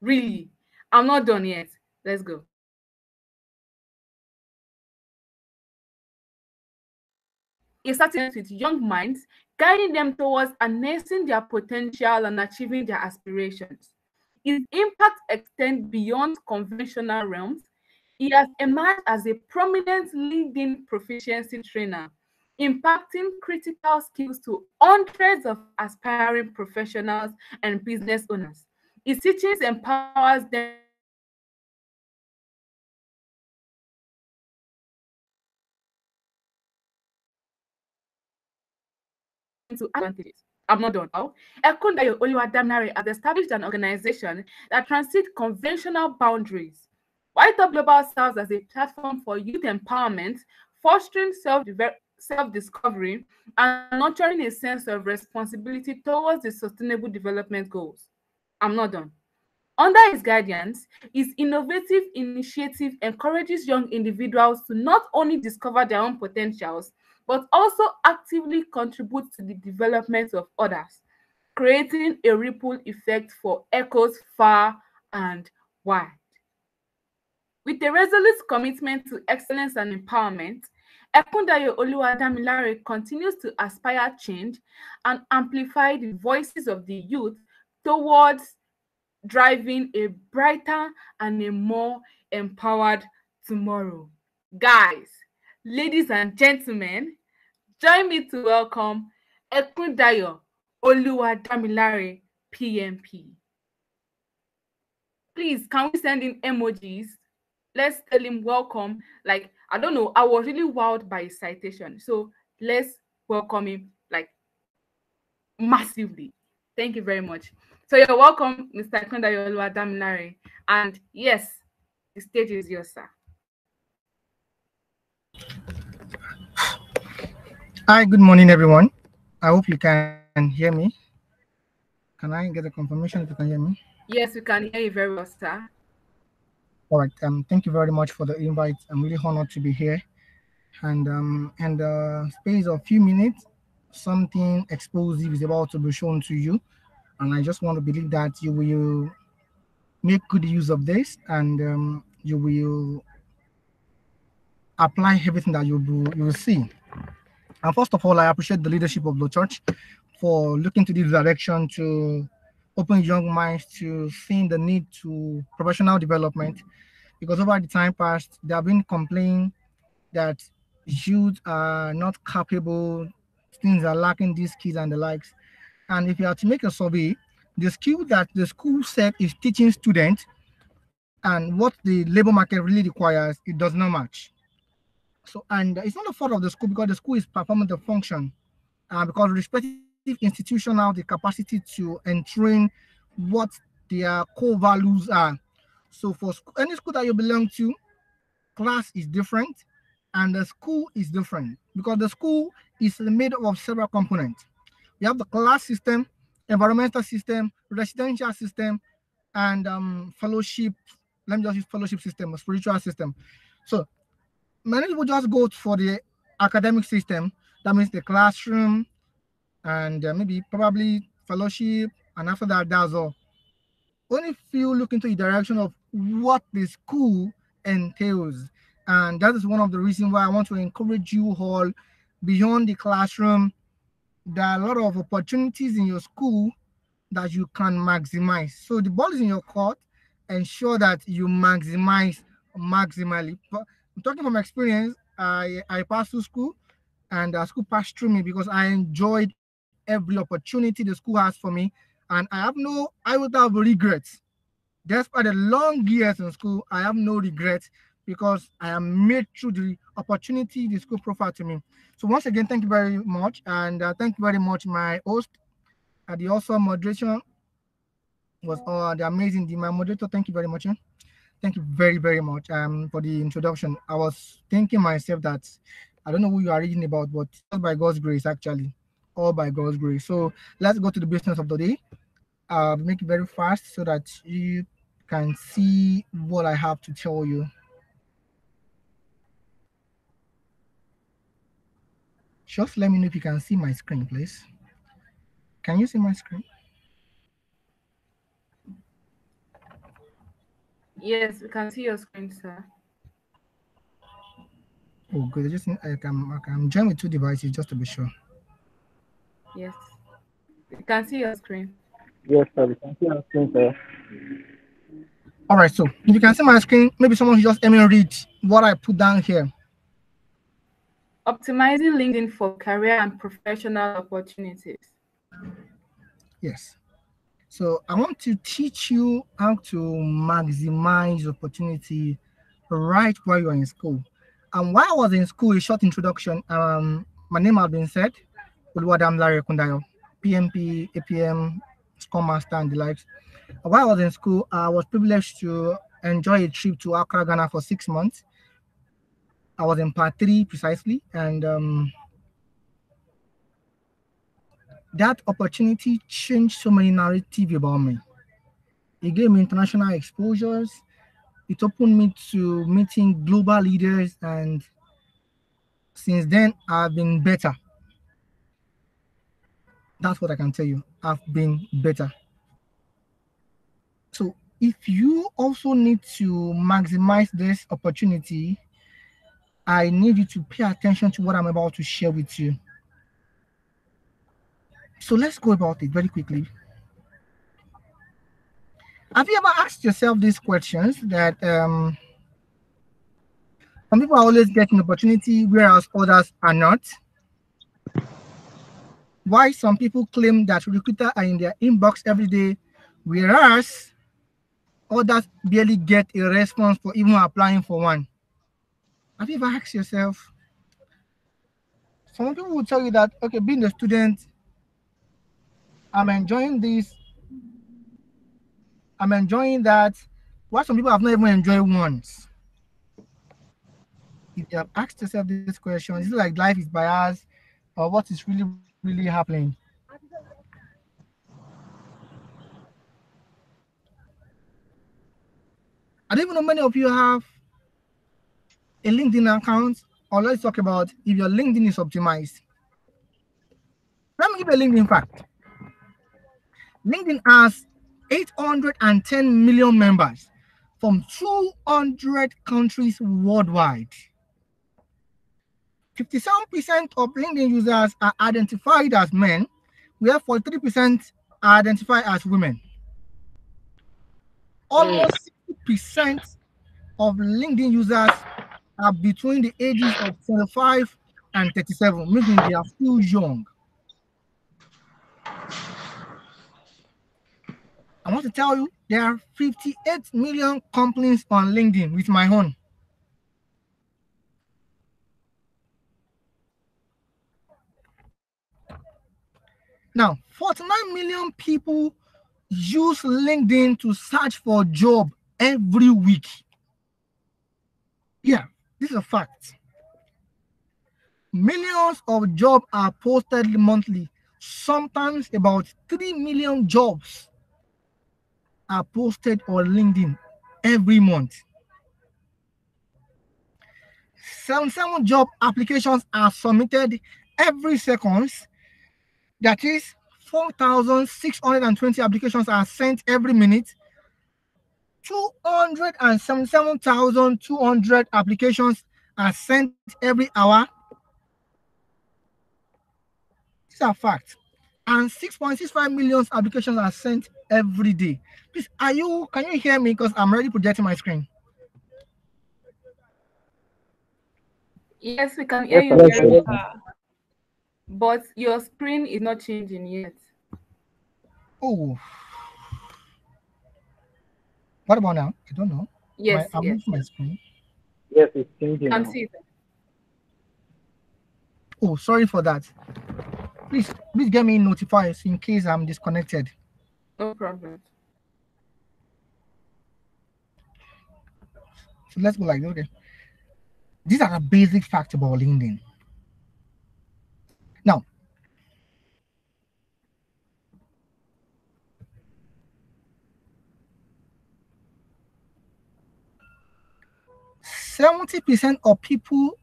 Really, I'm not done yet. Let's go. It starts with young minds, guiding them towards harnessing their potential and achieving their aspirations. Its impact extends beyond conventional realms. He has emerged as a prominent leading proficiency trainer, impacting critical skills to hundreds of aspiring professionals and business owners. His teachings empowers them into advantages. I'm not done now. Ekundayo Oluwadamilare has established an organization that transcends conventional boundaries. White Global serves as a platform for youth empowerment, fostering self-discovery, and nurturing a sense of responsibility towards the sustainable development goals. I'm not done. Under his guidance, his innovative initiative encourages young individuals to not only discover their own potentials, but also actively contribute to the development of others, creating a ripple effect for echoes far and wide. With a resolute commitment to excellence and empowerment, Ekundayo Oluwadamilare continues to aspire change and amplify the voices of the youth towards driving a brighter and a more empowered tomorrow. Guys, ladies and gentlemen, join me to welcome Ekundayo Oluwadamilare PMP. Please, can we send in emojis? Let's tell him welcome. Like, I don't know, I was really wowed by his citation. So let's welcome him like massively. Thank you very much. So you're welcome, Mr. Ekundayo Oluwadamilare. And yes, the stage is yours, sir. Hi, good morning, everyone. I hope you can hear me. Can I get a confirmation if you can hear me? Yes, we can hear you very well, sir. All right. Um, thank you very much for the invite. I'm really honored to be here. And um, and uh, space of a few minutes, something explosive is about to be shown to you, and I just want to believe that you will make good use of this and um, you will apply everything that you you will see. And first of all, I appreciate the leadership of the church for looking to this direction to open young minds to seeing the need to professional development. Because over the time past, they have been complaining that youth are not capable, things are lacking these skills and the likes. And if you are to make a survey, the skill that the school set is teaching students and what the labor market really requires, it does not match. So, and it's not the fault of the school because the school is performing the function, uh, because respective institution have the capacity to entrain what their core values are. So, for any school that you belong to, class is different, and the school is different because the school is made up of several components. We have the class system, environmental system, residential system, and um, fellowship. Let me just use fellowship system, spiritual system. So many people just go for the academic system. That means the classroom and uh, maybe probably fellowship, and after that, that's all. Only few look into the direction of what the school entails, and that is one of the reasons why I want to encourage you all beyond the classroom. There are a lot of opportunities in your school that you can maximize. So the ball is in your court. Ensure that you maximize maximally. But I'm talking from experience. I I passed through school, and the school passed through me because I enjoyed every opportunity the school has for me, and I have no I would have regrets. Despite the long years in school, I have no regrets because I am made through the opportunity the school provided to me. So once again, thank you very much, and uh, thank you very much, my host, and the awesome moderation was uh, the amazing. The, my moderator, thank you very much. Eh? Thank you very, very much um, for the introduction. I was thinking myself that I don't know who you are reading about, but by God's grace, actually, all by God's grace. So let's go to the business of the day. Uh, make it very fast so that you can see what I have to tell you. Just let me know if you can see my screen, please. Can you see my screen? Yes, we can see your screen, sir. Oh, good. I just I can I can join with two devices just to be sure. Yes. We can see your screen. Yes, sir. We can see your screen, sir. All right. So if you can see my screen, maybe someone should just let me read what I put down here. Optimizing LinkedIn for career and professional opportunities. Yes. So I want to teach you how to maximize opportunity right while you're in school. And while I was in school, a short introduction. Um, my name has been said. Oluwadamilare Ekundayo, PMP, APM, Scrum Master, and the likes. While I was in school, I was privileged to enjoy a trip to Accra, Ghana for six months. I was in part three precisely, and um, that opportunity changed so many narrative about me. It gave me international exposures. It opened me to meeting global leaders, and since then, I've been better. That's what I can tell you. I've been better. So, if you also need to maximize this opportunity, I need you to pay attention to what I'm about to share with you. So let's go about it very quickly. Have you ever asked yourself these questions that um, some people are always getting opportunity whereas others are not? Why some people claim that recruiters are in their inbox every day, whereas others barely get a response for even applying for one? Have you ever asked yourself? Some people will tell you that, okay, being a student, I'm enjoying this. I'm enjoying that. What some people have not even enjoyed once. If you have asked yourself this question, is it like life is biased or what is really, really happening? I don't even know many of you have a LinkedIn account, or let's talk about if your LinkedIn is optimized. Let me give a LinkedIn fact. LinkedIn has 810 million members from 200 countries worldwide. 57% of LinkedIn users are identified as men, where 43% are identified as women. Almost hmm. 60% of LinkedIn users are between the ages of 25 and 37, meaning they are still young. I want to tell you there are 58 million companies on LinkedIn with my own. Now, 49 million people use LinkedIn to search for job every week. Yeah, this is a fact. Millions of jobs are posted monthly, sometimes about 3 million jobs are posted on LinkedIn every month. Some, some job applications are submitted every second. That is 4,620 applications are sent every minute. 277,200 applications are sent every hour. These are facts. And 6.65 million applications are sent every day. Please, are you, can you hear me? Because I'm already projecting my screen. Yes, we can hear you. Very yes. well. But your screen is not changing yet. Oh. What about now? I don't know. Yes, my, I'm yes. my screen. Yes, it's changing. You can now. see it. Oh, sorry for that. Please, please get me notified in case I'm disconnected. No problem. So let's go like this. Okay. These are the basic facts about LinkedIn. 70% of people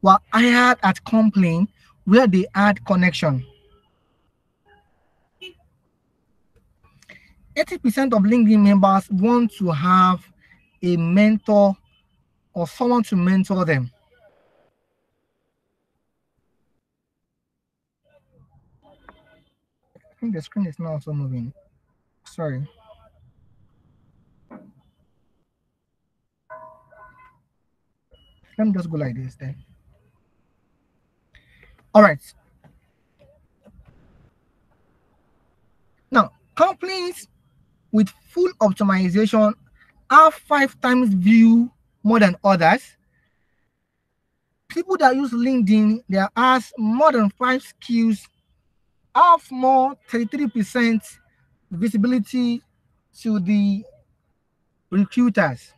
were hired at complaint where they had connection. 80% of LinkedIn members want to have a mentor or someone to mentor them. I think the screen is not also moving. Sorry. Let me just go like this then. All right. Now, companies with full optimization have five times view more than others. People that use LinkedIn, there are more than five skills, have more 33% visibility to the recruiters.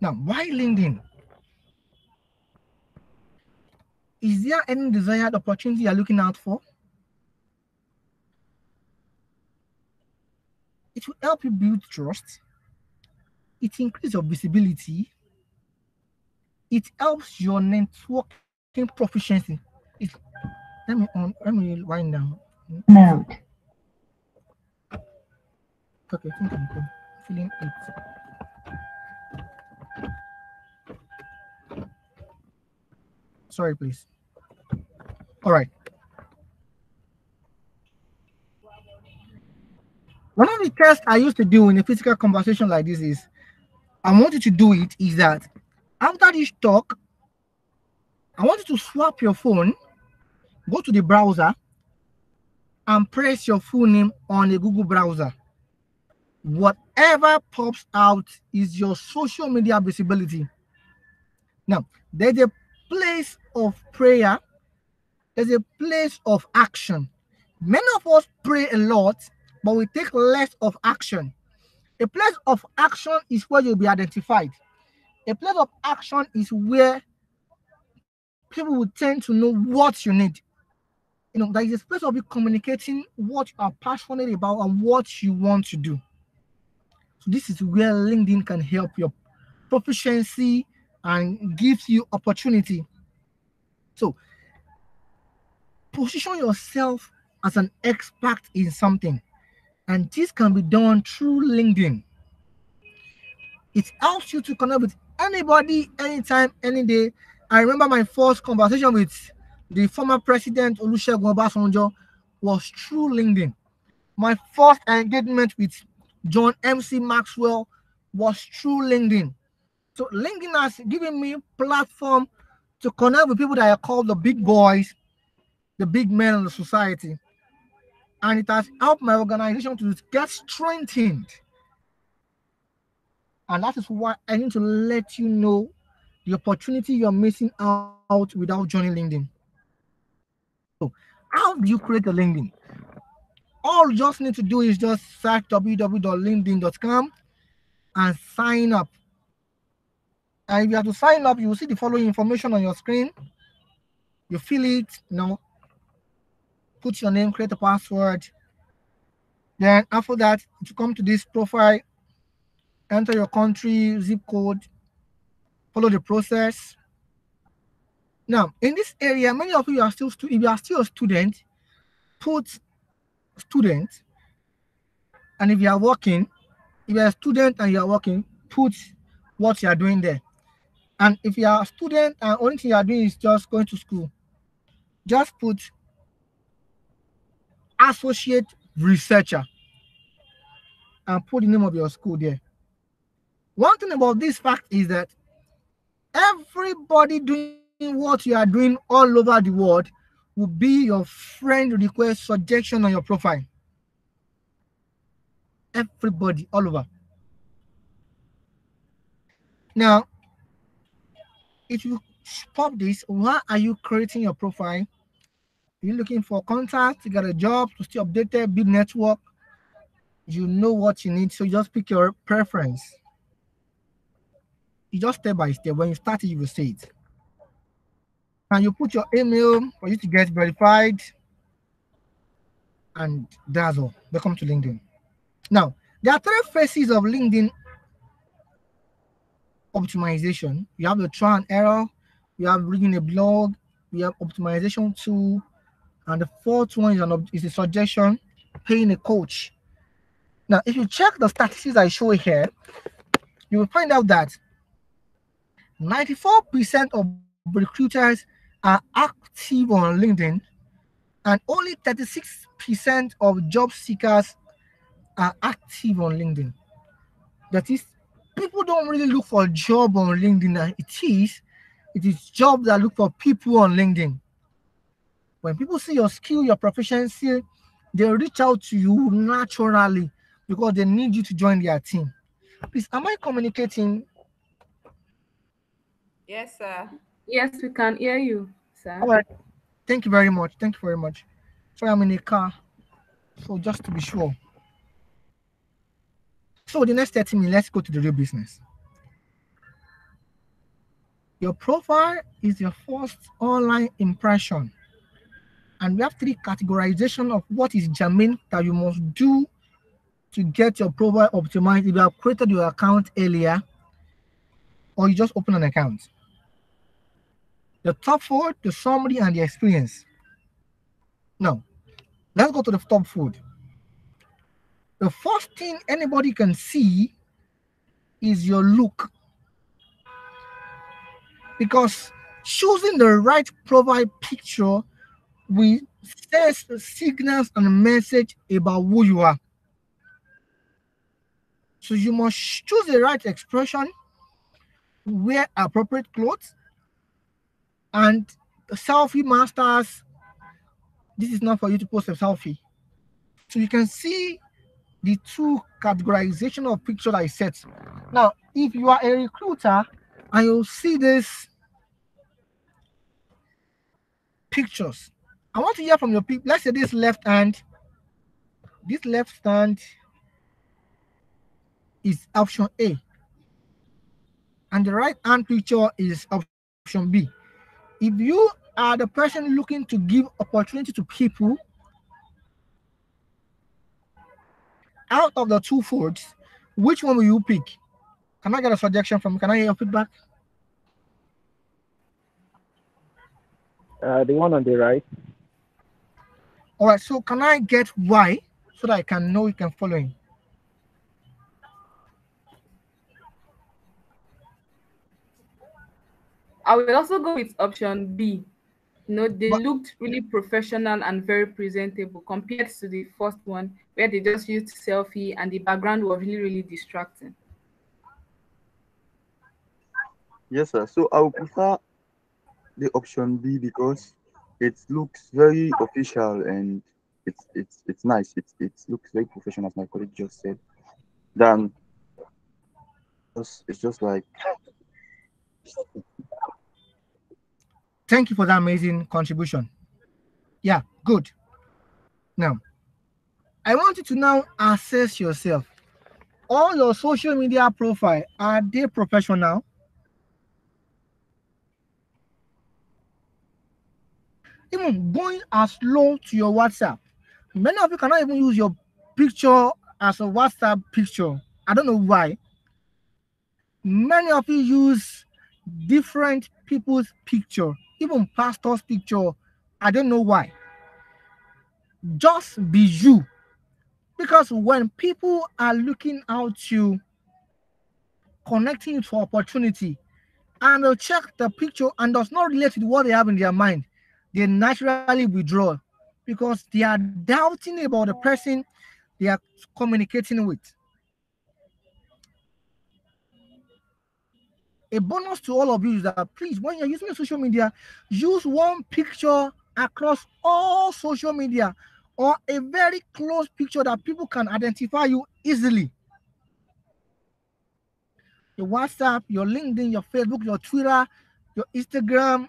Now, why LinkedIn? Is there any desired opportunity you're looking out for? It will help you build trust. It increases your visibility. It helps your networking proficiency. It, let me on. Let me wind down. Mode. Okay, I think I'm. Feeling it. Sorry, please. All right. One of the tests I used to do in a physical conversation like this is, I want you to do it, is that after this talk, I want you to swap your phone, go to the browser, and press your full name on a Google browser. Whatever pops out is your social media visibility. Now, there's a place of prayer, there's a place of action. Many of us pray a lot, but we take less of action. A place of action is where you'll be identified. A place of action is where people will tend to know what you need. You know, there is a space of you communicating what you are passionate about and what you want to do. So this is where LinkedIn can help your proficiency and gives you opportunity. So position yourself as an expert in something. And this can be done through LinkedIn. It helps you to connect with anybody, anytime, any day. I remember my first conversation with the former president Olusegun Obasanjo was through LinkedIn. My first engagement with John MC Maxwell was through LinkedIn. So LinkedIn has given me platform to connect with people that I call the big boys, the big men in the society. And it has helped my organization to get strengthened. And that is why I need to let you know the opportunity you're missing out without joining LinkedIn. So, how do you create a LinkedIn? All you just need to do is just search www.linkedin.com and sign up. And if you have to sign up, you will see the following information on your screen. You fill it, you know, put your name, create a password. Then after that, to come to this profile, enter your country, zip code, follow the process. Now, in this area, many of you are still, if you are still a student, put student. And if you are working, if you are a student and you are working, put what you are doing there. And if you are a student and only thing you are doing is just going to school, just put associate researcher and put the name of your school there. One thing about this fact is that everybody doing what you are doing all over the world will be your friend request suggestion on your profile. Everybody all over. Now, if you stop this, why are you creating your profile? You're looking for contact, to get a job, to stay updated, build network. You know what you need, so you just pick your preference. You just step by step. When you start it, you will see it. And you put your email for you to get verified. And that's all. Welcome to LinkedIn. Now, there are three phases of LinkedIn optimization. You have the trial and error, you have reading a blog, you have optimization tool, and the fourth one is an is a suggestion, paying a coach. Now, if you check the statistics I show here, you will find out that 94% of recruiters are active on LinkedIn, and only 36% of job seekers are active on LinkedIn. That is, people don't really look for a job on LinkedIn. It is, it is jobs that look for people on LinkedIn. When people see your skill, your proficiency, they reach out to you naturally because they need you to join their team. Please, am I communicating? Yes, sir. Yes, we can hear you, sir. All right. Thank you very much. Thank you very much. Sorry, I'm in a car. So just to be sure. So the next 30 minutes, let's go to the real business. Your profile is your first online impression. And we have three categorization of what is germane that you must do to get your profile optimized if you have created your account earlier or you just open an account. The top four, the summary, and the experience. Now, let's go to the top food. The first thing anybody can see is your look. Because choosing the right profile picture will send signals and message about who you are. So you must choose the right expression, wear appropriate clothes, and selfie masters. This is not for you to post a selfie. So you can see the two categorization of picture I set. Now, if you are a recruiter and you see this pictures, I want to hear from your people. Let's say this left hand, this left hand is option A. And the right hand picture is option B. If you are the person looking to give opportunity to people out of the two folds, which one will you pick? Can I get a suggestion from? Can I hear your feedback? Uh, the one on the right. All right. So can I get why so that I can know you can follow him? I will also go with option B. You know, they But- looked really professional and very presentable compared to the first one where they just used selfie and the background was really, really distracting. Yes, sir. So I would prefer the option B because it looks very official and it's it's it's nice. It's it looks very professional, as my colleague just said. Then it's just like Thank you for that amazing contribution. Yeah, good. Now, I want you to now assess yourself. All your social media profile, are they professional? Even going as low to your WhatsApp. Many of you cannot even use your picture as a WhatsApp picture. I don't know why. Many of you use different people's picture, even pastor's picture. I don't know why. Just be you. Because when people are looking out you, connecting you to opportunity, and they'll check the picture and does not relate with what they have in their mind, they naturally withdraw because they are doubting about the person they are communicating with. A bonus to all of you is that please, when you're using social media, use one picture across all social media or a very close picture that people can identify you easily. Your WhatsApp, your LinkedIn, your Facebook, your Twitter, your Instagram.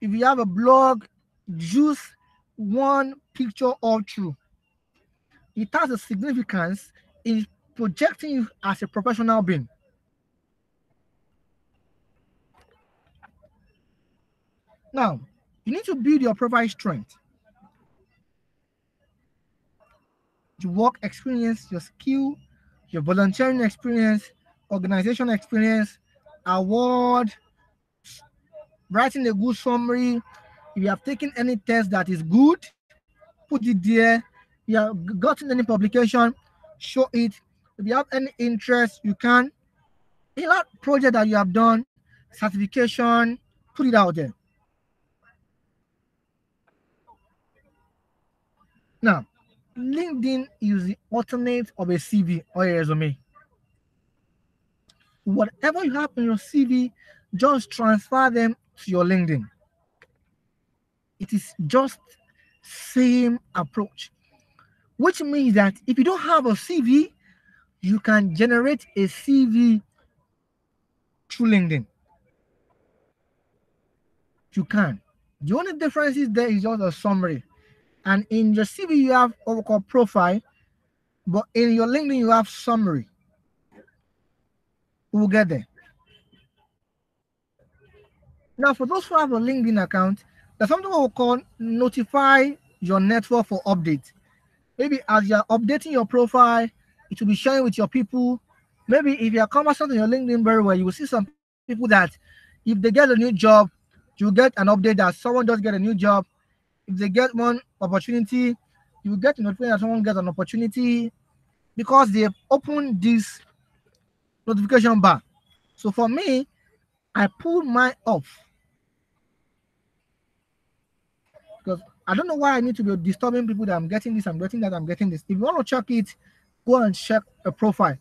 If you have a blog, use one picture all through. It has a significance in projecting you as a professional being. Now, you need to build your profile strength. Your work experience, your skill, your volunteering experience, organization experience, award, writing a good summary. If you have taken any test that is good, put it there. you have gotten any publication, show it. If you have any interest, you can. A lot project that you have done, certification, put it out there. Now, LinkedIn is the alternate of a CV or a resume. Whatever you have in your CV, just transfer them to your LinkedIn. It is just same approach, which means that if you don't have a CV, you can generate a CV through LinkedIn. You can. The only difference is there is just a summary. And in your CV, you have what we call profile, but in your LinkedIn, you have summary. We'll get there. Now, for those who have a LinkedIn account, there's something we'll call notify your network for update. Maybe as you're updating your profile, it will be sharing with your people. Maybe if you're conversant on your LinkedIn very well, you will see some people that if they get a new job, you get an update that someone does get a new job. If they get one opportunity, you get a notification that someone gets an opportunity because they've opened this notification bar. So for me, I pull mine off because I don't know why I need to be disturbing people that I'm getting this, I'm getting that, I'm getting this. If you want to check it, go and check a profile.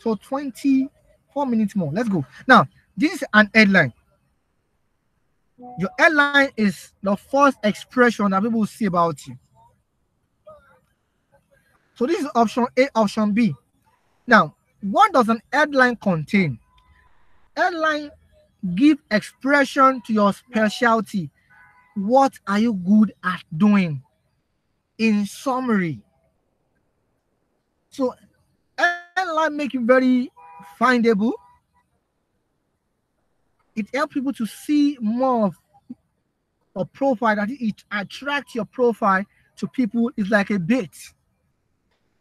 So 24 minutes more. Let's go. Now, this is an headline. Your headline is the first expression that people see about you. So this is option A, option B. Now, what does an headline contain? Headline give expression to your specialty. What are you good at doing? In summary. So headline make you very findable. It helps people to see more of a profile that it attracts your profile to people. It's like a bait.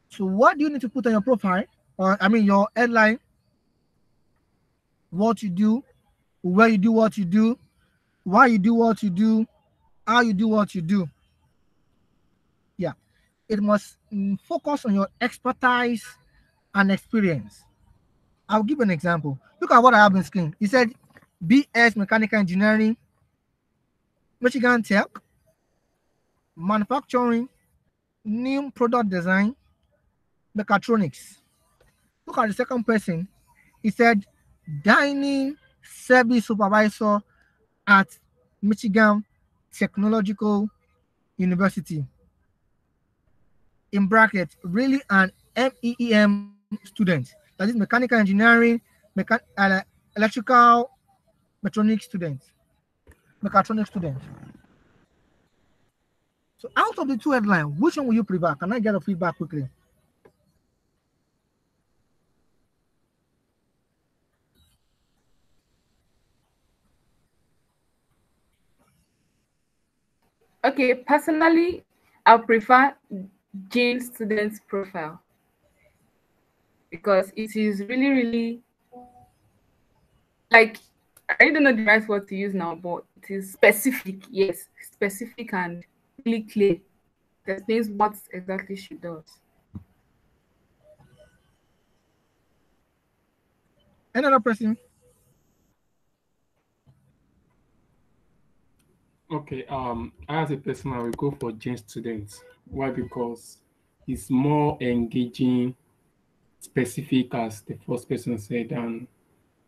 So what do you need to put on your profile? I mean your headline, what you do, where you do what you do, why you do what you do, how you do what you do. Yeah, it must mm, focus on your expertise and experience. I'll give an example. Look at what I have in screen. He said BS Mechanical Engineering, Michigan Tech, Manufacturing, New Product Design, Mechatronics. Look at the second person. He said Dining Service Supervisor at Michigan Technological University. In bracket, really an MEEM student. That is mechanical engineering, mechan uh, electrical, mechatronic student. Mechatronic student. So out of the two headlines, which one will you prefer? Can I get a feedback quickly? Okay, personally, I prefer Jane student's profile because it is really, really like I don't know the right word to use now, but it is specific, yes, specific and really clear. That explains what exactly she does. Another person. Okay, um, as a person, I will go for Jane students. Why? Because it's more engaging, specific, as the first person said, and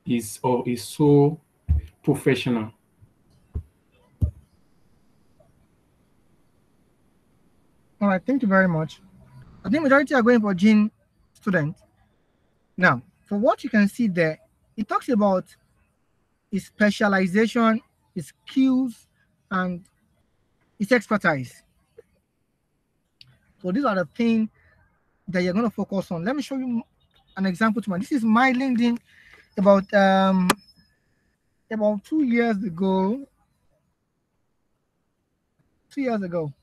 is or is so professional. All right, thank you very much. I think majority are going for Jane student. Now, for what you can see there, it talks about his specialization, his skills, and his expertise. So these are the things that you're going to focus on. Let me show you an example to my. This is my LinkedIn about um about two years ago. Two years ago.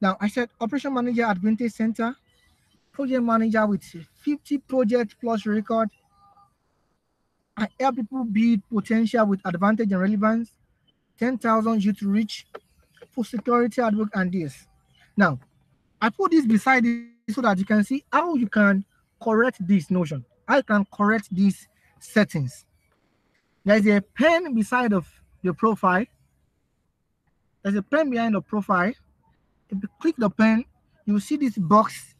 Now I said operation manager at Vintage Center, project manager with 50 project plus record. I help people build potential with advantage and relevance. 10,000 youth reach, for security advocate, and this. Now, I put this beside it so that you can see how you can correct this notion. I can correct these settings. There's a pen beside of your profile. There's a pen behind the profile. If you click the pen, you see this box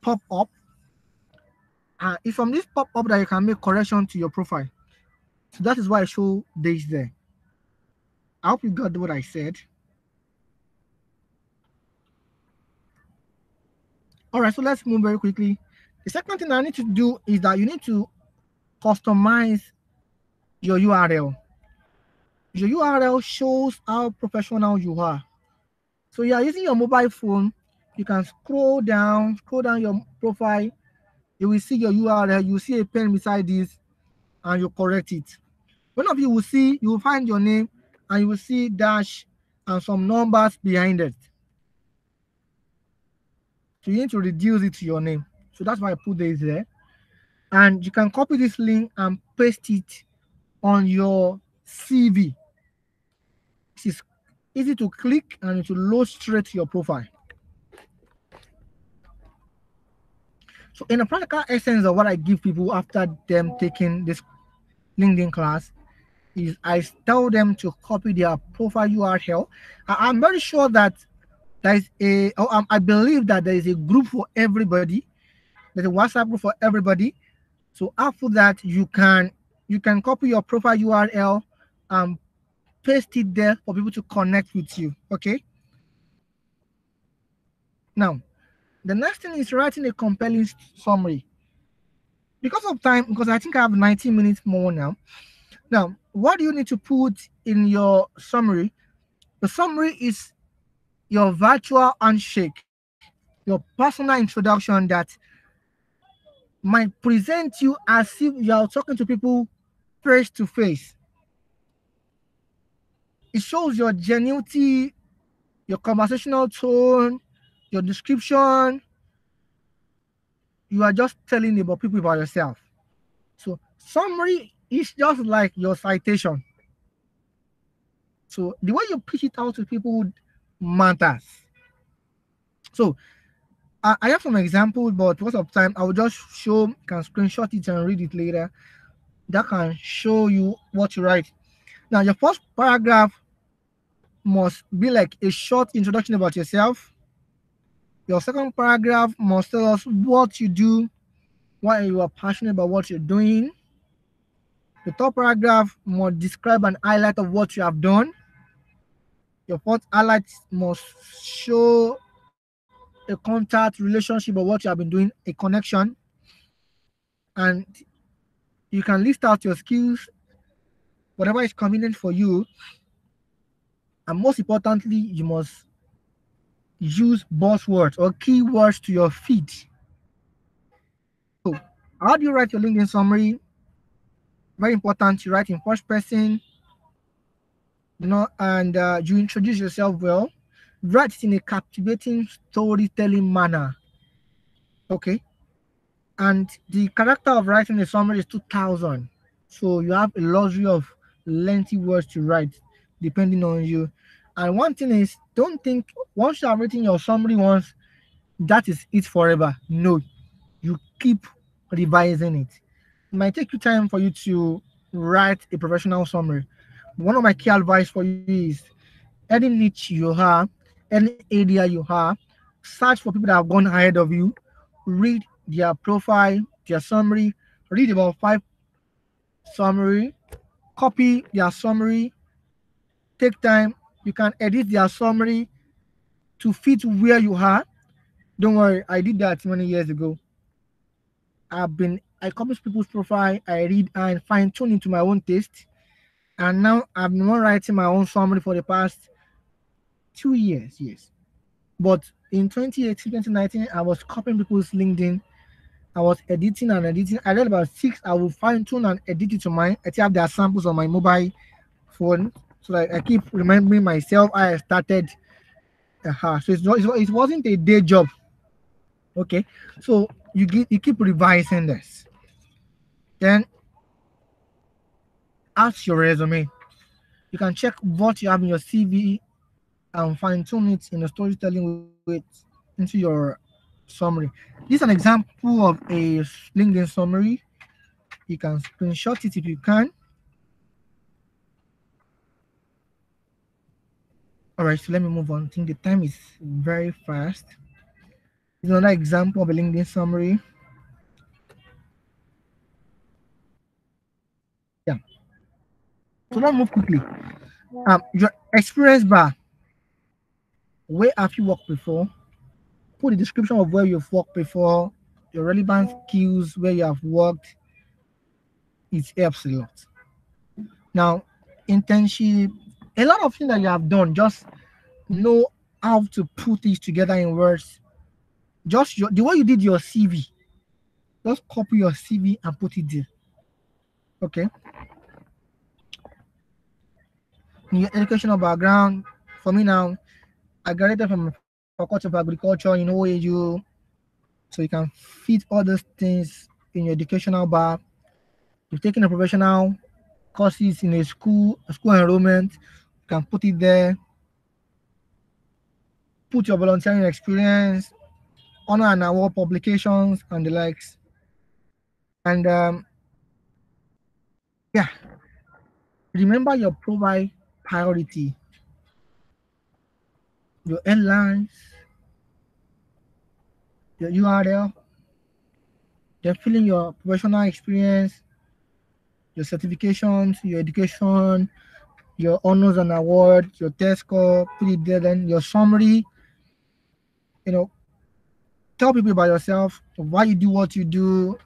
pop up. Uh, it's from this pop up that you can make correction to your profile. So that is why I show this there. I hope you got what I said. All right, so let's move very quickly. The second thing I need to do is that you need to customize your URL. Your URL shows how professional you are. So you are using your mobile phone, you can scroll down, scroll down your profile, you will see your URL, you see a pen beside this, and you correct it. One of you will see, you will find your name, and you will see dash and some numbers behind it. So you need to reduce it to your name. So that's why I put this there. And you can copy this link and paste it on your CV. It is easy to click and it will load straight to your profile. So in a practical essence of what I give people after them taking this LinkedIn class is I tell them to copy their profile URL. I- I'm very sure that there is a, um, I believe that there is a group for everybody. There's a WhatsApp group for everybody. So after that, you can you can copy your profile URL and paste it there for people to connect with you. Okay. Now, the next thing is writing a compelling summary. Because of time, because I think I have 19 minutes more now. Now, what do you need to put in your summary? The summary is your virtual handshake, your personal introduction that might present you as if you are talking to people face to face. It shows your genuinity, your conversational tone, your description. You are just telling about people about yourself. So summary is just like your citation. So the way you pitch it out to people matters. So I, I have some examples, but because of time, I will just show, can screenshot it and read it later. That can show you what you write. Now, your first paragraph must be like a short introduction about yourself. Your second paragraph must tell us what you do, why you are passionate about what you're doing. The third paragraph must describe an highlight of what you have done. Your fourth highlight must show a contact relationship or what you have been doing, a connection. And you can list out your skills, whatever is convenient for you. And most importantly, you must use buzzwords or keywords to your feed. So, how do you write your LinkedIn summary? Very important. You write in first person, you know, and uh, you introduce yourself well. Write it in a captivating storytelling manner. Okay. And the character of writing a summary is 2000. So you have a luxury of lengthy words to write depending on you. And one thing is, don't think once you have written your summary once, that is it forever. No, you keep revising it. It might take you time for you to write a professional summary. One of my key advice for you is any niche you have, any area you have, search for people that have gone ahead of you, read their profile, their summary, read about five summary, copy their summary, take time. You can edit their summary to fit where you are. Don't worry, I did that many years ago. I've been I copy people's profile, I read and fine tune into my own taste. And now I've been writing my own summary for the past two years, yes. But in 2018, 2019, I was copying people's LinkedIn. I was editing and editing. I read about six. I will fine tune and edit it to mine. I have their samples on my mobile phone, so that I keep remembering myself. I started. Uh-huh. So it's not, it wasn't a day job. Okay, so you get you keep revising this. Then ask your resume. You can check what you have in your CV and fine tune it in the storytelling with into your summary. This is an example of a LinkedIn summary. You can screenshot it if you can. All right, so let me move on. I think the time is very fast. Here's another example of a LinkedIn summary. Yeah. So let's move quickly. Um, your experience bar. Where have you worked before? Put the description of where you've worked before, your relevant skills, where you have worked. It helps a lot. Now, internship, a lot of things that you have done, just know how to put these together in words. Just your, the way you did your CV, just copy your CV and put it there. Okay. In your educational background, for me now, I graduated from Faculty of Agriculture in OAU, so you can fit all those things in your educational bar. You've taken a professional courses in a school, a school enrollment, you can put it there. Put your volunteering experience, honor and award publications, and the likes. And um, yeah, remember your profile priority, your airlines, your URL, then filling your professional experience, your certifications, your education, your honors and awards, your test score, put it there, then your summary. You know, tell people about yourself, why you do what you do,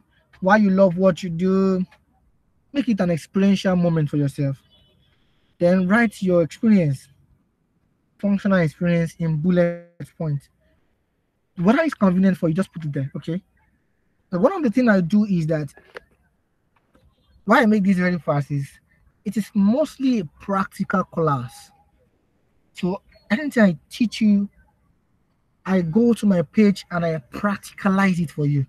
why you love what you do. Make it an experiential moment for yourself. Then write your experience, functional experience in bullet points. Whatever is convenient for you, just put it there, okay? One of the things I do is that why I make this very fast is it is mostly a practical class. So anything I teach you, I go to my page and I practicalize it for you.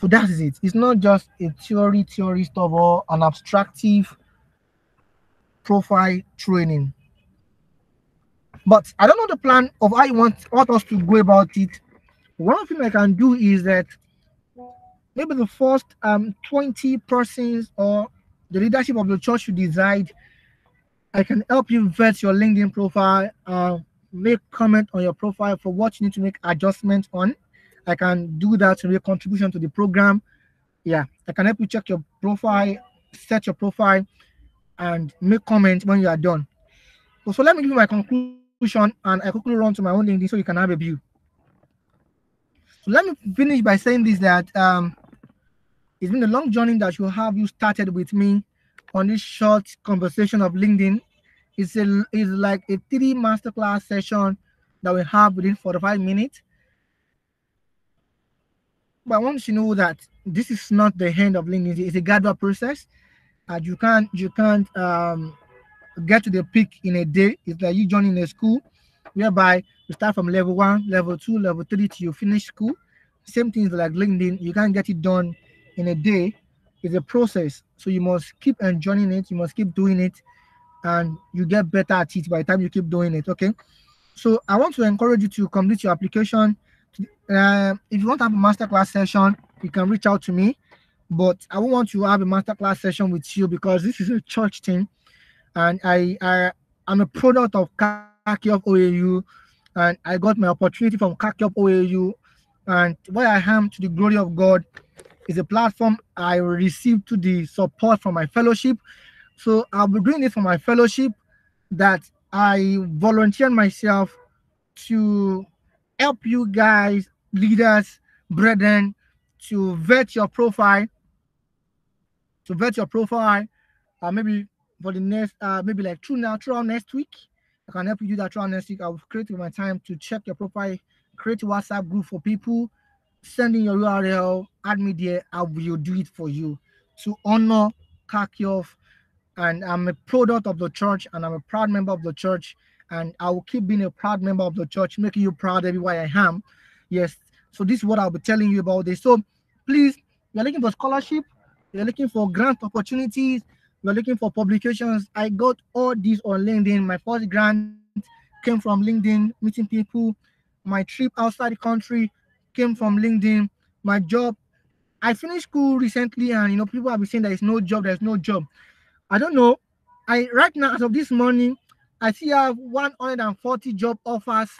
So that is it. It's not just a theory, theory stuff or an abstractive profile training. But I don't know the plan of how you want, want us to go about it. One thing I can do is that maybe the first um 20 persons or the leadership of the church should decide. I can help you vet your linkedin profile uh, make comment on your profile for what you need to make adjustments on. I can do that to make contribution to the program. Yeah i can help you check your profile set your profile and make comments when you are done. So let me give you my conclusion and i quickly run to my own linkedin so you can have a view so let me finish by saying this that um it's been a long journey that you have you started with me on this short conversation of LinkedIn. It's a it's like a three masterclass session that we have within 45 minutes. But I want you to know that this is not the end of LinkedIn. It's a gradual process. And you can't you can't um, get to the peak in a day. It's like you joining a school whereby you start from level one, level two, level three till you finish school. Same things like LinkedIn. You can't get it done in a day It's a process. So you must keep enjoying it, you must keep doing it, and you get better at it by the time you keep doing it. Okay. So I want to encourage you to complete your application. Uh, if you want to have a masterclass session, you can reach out to me. But I won't want to have a masterclass session with you because this is a church thing, and I I am a product of CACYOF OAU, and I got my opportunity from CACYOF OAU, and where I am to the glory of God is a platform I received to the support from my fellowship. So I'll be doing this for my fellowship that I volunteered myself to help you guys, leaders, brethren, to vet your profile, to vet your profile, uh, maybe for the next, uh, maybe like through now, throughout next week. I can help you do that throughout next week. I'll create my time to check your profile, create WhatsApp group for people send in your URL, add me there, I will do it for you to honor CACYOF. And I'm a product of the church and I'm a proud member of the church. And I will keep being a proud member of the church, making you proud everywhere I am. Yes. So this is what I'll be telling you about this. So please, you're looking for scholarship, you're looking for grant opportunities, We're looking for publications. I got all these on LinkedIn. My first grant came from LinkedIn, meeting people. My trip outside the country came from LinkedIn. My job, I finished school recently, and you know, people have been saying there is no job, there's no job. I don't know. I right now, as of this morning, I see I have 140 job offers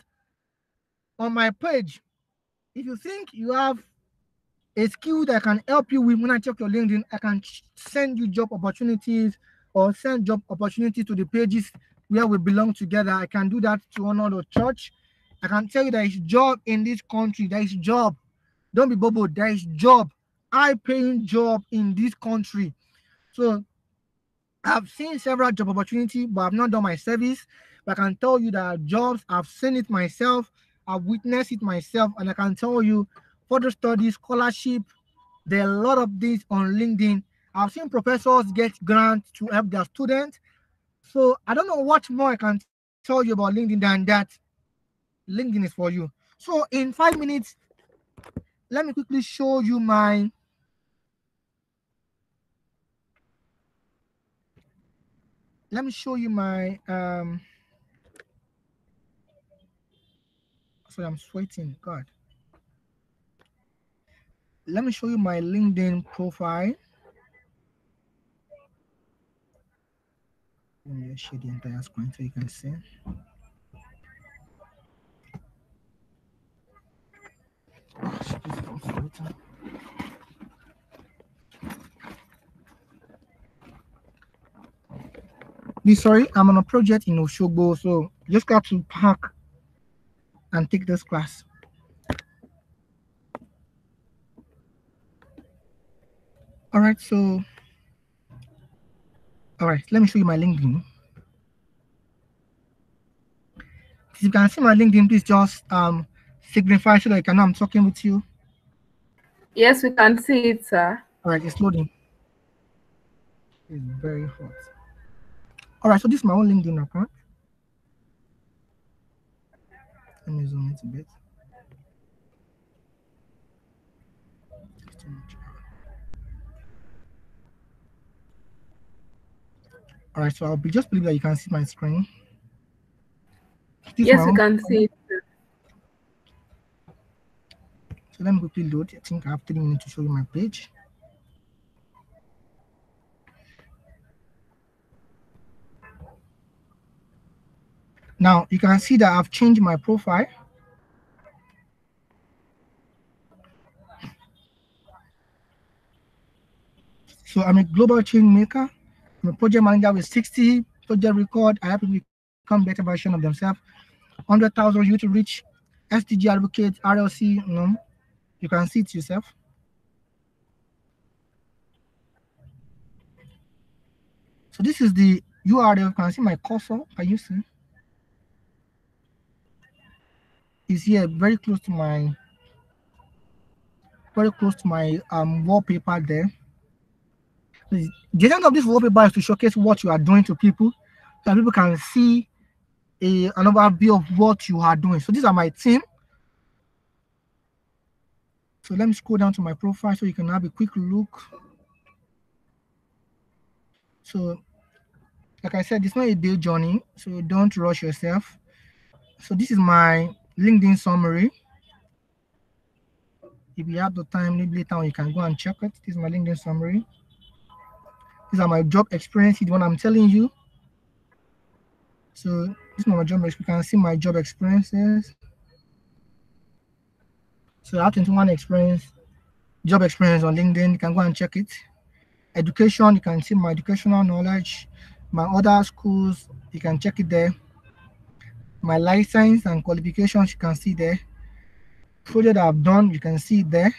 on my page. If you think you have a skill that can help you with when I check your LinkedIn, I can send you job opportunities or send job opportunities to the pages where we belong together. I can do that to honor the church. I can tell you there is job in this country. There is job. Don't be bubble. There is job. High paying job in this country. So I've seen several job opportunities, but I've not done my service. But I can tell you that jobs, I've seen it myself. I've witnessed it myself, and I can tell you further study, scholarship. There are a lot of these on LinkedIn. I've seen professors get grants to help their students. So I don't know what more I can tell you about LinkedIn than that. LinkedIn is for you. So in five minutes, let me quickly show you my let me show you my um sorry i'm sweating god let me show you my linkedin profile let me share the entire screen so you can see. Be sorry, I'm on a project in Oshogbo, so just got to park and take this class. All right, so all right, let me show you my LinkedIn. If you can see my LinkedIn, please just um signify so that you can know I'm talking with you. Yes, we can see it, sir. All right, it's loading. It's very hot. All right, so this is my own LinkedIn account. Let me zoom it a bit. It's too much. All right, so I'll be just believe that you can see my screen. This Yes, you can see it. So let me quickly load. I think I have three minutes to show you my page. Now you can see that I've changed my profile. So I'm a global change maker. I'm a project manager with 60 project record. I help people become better version of themselves. 100,000 you to reach SDG advocate, RLC, you know, you can see it yourself. So this is the URL. You can see my cursor. Can you see? Is here very close to my very close to my um wallpaper there. The end of this wallpaper is to showcase what you are doing to people, so people can see a another view of what you are doing. So these are my team. So let me scroll down to my profile so you can have a quick look. So, like I said, it's not a day journey, so don't rush yourself. So this is my LinkedIn summary. If you have the time, maybe later on you can go and check it. This is my LinkedIn summary. These are my job experiences, the one I'm telling you. So this is my job experience. You can see my job experiences. So I have 21 experience, job experience on LinkedIn. You can go and check it. Education, you can see my educational knowledge. My other schools, you can check it there. My license and qualifications, you can see there. Project I've done, you can see there.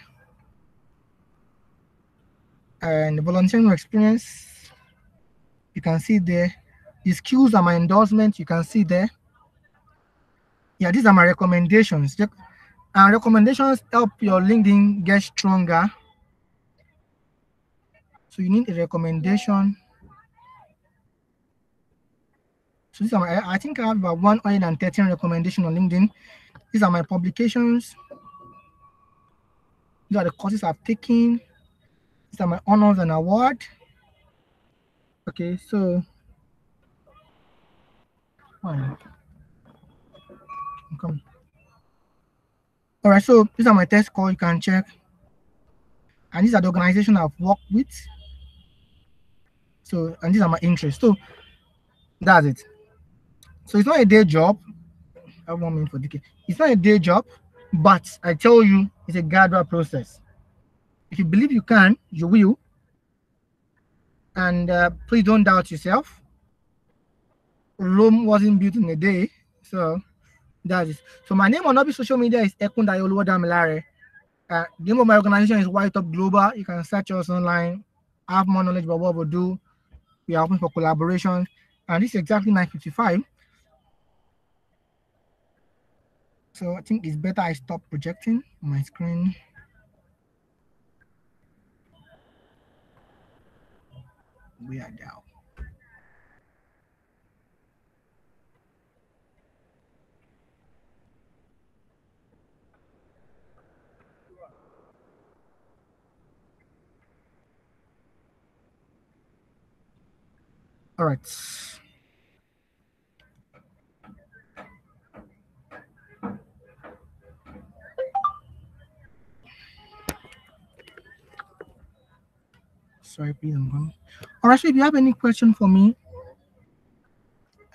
And volunteering experience, you can see there. The skills are my endorsement, you can see there. Yeah, these are my recommendations. And uh, recommendations help your LinkedIn get stronger. So you need a recommendation. So these are my, I think I have about 113 recommendations on LinkedIn. These are my publications. These are the courses I've taken. These are my honors and award. Okay, so. I'm. All right, so these are my test score. You can check, and these are the organization I've worked with. So, and these are my interests. So that's it. So it's not a day job. I have one minute for DK. It's not a day job, but I tell you, it's a gradual process. If you believe you can, you will. And uh, please don't doubt yourself. Rome wasn't built in a day, so that is. So my name on all social media is Ekundayo Oluwadamilare. Uh, the name of my organization is White Up Global. You can search us online, I have more knowledge about what we do. We are open for collaboration, and this is exactly 955. So I think it's better I stop projecting my screen. We are down. All right. Sorry, please, I'm. All right, so if you have any question for me,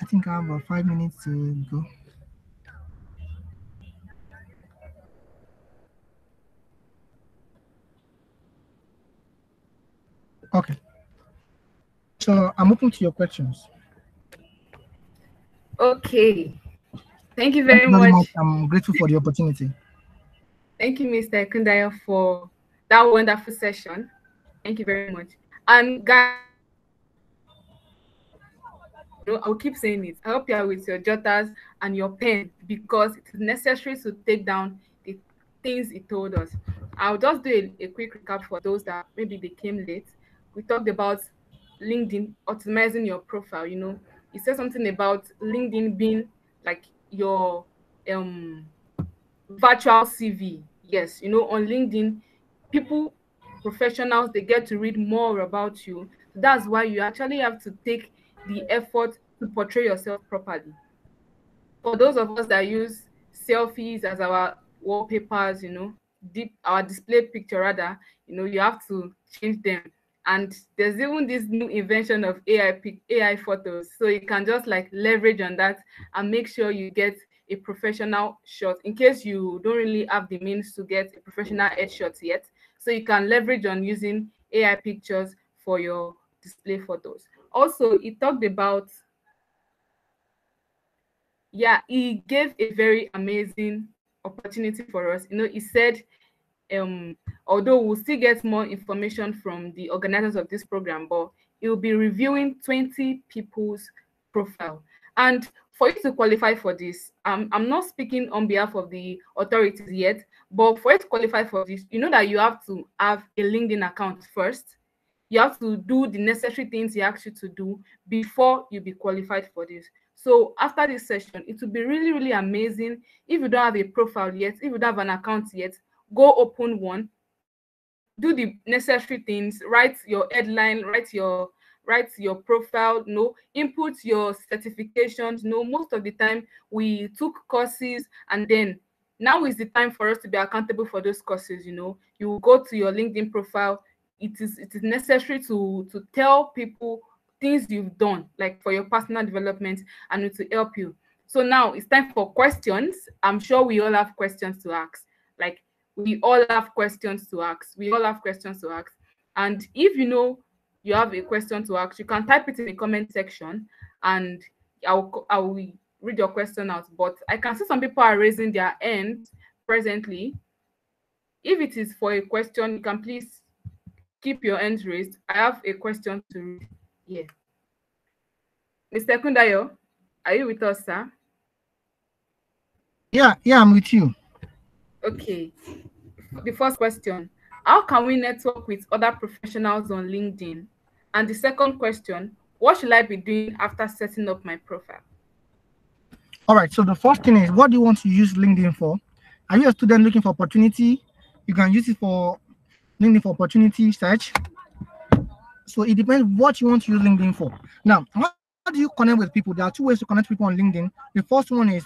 I think I have about five minutes to go. Okay. So I'm open to your questions. Okay. Thank you very Thank you very much. I'm grateful for the opportunity. Thank you, Mr. Kundaya, for that wonderful session. Thank you very much. And guys, I'll keep saying it. I help you with your jotters and your pen because it is necessary to take down the things he told us. I'll just do a, a quick recap for those that maybe they came late. We talked about LinkedIn optimizing your profile. You know, he said something about LinkedIn being like your um virtual CV. Yes, you know, on LinkedIn, people, professionals, they get to read more about you. That's why you actually have to take the effort to portray yourself properly. For those of us that use selfies as our wallpapers, you know, deep our display picture rather, you know, you have to change them. And there's even this new invention of AI AI photos. So you can just like leverage on that and make sure you get a professional shot in case you don't really have the means to get a professional headshot yet. So you can leverage on using AI pictures for your display photos. Also, he talked about, yeah, he gave a very amazing opportunity for us. You know, he said, um, although we'll still get more information from the organizers of this program, but he'll be reviewing 20 people's profile. And for you to qualify for this, um, I'm not speaking on behalf of the authorities yet, but for you to qualify for this, you know that you have to have a LinkedIn account first. You have to do the necessary things he asks you to do before you be qualified for this. So after this session, it will be really, really amazing. If you don't have a profile yet, if you don't have an account yet, go open one, do the necessary things, write your headline, write your write your profile, know, input your certifications. Know, most of the time we took courses and then now is the time for us to be accountable for those courses. You know, you go to your LinkedIn profile. It is it is necessary to to tell people things you've done, like for your personal development and to help you. So now it's time for questions. I'm sure we all have questions to ask. Like we all have questions to ask. We all have questions to ask. And if you know you have a question to ask, you can type it in the comment section and I'll, I will read your question out. But I can see some people are raising their hand presently. If it is for a question, you can please keep your hands raised. I have a question to read here. Mr. Kundayo, are you with us, sir? Yeah, yeah, I'm with you. Okay. The first question How can we network with other professionals on LinkedIn? And the second question What should I be doing after setting up my profile? All right. So the first thing is, what do you want to use LinkedIn for? Are you a student looking for opportunity? You can use it for LinkedIn for opportunity search. So it depends what you want to use LinkedIn for. Now, how do you connect with people? There are two ways to connect people on LinkedIn. The first one is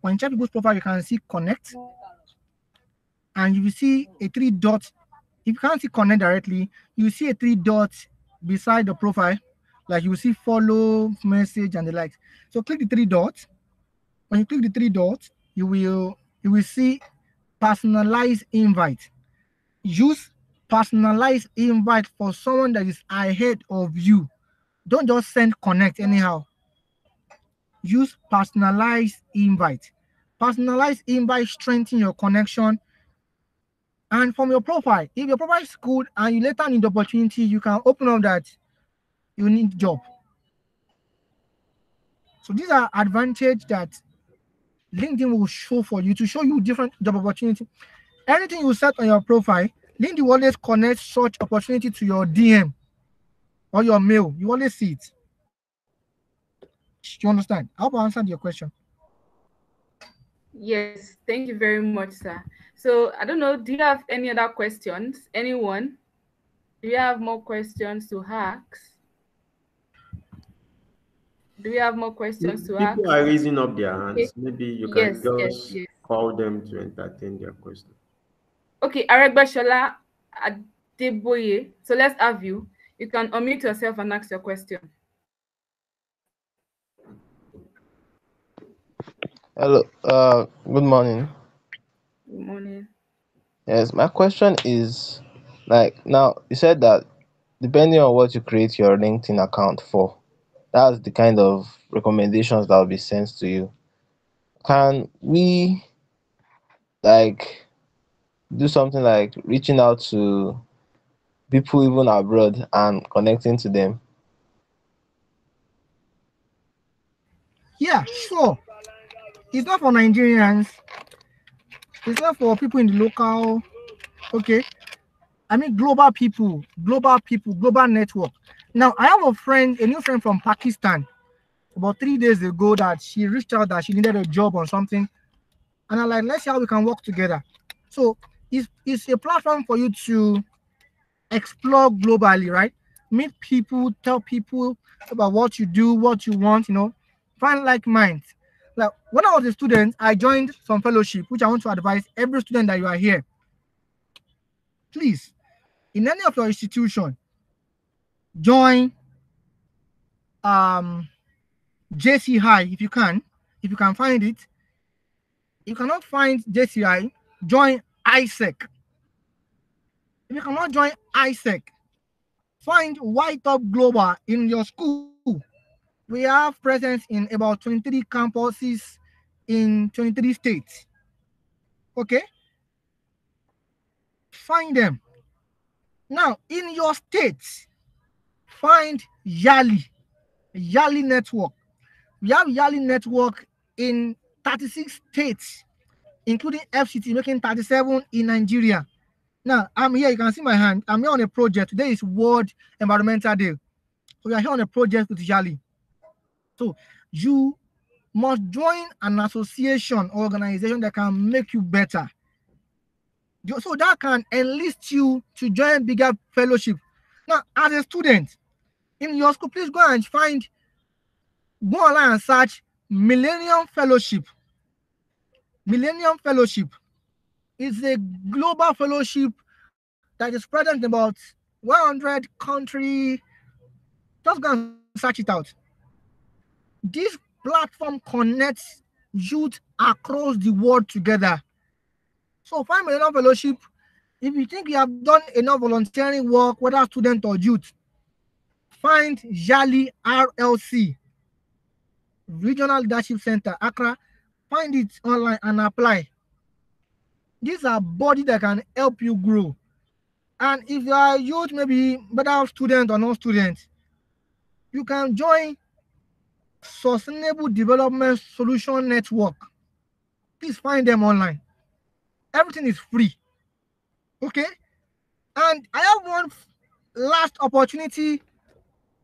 when you check people's profile, you can see connect, and you will see a three dot. If you can't see connect directly, you see a three dots beside the profile, like you see follow, message, and the likes. So click the three dots. When you click the three dots, you will you will see personalized invite. Use personalized invite for someone that is ahead of you. Don't just send connect anyhow. Use personalized invite. Personalized invite strengthen your connection. And from your profile, if your profile is good and you later need the opportunity, you can open up that you need job. So these are advantage that LinkedIn will show for you to show you different job opportunity. Anything you set on your profile, LinkedIn always connect such opportunity to your DM or your mail. You always see it. Do You understand? I hope I answered your question. Yes, thank you very much, sir. So I don't know, do you have any other questions? Anyone? Do you have more questions to ask? Do we have more questions to ask? People are raising up their hands. Okay. Maybe you can Yes, just yes, yes. call them to entertain their question. Okay, Aregbeshola Adeboye. So let's have you. You can unmute yourself and ask your question. Hello, uh, good morning. Good morning. Yes, my question is like now you said that depending on what you create your LinkedIn account for, that's the kind of recommendations that will be sent to you. Can we like do something like reaching out to people even abroad and connecting to them? Yeah, sure. It's not for Nigerians. It's not for people in the local. Okay. I mean global people, global people, global network. Now I have a friend, a new friend from Pakistan, about three days ago that she reached out that she needed a job or something. And I'm like, let's see how we can work together. So it's it's a platform for you to explore globally, right? Meet people, tell people about what you do, what you want, you know, find like minds. Like when I was a student, I joined some fellowship, which I want to advise every student that you are here. Please, in any of your institution, join um JCI if you can, if you can find it. You cannot find JCI, join AIESEC. If you cannot join AIESEC, find White Up Global in your school. We have presence in about 23 campuses in 23 states. Okay? Find them. Now, in your state, find Yali, Yali Network. We have Yali Network in 36 states, including FCT, making 37 in Nigeria. Now, I'm here, you can see my hand. I'm here on a project. Today is World Environmental Day. So we are here on a project with Yali. So you must join an association or organization that can make you better. So that can enlist you to join bigger fellowship. Now, as a student in your school, please go and find, go online and search Millennium Fellowship. Millennium Fellowship is a global fellowship that is present in about 100 country. Just go and search it out. This platform connects youth across the world together. So find Millennium Fellowship. If you think you have done enough volunteering work, whether student or youth, find Yali RLC, Regional Leadership Center, Accra. Find it online and apply. These are bodies that can help you grow. And if you are youth, maybe whether student or non student, you can join Sustainable Development Solution Network. Please find them online. Everything is free. Okay? And I have one last opportunity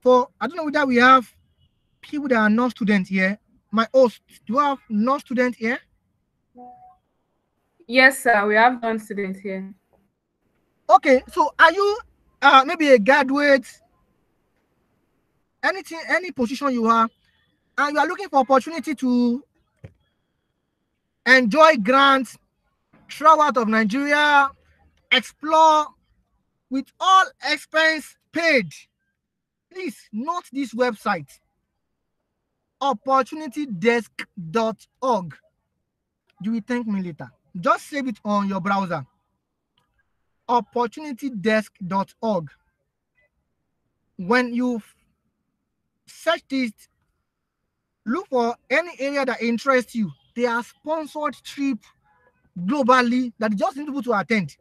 for I don't know whether we have people that are non students here. My host, do you have non student here? Yes, sir. We have non students here. Okay, so are you uh maybe a graduate anything, any position you are, and you are looking for opportunity to enjoy grants, travel out of Nigeria, explore with all expense paid. Please note this website opportunitydesk.org. You will thank me later. Just save it on your browser. Opportunitydesk.org. When you search this, look for any area that interests you. They are sponsored trip globally that just need people to attend.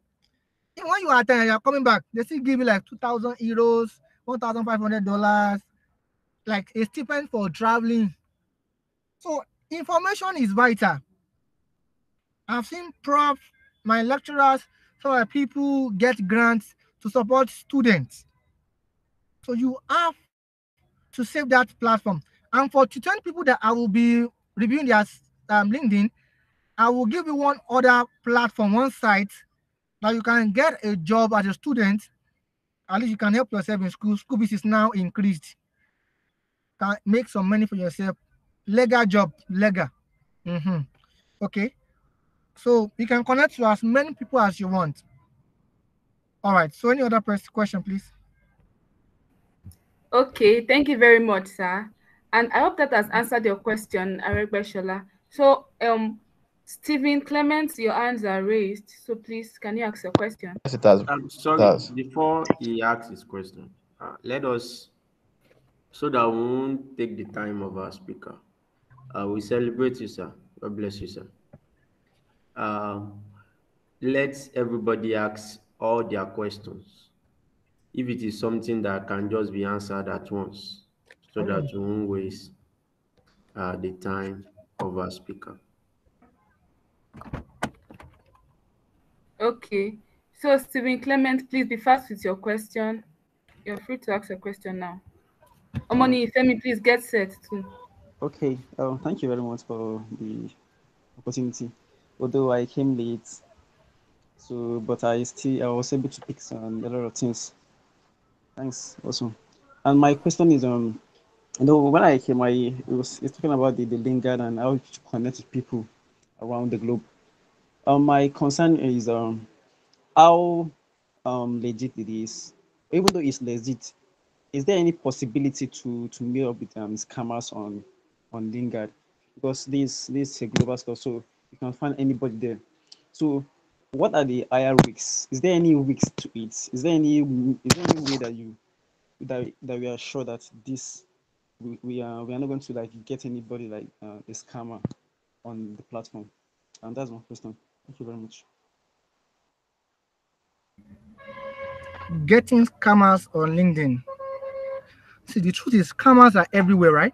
And when you attend you're coming back, they still give you like 2,000 euros, $1,500, like a stipend for traveling. So information is vital. I've seen prof, my lecturers, so that people get grants to support students. So you have to save that platform. And for 20 people that I will be reviewing their um, LinkedIn, I will give you one other platform, one site that you can get a job as a student. At least you can help yourself in school. School fees is now increased. Can make some money for yourself. Legal job, legal. Mm-hmm. Okay. So you can connect to as many people as you want. All right. So any other question, please? Okay, thank you very much, sir. And I hope that has answered your question, Aregbeshola. So, um, Stephen Clement, your hands are raised. So please, can you ask your question? Yes, it has. I'm sorry, Does. before he asks his question, uh, let us, so that we won't take the time of our speaker. Uh, we celebrate you, sir. God bless you, sir. Um, let everybody ask all their questions. If it is something that can just be answered at once, so that we won't waste uh, the time of our speaker. Okay. So, Stephen Clement, please be fast with your question. You're free to ask your question now. Omoni Femi, please get set too. Okay, uh, thank you very much for the opportunity. Although I came late, so but I still I was able to pick some a lot of things. Thanks, awesome. And my question is um, you know, when I came, I it was talking about the the LinkedIn and how to connect with people around the globe. Um, my concern is um, how um legit it is. Even though it's legit, is there any possibility to to meet up with um scammers on on LinkedIn? Because this this is a global store, so you can find anybody there. So, what are the higher risks? Is there any risks to it? Is there any is there any way that you that that we are sure that this we, we are we are not going to like get anybody like uh, a scammer on the platform? And that's my question. Thank you very much. Getting scammers on LinkedIn. See, the truth is, scammers are everywhere, right?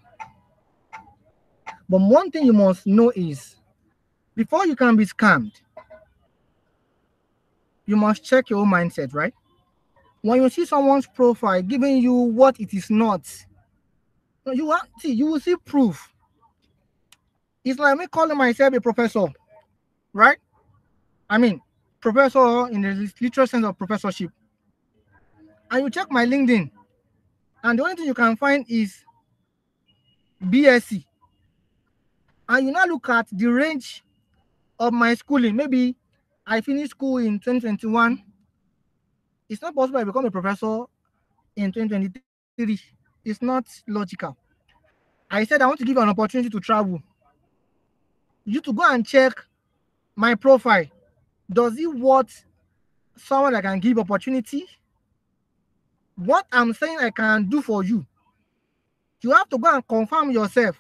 But one thing you must know is before you can be scammed, you must check your own mindset, right? When you see someone's profile giving you what it is not, you want see, you will see proof. It's like me calling myself a professor, right? I mean, professor in the literal sense of professorship. And you check my LinkedIn, and the only thing you can find is BSc. And you now look at the range of my schooling. Maybe I finished school in 2021. It's not possible I become a professor in 2023. It's not logical. I said I want to give you an opportunity to travel. You to go and check my profile. Does it want someone that can give opportunity? What I'm saying I can do for you, you have to go and confirm yourself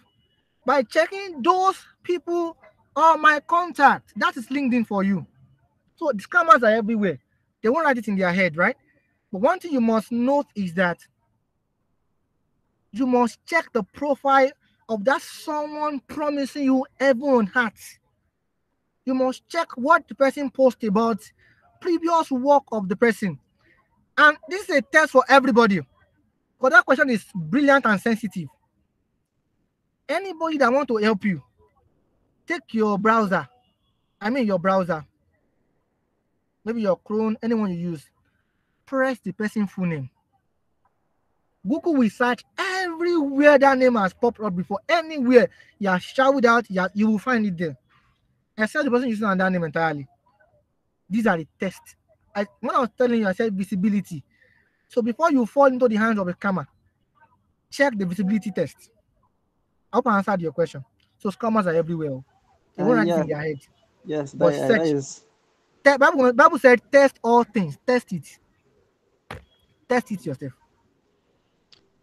by checking those people on my contact. That is LinkedIn for you. So the scammers are everywhere. They won't write it in their head, right? But one thing you must note is that you must check the profile of that someone promising you heaven on. You must check what the person posts about previous work of the person. And this is a test for everybody. Because that question is brilliant and sensitive. Anybody that want to help you, take your browser. I mean your browser. Maybe your Chrome, anyone you use. Press the person full name. Google will search everywhere that name has popped up before, anywhere you have shouted out, you, have- you will find it there. Except the person using that name entirely. These are the tests. I, when I was telling you, I said visibility. So before you fall into the hands of a scammer, check the visibility test. I hope I answered your question. So scammers are everywhere. They won't Uh, yeah. in their head. Yes, that, But uh, that search. is Te- Bible, Bible said, test all things. Test it. Test it yourself.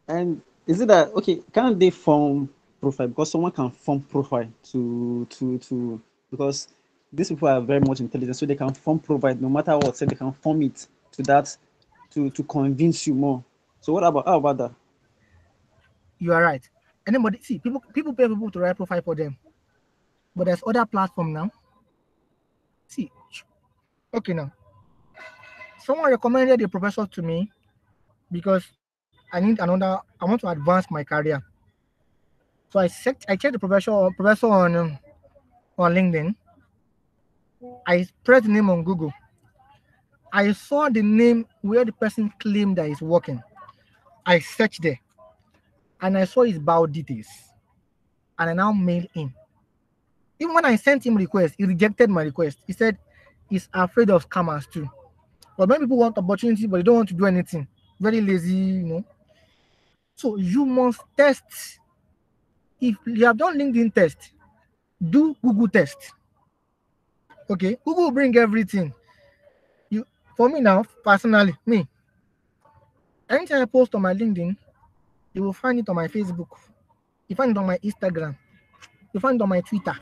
And is it that okay? Can't they form profile because someone can form profile to to to because these people are very much intelligent, so they can form profile no matter what. So they can form it to that to to convince you more. So what about how about that? You are right. Anybody see people people pay people to write profile for them. But there's other platform now. See, okay now. Someone recommended a professor to me because I need another. I want to advance my career. So I checked. I checked the professor professor on um, on LinkedIn. I pressed the name on Google. I saw the name where the person claimed that he's working. I searched there and I saw his bio details. And I now mailed him. Even when I sent him request, he rejected my request. He said he's afraid of scammers too. But when people want opportunity, but they don't want to do anything, very lazy, you know. So you must test. If you have done LinkedIn test, do Google test. Okay, Google bring everything. You for me now, personally, me. Anything I post on my LinkedIn, you will find it on my Facebook. You find it on my Instagram. You find it on my Twitter.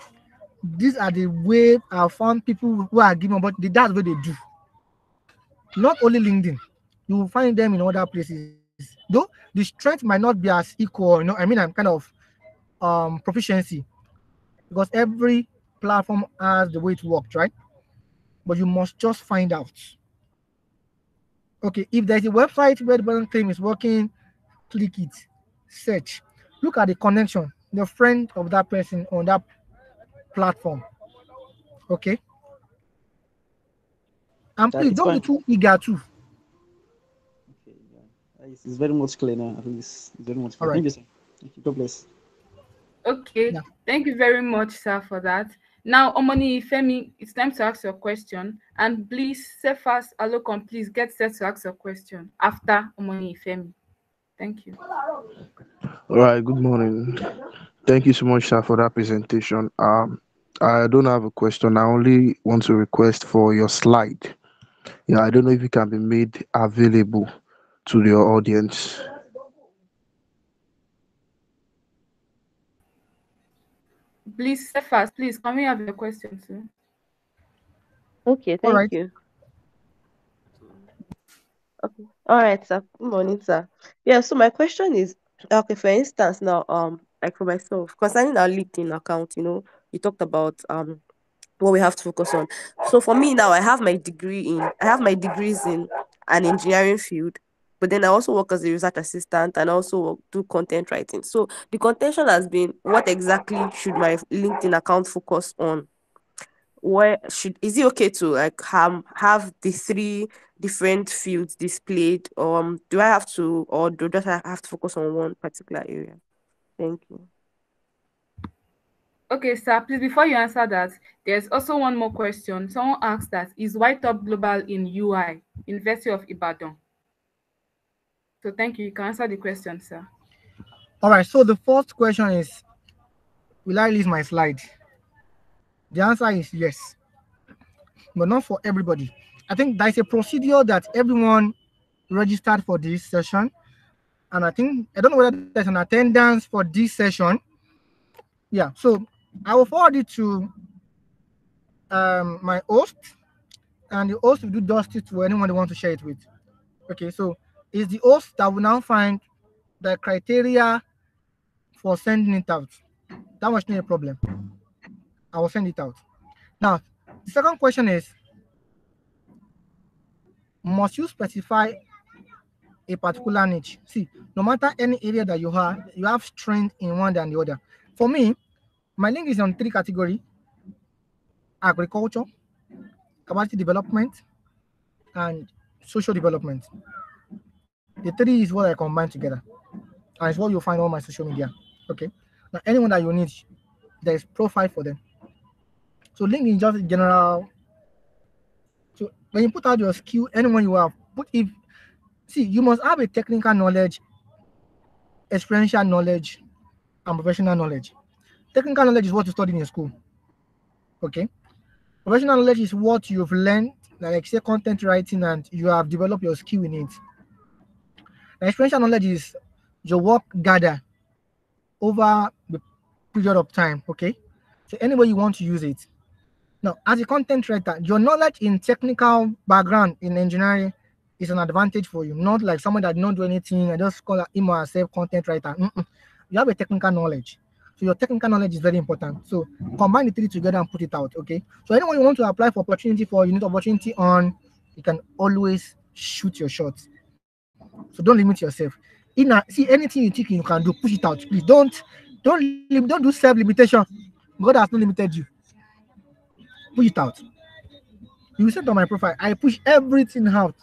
These are the way I found people who are giving, but that's what they do. Not only LinkedIn, you will find them in other places. Though the strength might not be as equal, you know. I mean, I'm kind of um proficiency because every platform has the way it works, right? But you must just find out. Okay, if there's a website where the person claim is working, click it, search, look at the connection, the friend of that person on that platform. Okay. And please don't be too eager too. Okay, yeah. It's, it's very much clear now. At least it's very much clear. All Thank you, sir. Thank you. God bless. Okay, Yeah. thank you very much, sir, for that. Now, Omoni Femi, it's time to ask your question. And please, say fast, Alokon, please get set to ask your question after Omoni Femi. Thank you. All right, good morning. Thank you so much, sir, for that presentation. Um, I don't have a question. I only want to request for your slide. Yeah, I don't know if it can be made available to your audience. Please, say fast, please. Can we have your question, too? Okay, thank right. you. Okay. All right, sir. Good morning, sir. Yeah, so my question is, okay, for instance, now, um, like for myself, concerning our LinkedIn account, you know, you talked about um what we have to focus on. So for me now, I have my degree in, I have my degrees in an engineering field, but then I also work as a research assistant and also work- do content writing. So the contention has been, what exactly should my LinkedIn account focus on? where should is it okay to like have have the three different fields displayed um do i have to or do just I have to focus on one particular area thank you Okay, sir, please, before you answer that, there's also one more question. Someone asked that, is White Top Global in UI, University of Ibadan? So thank you. You can answer the question, sir. All right. So the first question is, will I release my slide? The answer is yes, but not for everybody. I think there's a procedure that everyone registered for this session, and I think I don't know whether there's an attendance for this session. Yeah. So I will forward it to um, my host, and the host will do justice to anyone they want to share it with. Okay. So it's the host that will now find the criteria for sending it out. That was not a problem. I will send it out. Now, the second question is Must you specify a particular niche? See, no matter any area that you have, you have strength in one than the other. For me, my link is on three category agriculture, capacity development, and social development. The three is what I combine together. and it's what you'll find on my social media. Okay. Now, anyone that you need, there is profile for them. So LinkedIn is just general. So when you put out your skill, anyone you have, put if see you must have a technical knowledge, experiential knowledge, and professional knowledge. Technical knowledge is what you studied in school. Okay. Professional knowledge is what you've learned, like say content writing, and you have developed your skill in it. The experiential knowledge is your work gathered over the period of time. Okay. So anyway you want to use it. Now, as a content writer, your knowledge in technical background in engineering is an advantage for you, not like someone that don't do anything and just call him or herself content writer. Mm-mm. You have a technical knowledge. So your technical knowledge is very important. So combine the three together and put it out. Okay. So anyone you want to apply for opportunity for, you need opportunity on, you can always shoot your shots. So don't limit yourself. In a, see anything you think you can do, push it out. Please don't don't don't do self limitation. God has not limited you. Push it out. You said on my profile, I push everything out,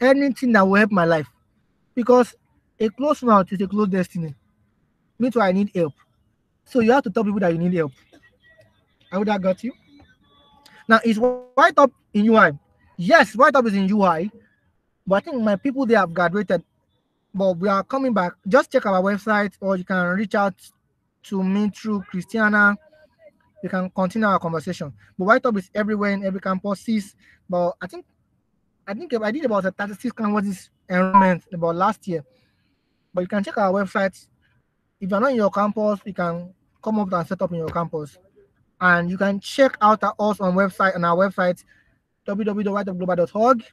anything that will help my life, because a closed mouth is a closed destiny. Me too, I need help. So you have to tell people that you need help. I would have got you. Now it's white up in UI. Yes, white up is in UI, but I think my people they have graduated. But we are coming back. Just check our website, or you can reach out to me through Christiana. We can continue our conversation. But white up is everywhere in every campus. But I think I think I did about a 36 campuses enrollment about last year. But you can check our website. If you're not in your campus, you can come up and set up in your campus. And you can check out us on website on our website www.whiteupglobal.org.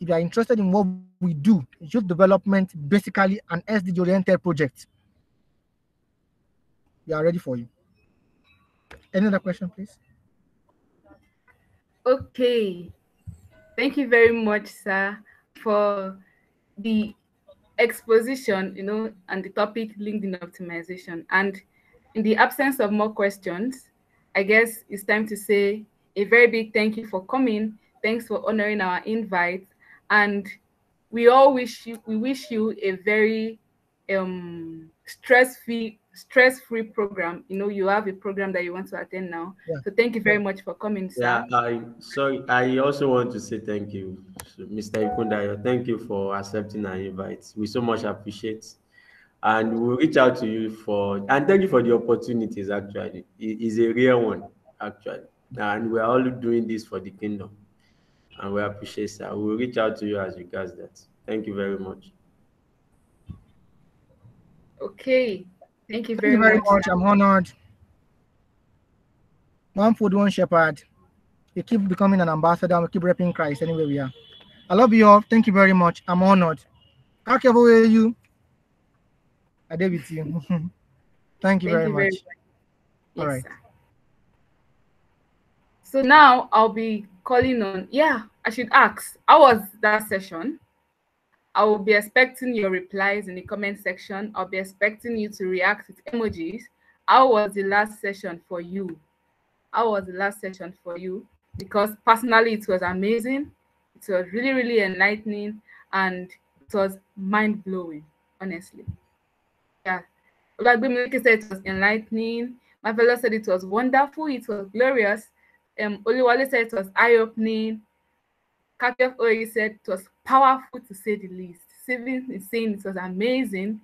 If you are interested in what we do, youth development, basically an SDG oriented project. We are ready for you. Any other question, please? Okay. Thank you very much, sir, for the exposition, you know, and the topic LinkedIn optimization. And in the absence of more questions, I guess it's time to say a very big thank you for coming. Thanks for honoring our invite. And we all wish you we wish you a very um stress-free stress-free program. You know, you have a program that you want to attend now. Yeah. So thank you very much for coming, sir. Yeah, I sorry. I also want to say thank you, Mr. Ekundayo. Thank you for accepting our invite. We so much appreciate, and we'll reach out to you for and thank you for the opportunities. Actually, it is a real one, actually, and we're all doing this for the kingdom, and we appreciate that. We'll reach out to you as regards that. Thank you very much. Okay. Thank you Thank very, you very much. much. I'm honored. One food, one shepherd. You keep becoming an ambassador. We keep repping Christ anywhere we are. I love you all. Thank you very much. I'm honored. How careful were you? I did with you. Thank you Thank very you much. very much. All Yes, right. sir. So now I'll be calling on, yeah, I should ask, how was that session? I will be expecting your replies in the comment section. I'll be expecting you to react with emojis. How was the last session for you? How was the last session for you? Because personally, it was amazing. It was really, really enlightening and it was mind blowing, honestly. Yeah. Like Bimileke said, it was enlightening. My fellow said it was wonderful. It was glorious. Um, Oliwale said it was eye-opening. Katef Oye said it was powerful to say the least. Steven is saying it was amazing.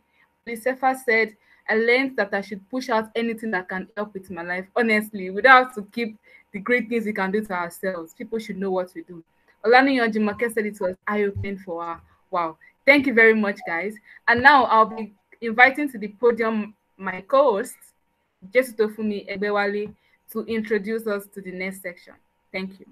Lucifer said, I learned that I should push out anything that can help with my life. Honestly, we don't have to keep the great things we can do to ourselves. People should know what we do. Olani Yonjimake said it was eye-opening for her. Wow. Thank you very much, guys. And now I'll be inviting to the podium my co-host, Jesu Tofumi Egbewale, to introduce us to the next section. Thank you.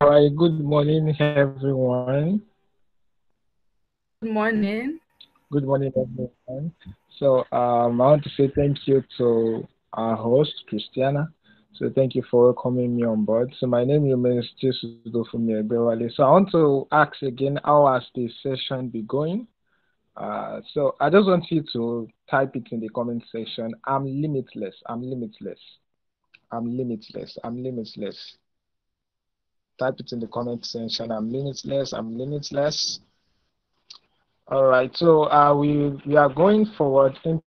All right, good morning, everyone. Good morning. Good morning, everyone. So um, I want to say thank you to our host, Christiana. So thank you for welcoming me on board. So my name remains Jesus Dofumi Egbewale. So I want to ask again, how has the session been going? Uh, so I just want you to type it in the comment section. I'm limitless. I'm limitless. I'm limitless. I'm limitless. type it in the comment section. I'm limitless. I'm limitless. All right. So uh, we we are going forward into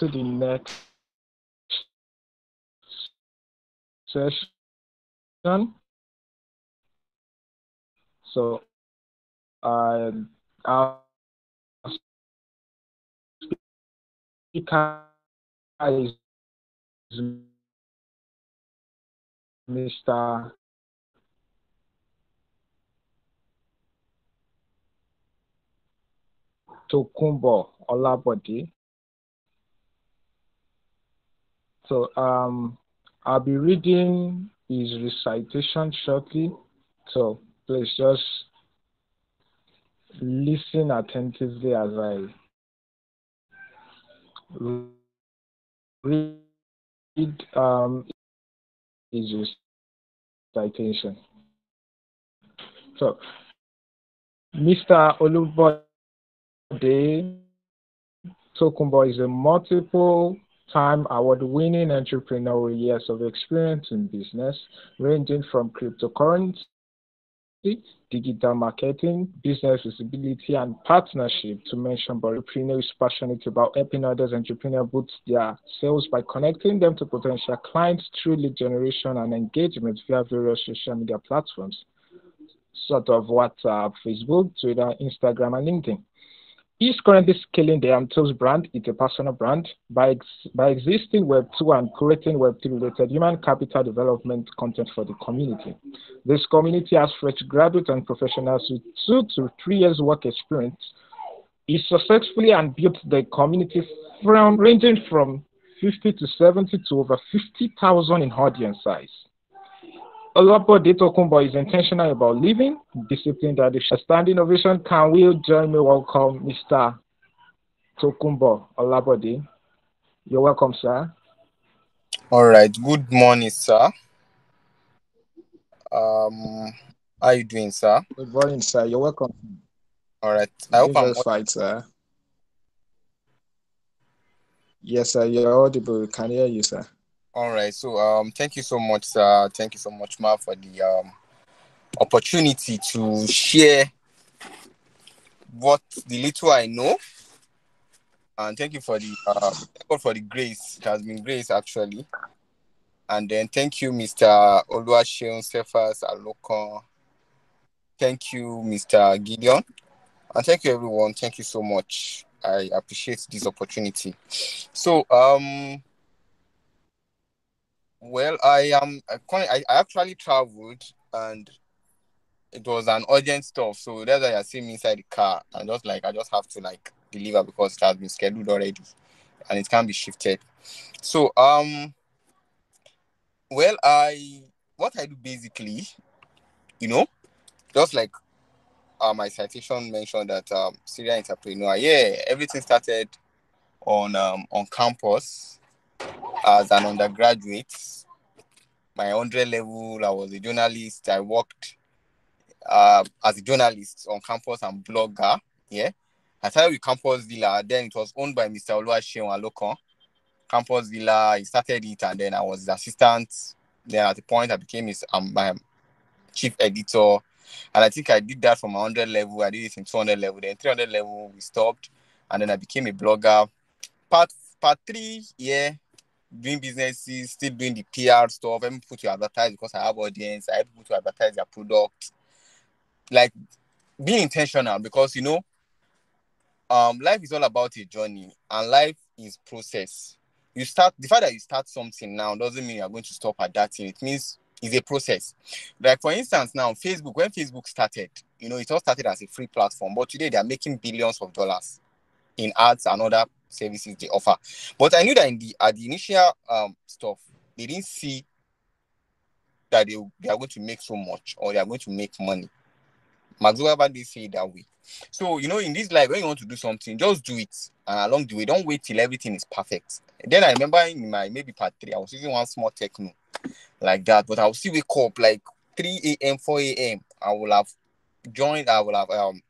the next session. So uh, speaker is Mr. Tokumbo Olabode. So um, I'll be reading his recitation shortly. So please just listen attentively as I read um, his recitation. So, Mr. Olabode Tokumbo is a multiple time award winning entrepreneur years of experience in business, ranging from cryptocurrency digital marketing, business visibility, and partnership to mention, but entrepreneur is passionate about helping others entrepreneurs boost their sales by connecting them to potential clients through lead generation and engagement via various social media platforms, sort of WhatsApp, Facebook, Twitter, Instagram, and LinkedIn. He's currently scaling the Amtos brand. It's a personal brand by, ex by existing Web2 and creating Web3 related human capital development content for the community. This community has fresh graduates and professionals with two to three years work experience. He successfully and built the community from ranging from 50 to 70 to over 50,000 in audience size. Olabode Tokumbo is intentional about living, disciplined, and a standing ovation. Can we join me welcome Mr. Tokumbo Olabode? You're welcome, sir. All right. Good morning, sir. Um, how are you doing, sir? Good morning, sir. You're welcome. All right. I hope I'm fine, sir. Yes, sir. You're audible. We can hear you, sir. All right. So um thank you so much, sir. Thank you so much, Ma, for the um opportunity to share what the little I know. And thank you for the uh for the grace. It has been grace actually. And then thank you, Mr. Oluwaseun Cephas Alokon. Thank you, Mr. Gideon. And thank you everyone. Thank you so much. I appreciate this opportunity. So um well, I am. I, I actually traveled, and it was an urgent stuff. So that's why I see me inside the car, and just like I just have to like deliver because it has been scheduled already, and it can be shifted. So um, well, I what I do basically, you know, just like uh, my citation mentioned that um, serial entrepreneur. Yeah, everything started on um on campus as an undergraduate, my 100 level, I was a journalist. I worked uh, as a journalist on campus and blogger. Yeah. I started with Campus Villa. Then it was owned by Mr. Oluwaseun Alokon. Campus Villa, he started it, and then I was his assistant. Then at the point, I became his um, my chief editor. And I think I did that from 100 level. I did it in 200 level. Then 300 level, we stopped. And then I became a blogger. Part part three, yeah, doing businesses, still doing the PR stuff. Me put to advertise because I have audience. I have people to advertise their product. Like being intentional because you know, um, life is all about a journey and life is process. You start the fact that you start something now doesn't mean you're going to stop at that thing. It means it's a process. Like for instance, now Facebook, when Facebook started, you know, it all started as a free platform, but today they are making billions of dollars in ads and other services they offer. But I knew that in the at the initial um stuff, they didn't see that they, they are going to make so much or they are going to make money. Mark Zuckerberg did say it that way. So you know, in this life, when you want to do something, just do it. And along the way, don't wait till everything is perfect. then I remember in my maybe part three, I was using one small Tecno like that, but I will still wake up like 3 a.m., 4 a.m. I will have joined, I will have um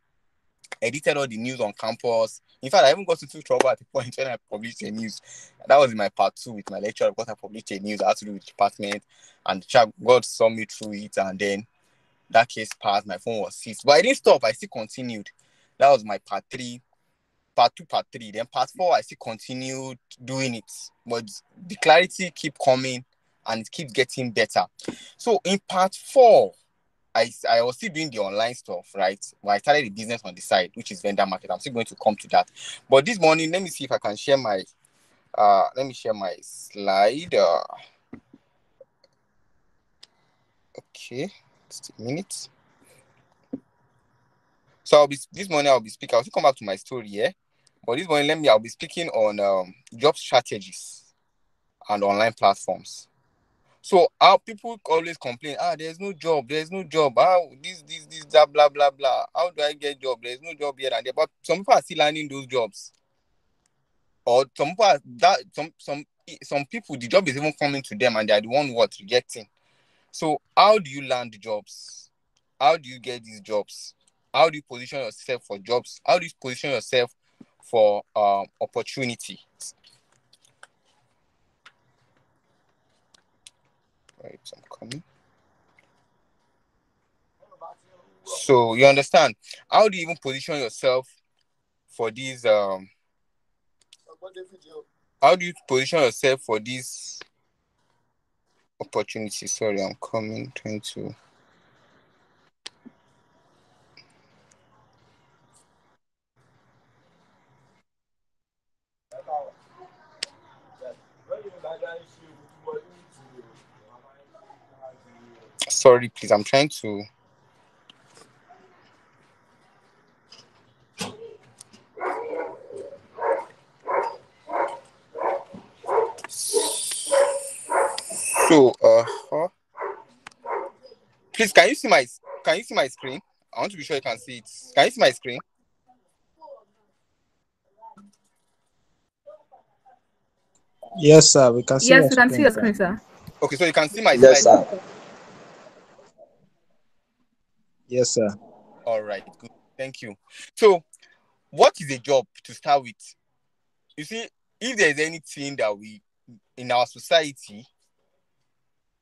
edited all the news on campus. In fact, I even got into trouble at the point when I published a news. That was in my part two with my lecturer because I published a news. I had to do with the department, and the chap God saw me through it, and then that case passed. My phone was seized, but I didn't stop. I still continued. That was my part three, part two, part three. Then part four, I still continued doing it, but the clarity keep coming and it keeps getting better. So in part four, I, I was still doing the online stuff, right? Well, I started the business on the side, which is vendor market. I'm still going to come to that. But this morning, let me see if I can share my uh let me share my slide. Uh, okay, just a minute. So I'll be this morning I'll be speaking. I'll still come back to my story, yeah. But this morning, let me I'll be speaking on um, job strategies and online platforms. So our people always complain, ah, there's no job, there's no job. How this, this, this, that, blah, blah, blah. How do I get job? There's no job here and there. But some people are still landing those jobs. Or some people are that some some some people the job is even coming to them and they're the one what rejecting. So how do you land the jobs? How do you get these jobs? How do you position yourself for jobs? How do you position yourself for um, opportunity? Right, I'm coming. So you understand? How do you even position yourself for these um how do you position yourself for these opportunities? Sorry, I'm coming trying to sorry please i'm trying to so uh huh. please can you see my can you see my screen i want to be sure you can see it can you see my screen Yes, sir. We can see Yes, your we can see screen, your screen, sir. okay so you can see my Yes, slide sir. Yes, sir. all right good. Thank you. So what is a job to start with? You see if there's anything that we in our society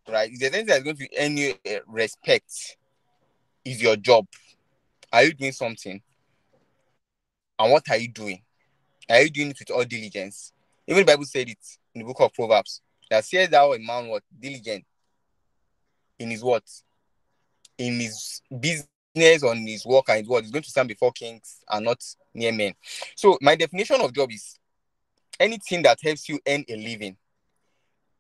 right if there's anything that's going to be any uh, respect is your job. Are you doing something? And what are you doing? Are you doing it with all diligence? Even the bible said it in the book of proverbs that says thou a man what diligent in his what in his business on his work and his is going to stand before kings and not near men. So my definition of job is anything that helps you earn a living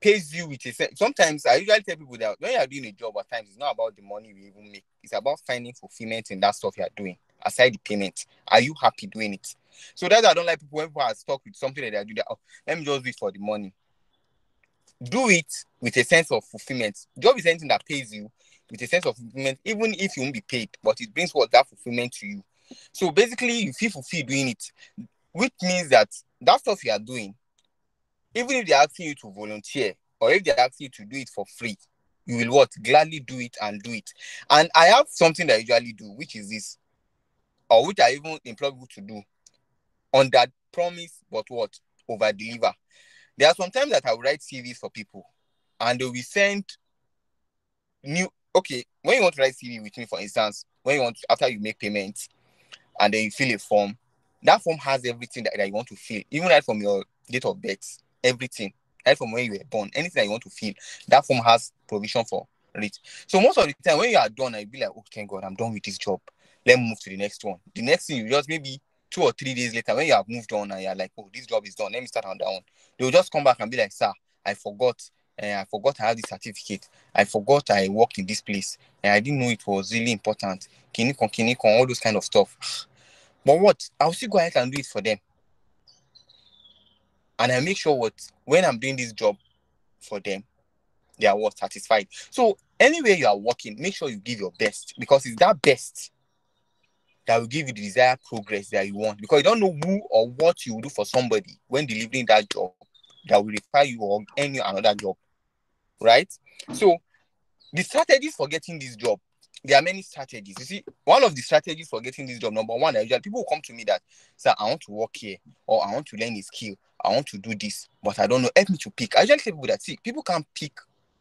pays you with a sometimes i usually tell people that when you are doing a job at times it's not about the money you even make. It's about finding fulfillment in that stuff you are doing aside the payment. Are you happy doing it? So that's why i don't like people when people are stuck with something that they do that oh let me just do it for the money. Do it with a sense of fulfillment. Job is anything that pays you with a sense of fulfillment even if you won't be paid but it brings what that fulfillment to you so basically you feel fulfilled doing it which means that that stuff you are doing even if they're asking you to volunteer or if they're asking you to do it for free, you will what gladly do it and do it. And I have something that I usually do, which is this, or which I even employ people to do on that promise, but what over deliver. There are sometimes that I write CVs for people, and they will send new. Okay, when you want to write CV with me, for instance, when you want to, after you make payment, and then you fill a form, that form has everything that, that you want to fill, even right from your date of birth, everything, right from when you were born, anything that you want to fill, that form has provision for it. So most of the time when you are done, I'll be like, oh thank God, I'm done with this job. Let me move to the next one. The next thing you just maybe two or three days later, when you have moved on and you're like, oh, this job is done, let me start on that one. They'll just come back and be like, sir, I forgot. Uh, I forgot I had the certificate. I forgot I worked in this place. And I didn't know it was really important. Kinikon, kinikon, all those kind of stuff. But what? I'll still go ahead and do it for them. And I make sure what when I'm doing this job for them, they are what satisfied. So anywhere you are working, make sure you give your best because it's that best that will give you the desired progress that you want. Because you don't know who or what you will do for somebody when delivering that job that will require you or any another job. Right? So the strategies for getting this job, there are many strategies. You see, one of the strategies for getting this job, number one, usually people come to me that say, I want to work here, or I want to learn a skill, I want to do this, but I don't know. Help me to pick. I usually tell people that see, people can't pick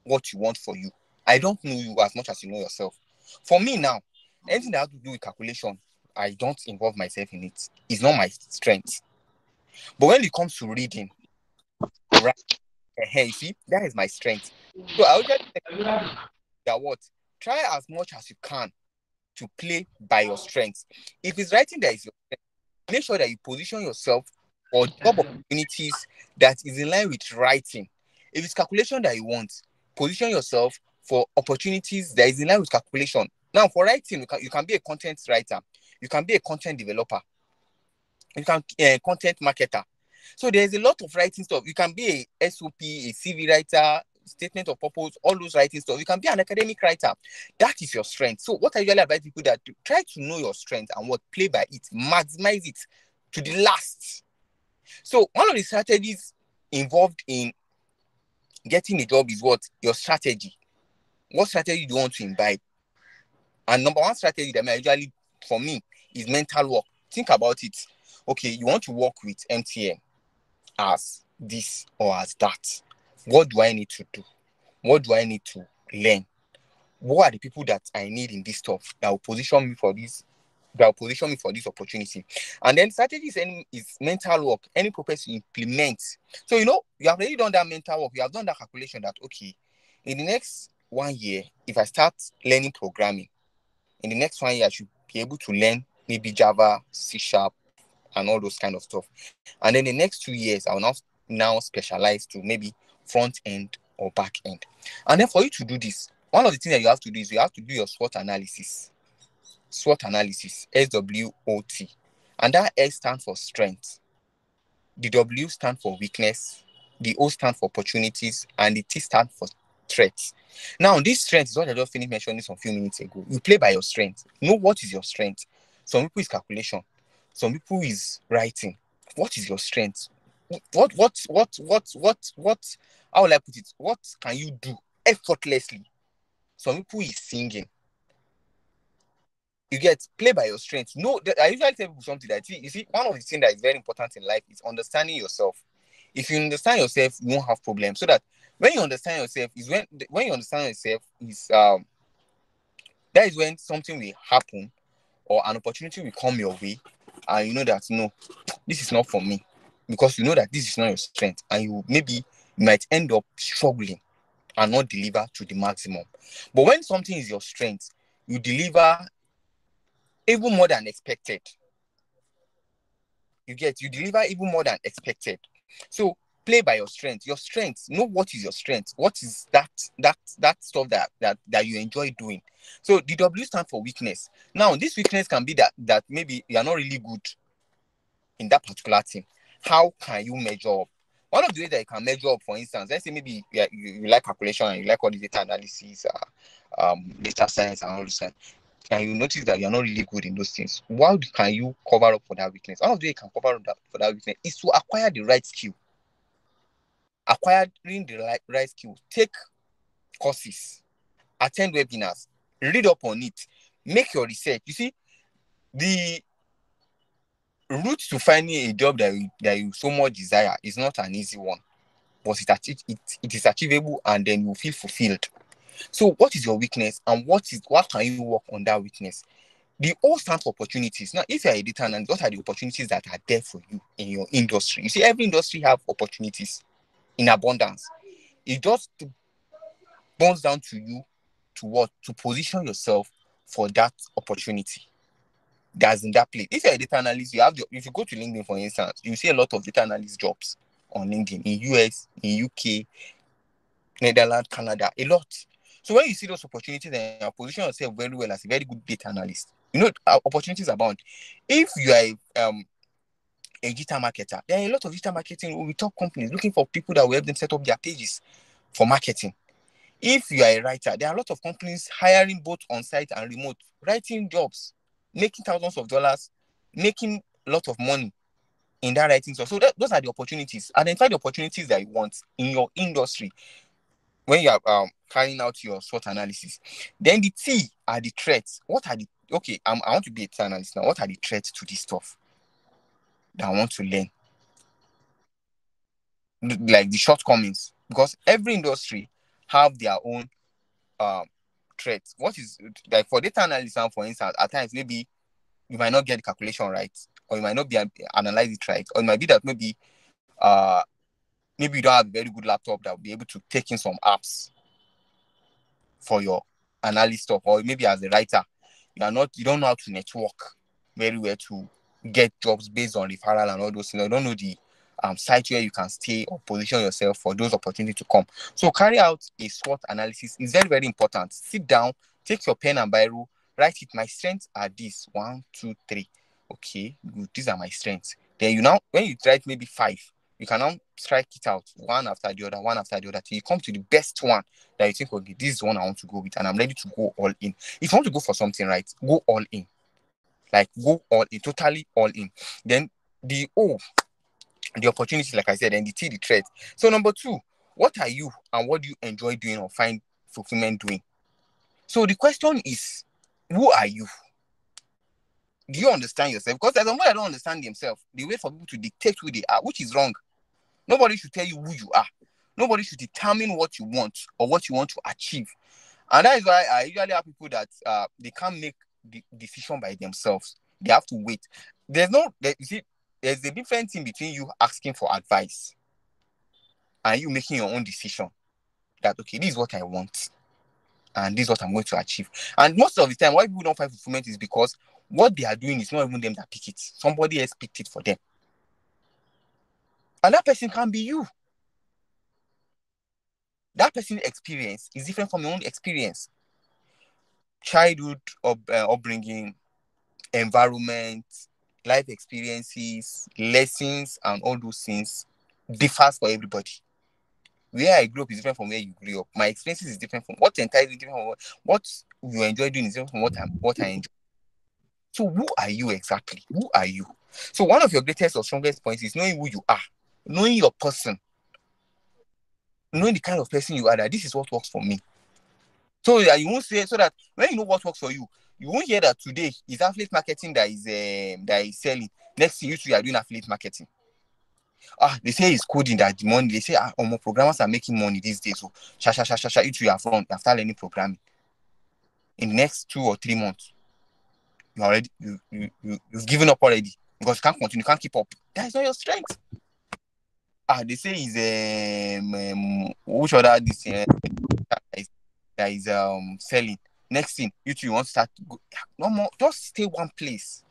what you want for you. I don't know you as much as you know yourself. For me now, anything that has to do with calculation, I don't involve myself in it. It's not my strength. But when it comes to reading, right, hey, see, that is my strength. So I would just that what try as much as you can to play by your strengths. If it's writing that is your strength, make sure that you position yourself for job opportunities that is in line with writing. If it's calculation that you want, position yourself for opportunities that is in line with calculation. Now, for writing, you can, you can be a content writer, you can be a content developer, you can uh, content marketer. So there's a lot of writing stuff. You can be a SOP, a CV writer, statement of purpose, all those writing stuff. You can be an academic writer. That is your strength. So what I usually advise people that to try to know your strength and what play by it, maximize it to the last. So one of the strategies involved in getting a job is what your strategy. What strategy do you want to imbibe? And number one strategy that I usually for me is mental work. Think about it. Okay, you want to work with MTN as this or as that. What do I need to do? What do I need to learn? What are the people that I need in this stuff that will position me for this? That will position me for this opportunity. And then strategy is, any, is mental work. Any purpose you implement. So you know you have already done that mental work. You have done that calculation that okay, in the next one year, if I start learning programming, in the next one year I should be able to learn maybe Java, C Sharp, and all those kind of stuff. And then the next two years, I will now now specialize to maybe front end or back end. And then for you to do this, one of the things that you have to do is you have to do your SWOT analysis. SWOT analysis, S-W-O-T. And that S stands for strength. The W stands for weakness. The O stands for opportunities. And the T stands for threats. Now, this strength is what I just finished mentioning some few minutes ago. You play by your strength. Know what is your strength. Some people is calculation. Some people is writing. What is your strength? What what what what what what how will I put it? What can you do effortlessly? Some people is singing. You get play by your strength. No, I usually tell people something that you see, one of the things that is very important in life is understanding yourself. If you understand yourself, you won't have problems. So that when you understand yourself, is when when you understand yourself is um that is when something will happen or an opportunity will come your way, and you know that no, this is not for me because you know that this is not your strength, and you maybe might end up struggling and not deliver to the maximum. But when something is your strength, you deliver even more than expected. You get you deliver even more than expected. So play by your strength. Your strength, know what is your strength. What is that that that stuff that that that you enjoy doing. So the W stands for weakness. Now this weakness can be that that maybe you are not really good in that particular thing. How can you measure up? One of the ways that you can measure up, for instance, let's say maybe you, you, you like calculation and you like all the data analysis, uh, um, data science, and all this. And you notice that you're not really good in those things. How can you cover up for that weakness? One of the ways you can cover up that, for that weakness is to acquire the right skill. Acquiring the right, right skill, take courses, attend webinars, read up on it, make your research. You see, the route to finding a job that you, that you so much desire is not an easy one, but it, it, it is achievable and then you feel fulfilled. So, what is your weakness and what is what can you work on that weakness? The all stands for opportunities. Now, if you're a data analyst, what are the opportunities that are there for you in your industry? You see, every industry have opportunities in abundance. It just boils down to you to what to position yourself for that opportunity that's in that place. If you're a data analyst, you have the, if you go to LinkedIn, for instance, you see a lot of data analyst jobs on LinkedIn in US, in UK, Netherlands, Canada, a lot. So when you see those opportunities and you position yourself very well as a very good data analyst, you know opportunities abound. If you are um, a digital marketer, there are a lot of digital marketing with top companies looking for people that will help them set up their pages for marketing. If you are a writer, there are a lot of companies hiring both on site and remote, writing jobs making thousands of dollars, making a lot of money in that writing stuff. So that, those are the opportunities. Identify the opportunities that you want in your industry when you are um, carrying out your SWOT analysis. Then the T are the threats. What are the okay? I want to be a analyst now. What are the threats to this stuff that I want to learn? Like the shortcomings, because every industry have their own um, threat? What is like for data analysis, for instance, at times maybe you might not get the calculation right, or you might not be an- analyze it right, or it might be that maybe uh maybe you don't have a very good laptop that will be able to take in some apps for your analysis stuff, or maybe as a writer, you are not you don't know how to network very well to get jobs based on referral and all those things. You don't know the um, site where you can stay or position yourself for those opportunities to come. So carry out a SWOT analysis is very, very important. Sit down, take your pen and biro, write it. My strengths are this one, two, three. Okay, good. These are my strengths. Then you now, when you write maybe five, you can now strike it out one after the other, one after the other, till you come to the best one that you think, okay, this is one I want to go with, and I'm ready to go all in. If you want to go for something, right, go all in. Like go all in, totally all in. Then the O, the opportunity, like I said, and the T, the threat. So number two, what are you and what do you enjoy doing or find fulfillment doing? So the question is, who are you? Do you understand yourself? Because there's someone that don't understand themselves. They wait for people to dictate who they are, which is wrong. Nobody should tell you who you are. Nobody should determine what you want or what you want to achieve. And that is why I usually have people that uh, they can't make the decision by themselves. They have to wait. There's no, there, you see, there's a difference in between you asking for advice and you making your own decision. That okay, this is what I want, and this is what I'm going to achieve. And most of the time, why people don't find fulfillment is because what they are doing is not even them that pick it. Somebody else picked it for them. And that person can be you. That person's experience is different from your own experience. Childhood up, uh, upbringing, environment, life experiences, lessons, and all those things differs for everybody. Where I grew up is different from where you grew up. My experiences is different from what entirely different from what, what you enjoy doing is different from what I what I enjoy. So who are you exactly? Who are you? So one of your greatest or strongest points is knowing who you are, knowing your person, knowing the kind of person you are. That this is what works for me. So that you won't say so that when you know what works for you, you won't hear that today is affiliate marketing that is um, that is selling. Next thing you two are doing affiliate marketing. Ah, they say it's coding that the money. They say ah, more programmers are making money these days. So sha sha sha sha sha. You two are front after learning programming. In the next two or three months, you already you, you, you you've given up already because you can't continue, you can't keep up. That is not your strength. Ah, they say is um, um which other this uh, that is, um selling. Next thing, you two you want to start go, no more, just stay one place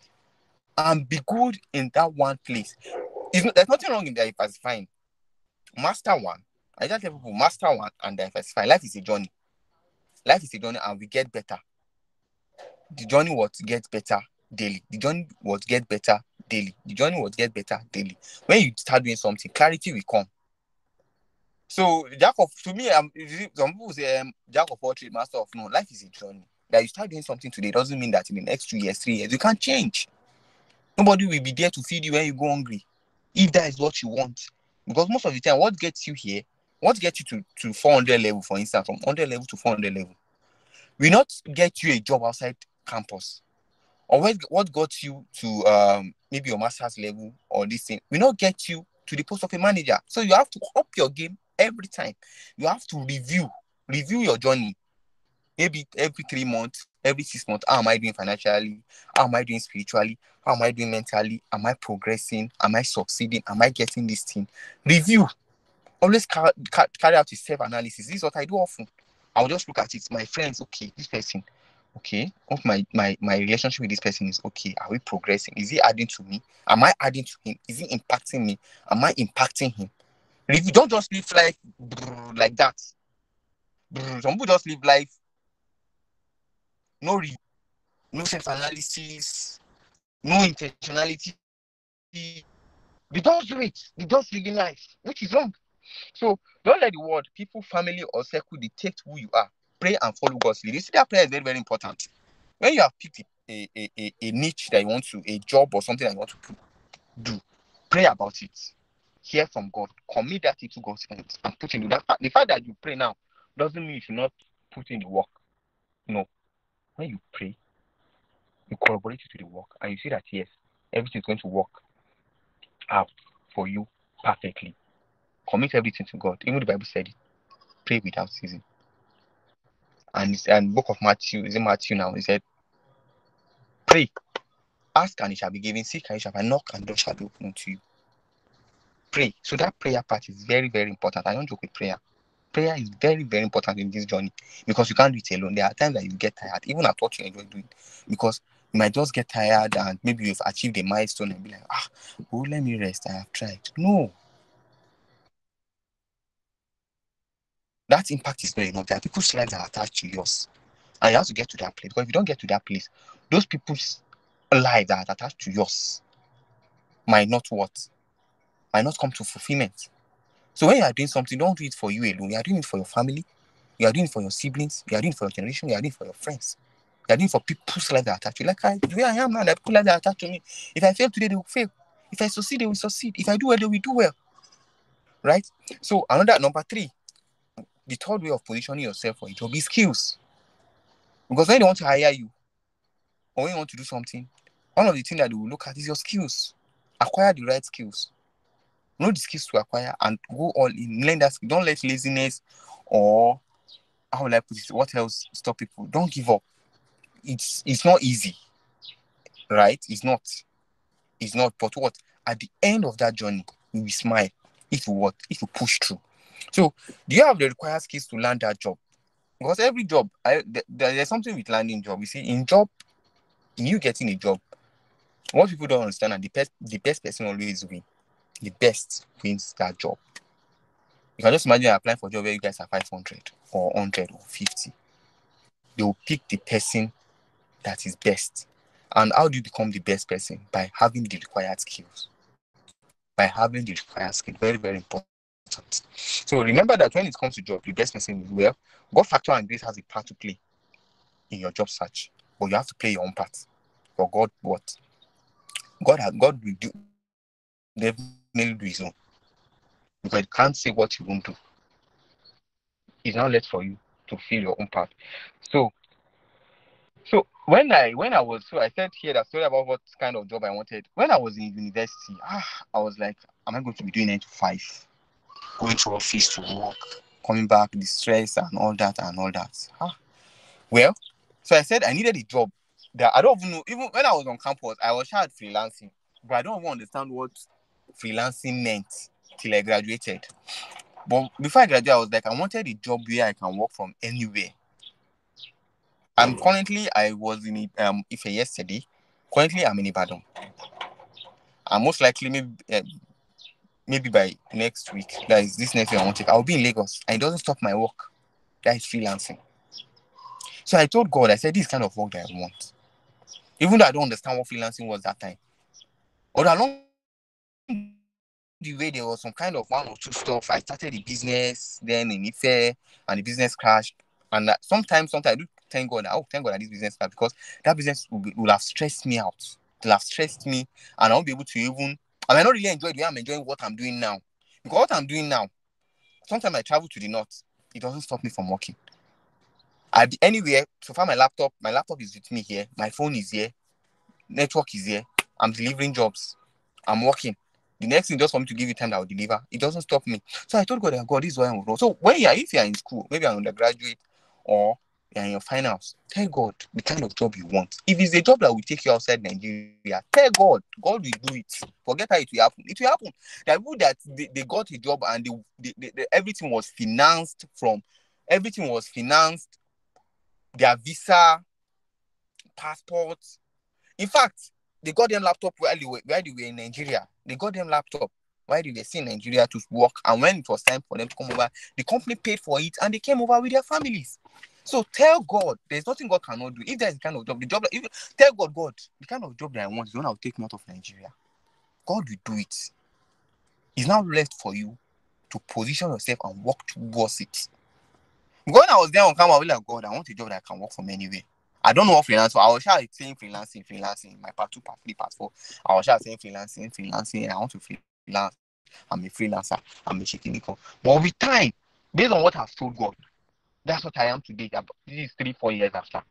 and be good in that one place. It's there's nothing wrong in diversifying. Master one. I just tell people master one and diversify. Life is a journey. Life is a journey, and we get better. The journey was get better daily. The journey was get better daily. The journey was get better daily. When you start doing something, clarity will come. So jack of to me, um, some people say um, jack of all trades, master of none. Life is a journey. That you start doing something today doesn't mean that in the next two years, three years, you can't change. Nobody will be there to feed you when you go hungry, if that is what you want. Because most of the time, what gets you here, what gets you to, to 400 level, for instance, from 100 level to 400 level, will not get you a job outside campus. Or what, what got you to um, maybe your master's level or this thing will not get you to the post of a manager. So you have to up your game every time. You have to review, review your journey. Maybe every three months, every six months. How am I doing financially? How am I doing spiritually? How am I doing mentally? Am I progressing? Am I succeeding? Am I getting this thing? Review. Always car- car- carry out a self-analysis. This is what I do often. I'll just look at it. My friends, okay, this person, okay. Hope my my my relationship with this person is okay. Are we progressing? Is he adding to me? Am I adding to him? Is he impacting me? Am I impacting him? If you don't just live life like that, some people just live life no re- no self-analysis, no intentionality. They don't do it. They just live in life, which is wrong. So don't let the word, people, family, or circle dictate who you are. Pray and follow God's lead. You see that prayer is very, very important. When you have picked a, a, a, a niche that you want to, a job or something that you want to do, pray about it. Hear from God. Commit that into God's hands and put in that. The fact that you pray now doesn't mean you should not put in the work. No. When you pray, you corroborate it to the work and you see that yes, everything is going to work out for you perfectly. Commit everything to God. Even the Bible said it. Pray without ceasing. And it's and book of Matthew, is it Matthew now? He said, Pray, ask and it shall be given, seek and it shall find, knock and door shall be opened to you. Pray. So that prayer part is very, very important. I don't joke with prayer. Prayer is very, very important in this journey because you can't do it alone. There are times that you get tired, even at what you enjoy doing, because you might just get tired and maybe you've achieved a milestone and be like, ah, oh, let me rest. I have tried. No. That impact is very enough. There are people's lives are attached to yours. And you have to get to that place. Because if you don't get to that place, those people's lives that are attached to yours might not what? Might not come to fulfillment. So when you are doing something, don't do it for you alone. You are doing it for your family. You are doing it for your siblings. You are doing it for your generation. You are doing it for your friends. You are doing it for people's lives that to you. Like I, the way I am now, that people that are attached to me. If I fail today, they will fail. If I succeed, they will succeed. If I do well, they will do well. Right? So another number three, the third way of positioning yourself for a job is skills. Because when they want to hire you, or when you want to do something, one of the things that they will look at is your skills. Acquire the right skills. Know the skills to acquire and go all in. Learn that. Don't let laziness or how will I put it? What else stop people? Don't give up. It's it's not easy, right? It's not. It's not. But what at the end of that journey, you will smile if you what if you push through. So, do you have the required skills to land that job? Because every job, I, th- there's something with landing job. You see, in job, in you getting a job, what people don't understand, and the best, the best person always win. The best wins that job. You can just imagine applying for a job where you guys are 500 or 100 or 50. They will pick the person that is best. And how do you become the best person? By having the required skills. By having the required skills. Very, very important. So remember that when it comes to job, the best person is well. God factor and grace has a part to play in your job search, but you have to play your own part. For God, what? God has God will do definitely do his own. Because you can't say what you won't do. It's not left for you to feel your own part. So so when I when I was so I said here that story about what kind of job I wanted. When I was in university, ah, I was like, am I going to be doing nine to five? going to office to work, coming back, the stress and all that and all that. Huh? Well, so I said I needed a job that I don't even know. Even when I was on campus, I was hard freelancing, but I don't even understand what freelancing meant till I graduated. But before I graduated, I was like, I wanted a job where I can work from anywhere. I'm currently, I was in um Ife yesterday. Currently, I'm in Ibadan. I'm most likely maybe uh, maybe by next week, that is this next week I want to, I'll be in Lagos and it doesn't stop my work. That is freelancing. So I told God, I said, this kind of work that I want. Even though I don't understand what freelancing was that time. But along the way, there was some kind of one or two stuff. I started the business then in Ife and the business crashed. And sometimes, sometimes I do thank God, oh, thank God that this business crashed because that business will, be, will have stressed me out. It will have stressed me and I won't be able to even I might not really enjoy the way I'm enjoying what I'm doing now. Because what I'm doing now, sometimes I travel to the north, it doesn't stop me from working. I'll be anywhere. So far, my laptop, my laptop is with me here. My phone is here. Network is here. I'm delivering jobs. I'm working. The next thing, just for me to give you time that I will deliver, it doesn't stop me. So I told God, God, this is what I'm doing. So when you are, if you are in school, maybe an undergraduate or you're in your finals, tell God the kind of job you want. If it's a job that will take you outside Nigeria, tell God, God will do it. Forget how it will happen. It will happen. There are people that they, they got a job and they, they, they, everything was financed from, everything was financed, their visa, passports. In fact, they got them laptop while they, were, while they were in Nigeria. They got them laptop while they were in Nigeria to work. And when it was time for them to come over, the company paid for it and they came over with their families. So tell God, there's nothing God cannot do. If there's the kind of job, the job, if, tell God, God, the kind of job that I want is the one I'll take out of Nigeria. God will do it. It's now left for you to position yourself and work towards it. When I was there on camera, I was like, God, I want a job that I can work from anywhere. I don't know what freelance. So I was just saying freelancing, freelancing. My part two, part three, part four. I was just saying freelancing, freelancing. I want to freelance. I'm a freelancer. I'm a shaking income. But with time, based on what I've told God, that's what I am today. This is three, four years after.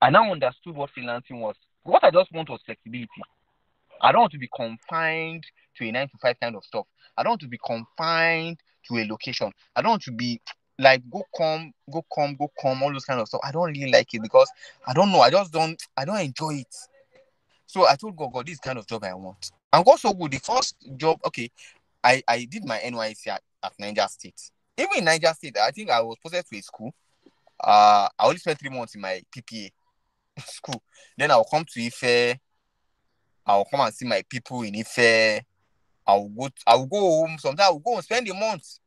I now understood what freelancing was. What I just want was flexibility. I don't want to be confined to a nine to five kind of stuff. I don't want to be confined to a location. I don't want to be like go come, go come, go come, all those kind of stuff. I don't really like it because I don't know. I just don't. I don't enjoy it. So I told God, God, this kind of job I want. And God so good. The first job, okay, I I did my NYSC at, at Niger State. Even in Niger State, I think I was posted to a school. Uh, I only spent three months in my PPA school. Then I'll come to Ife. I'll come and see my people in Ife. I'll go. I'll go home. Sometimes I'll go and spend a month.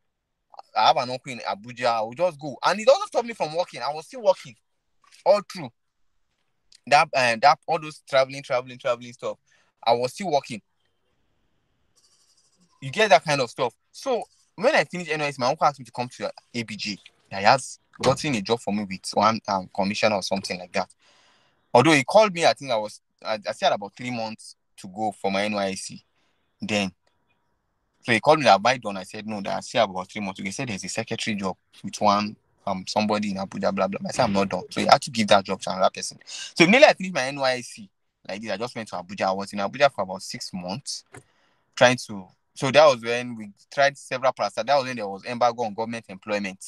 I have an uncle in Abuja. I will just go, and it doesn't stop me from working. I was still working all through that and that all those traveling, traveling, traveling stuff. I was still working. You get that kind of stuff. So when I finished NYS, my uncle asked me to come to ABG. He has gotten a job for me with one um, commission or something like that. Although he called me, I think I was I, I had about three months to go for my NYSC. Then so he called me that by done. I said no, that I have about three months. He said there's a secretary job with one um somebody in Abuja, blah blah. I said I'm not done. So he had to give that job to another person. So immediately I finished my NYSC like this. I just went to Abuja. I was in Abuja for about six months, trying to. So that was when we tried several parts. That was when there was embargo on government employment,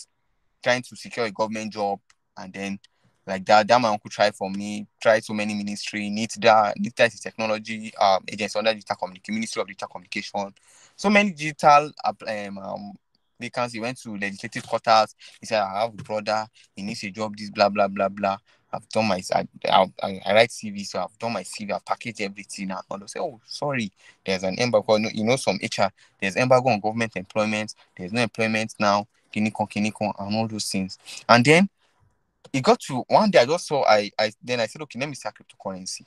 trying to secure a government job, and then like that. That my uncle tried for me. Tried so many ministry. Need that. NITDA is technology um agency under digital communication, Ministry of Digital Communication. So many digital um, um vacancy. Went to legislative quarters. He said, I have a brother. He needs a job. This blah blah blah blah. I've done my I, I, I write CV, so I've done my CV, I've packaged everything and all. Say, oh, sorry, there's an embargo. You know, some HR, there's embargo on government employment. There's no employment now. Kinikon, kinikon, and all those things. And then it got to one day. I just saw. I, I then I said, okay, let me start cryptocurrency.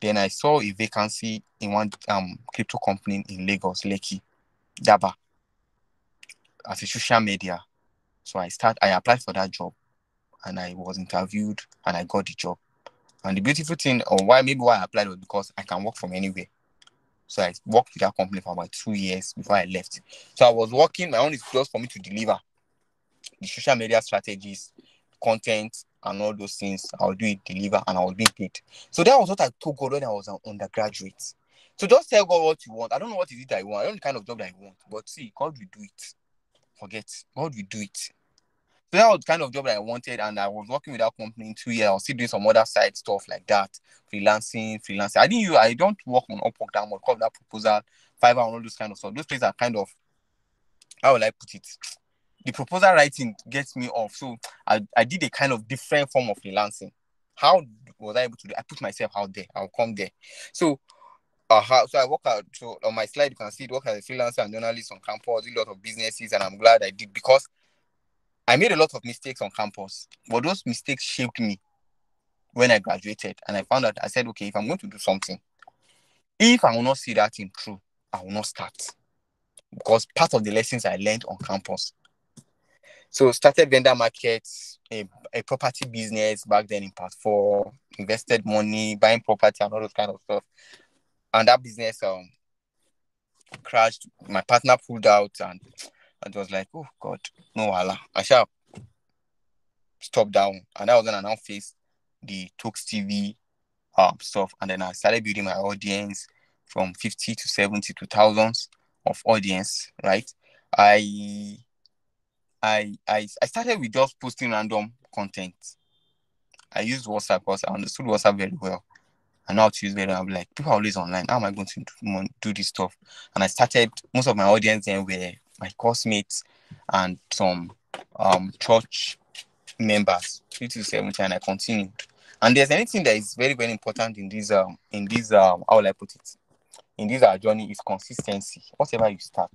Then I saw a vacancy in one um crypto company in Lagos, Lekki, Daba, as a social media. So I start. I applied for that job and I was interviewed and I got the job. And the beautiful thing, or why maybe why I applied was because I can work from anywhere. So I worked with that company for about two years before I left. So I was working, my own is just for me to deliver the social media strategies, content, and all those things. I'll do it, deliver, and I'll being paid. So that was what I told God when I was an undergraduate. So just tell God what you want. I don't know what is it that I want. I don't know the kind of job that I want. But see, God will do it. Forget. God will do it. So that was the kind of job that I wanted, and I was working with that company in two years. I was still doing some other side stuff like that, freelancing, freelancing. I didn't I don't work on Upwork that much, call that proposal, Fiverr, and all those kind of stuff. Those places are kind of, how will I put it? The proposal writing gets me off. So I, I did a kind of different form of freelancing. How was I able to do? I put myself out there. I'll come there. So uh, so I work out so on my slide you can see it work as a freelancer and journalist on campus, a lot of businesses, and I'm glad I did because I made a lot of mistakes on campus, but those mistakes shaped me when I graduated. And I found out I said, okay, if I'm going to do something, if I will not see that thing through, I will not start. Because part of the lessons I learned on campus. So started vendor markets, a, a property business back then in part four, invested money, buying property and all those kind of stuff. And that business um crashed. My partner pulled out and it was like, oh God, no Allah. I shall stop down. And I was I now faced the Talks TV um, stuff. And then I started building my audience from 50 to 70 to thousands of audience, right? I I I I started with just posting random content. I used WhatsApp because I understood WhatsApp very well. I know how to use it. I'm like, people are always online. How am I going to do, do this stuff? And I started, most of my audience then were my classmates and some um church members 2017 and I continued. And there's anything that is very, very important in this um in this um how will I put it? In this our journey is consistency. Whatever you start,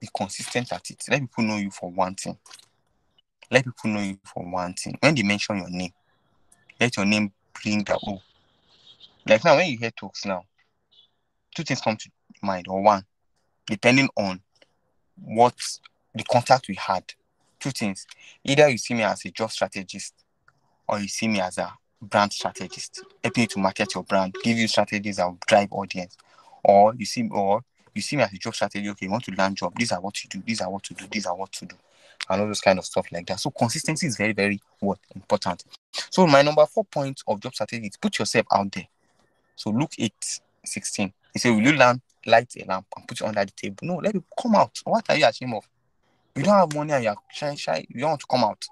be consistent at it. Let people know you for one thing. Let people know you for one thing. When they mention your name, let your name bring that oh. Like now when you hear talks now, two things come to mind, or one, depending on what the contact we had. Two things. Either you see me as a job strategist or you see me as a brand strategist, helping you to market your brand, give you strategies that will drive audience. Or you see or you see me as a job strategy, okay, you want to land job, these are what you do, these are what to do, these are what to do. And all those kind of stuff like that. So consistency is very, very what important. So my number four point of job strategy is put yourself out there. So look at 16. He said, Will you learn light a lamp and put it under the table? No, let people come out. What are you ashamed of? You don't have money and you're shy, shy. You don't want to come out.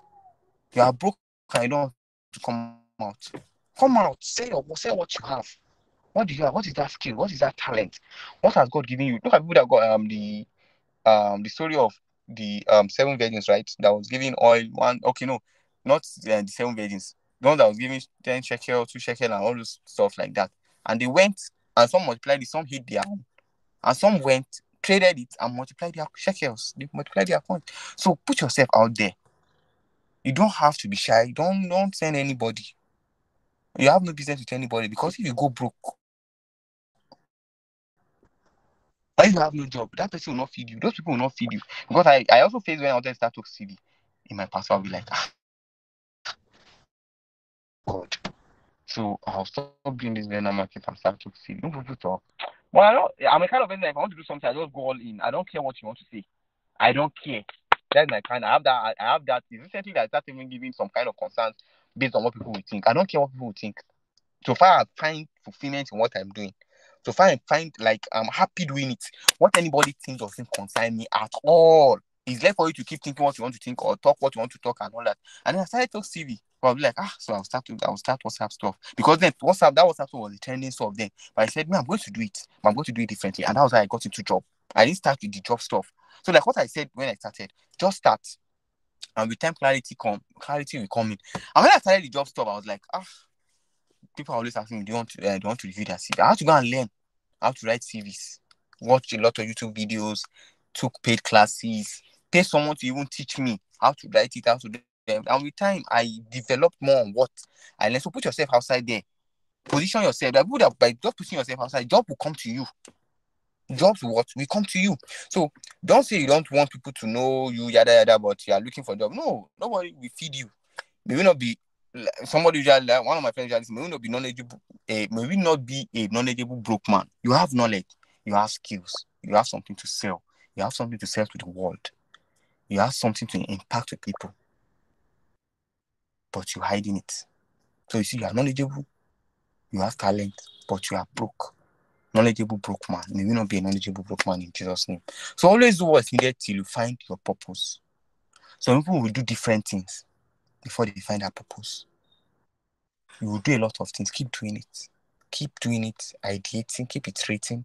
You are broke and you don't want to come out. Come out. Say say what you have. What do you have? What is that skill? What is that talent? What has God given you? Look at people that got um the um the story of the um seven virgins, right? That was giving oil one. Okay, no, not uh, the seven virgins. The one that was giving ten shekel, two shekel, and all those stuff like that. And they went and some multiplied it, some hit their own, and some went traded it and multiplied their shekels. They multiplied their coins. So put yourself out there. You don't have to be shy. Don't don't send anybody. You have no business with anybody because if you go broke, or if you have no job, that person will not feed you. Those people will not feed you. Because I, I also face when I wanted to start Talk CD in my past, I'll be like, ah, God. So I'll stop doing this Vienna market and start Talk CD. No people talk. Well, I don't, I'm a kind of person if I want to do something, I just go all in. I don't care what you want to say. I don't care. That's my kind. I have that. I have that. Recently, I started even giving some kind of concerns based on what people will think. I don't care what people will think. So far, I find fulfillment in what I'm doing. So far, I find like I'm happy doing it. What anybody thinks doesn't concern me at all. It's left for you to keep thinking what you want to think or talk what you want to talk and all that. And then I started Talk CV. Probably like ah, so I'll start to I'll start WhatsApp stuff because then WhatsApp that WhatsApp was the trending stuff then. But I said, man, I'm going to do it. I'm going to do it differently, and that was how I got into job. I didn't start with the job stuff. So like what I said when I started, just start, and with time clarity come, clarity will come in. And when I started the job stuff, I was like, ah, people are always asking me, do you want to, uh, do you want to review their CV? I had to go and learn how to write CVs, watch a lot of YouTube videos, took paid classes, pay someone to even teach me how to write it, how to do them. And with time, I developed more on what I learned. So put yourself outside there. Position yourself. That that by just putting yourself outside, job will come to you. Jobs what we come to you. So don't say you don't want people to know you, yada yada, but you are looking for a job. No, nobody will feed you. May not be somebody usually one of my friends usually may not be knowledgeable, uh, may we not be a knowledgeable broke man. You have knowledge, you have skills, you have something to sell, you have something to sell to the world, you have something to impact with people, but you're hiding it. So you see, you are knowledgeable, you have talent, but you are broke. Knowledgeable broke man. May we not be a knowledgeable broke man in Jesus' name. So always do what's needed till you find your purpose. Some people will do different things before they find their purpose. You will do a lot of things. Keep doing it. Keep doing it, ideating, keep iterating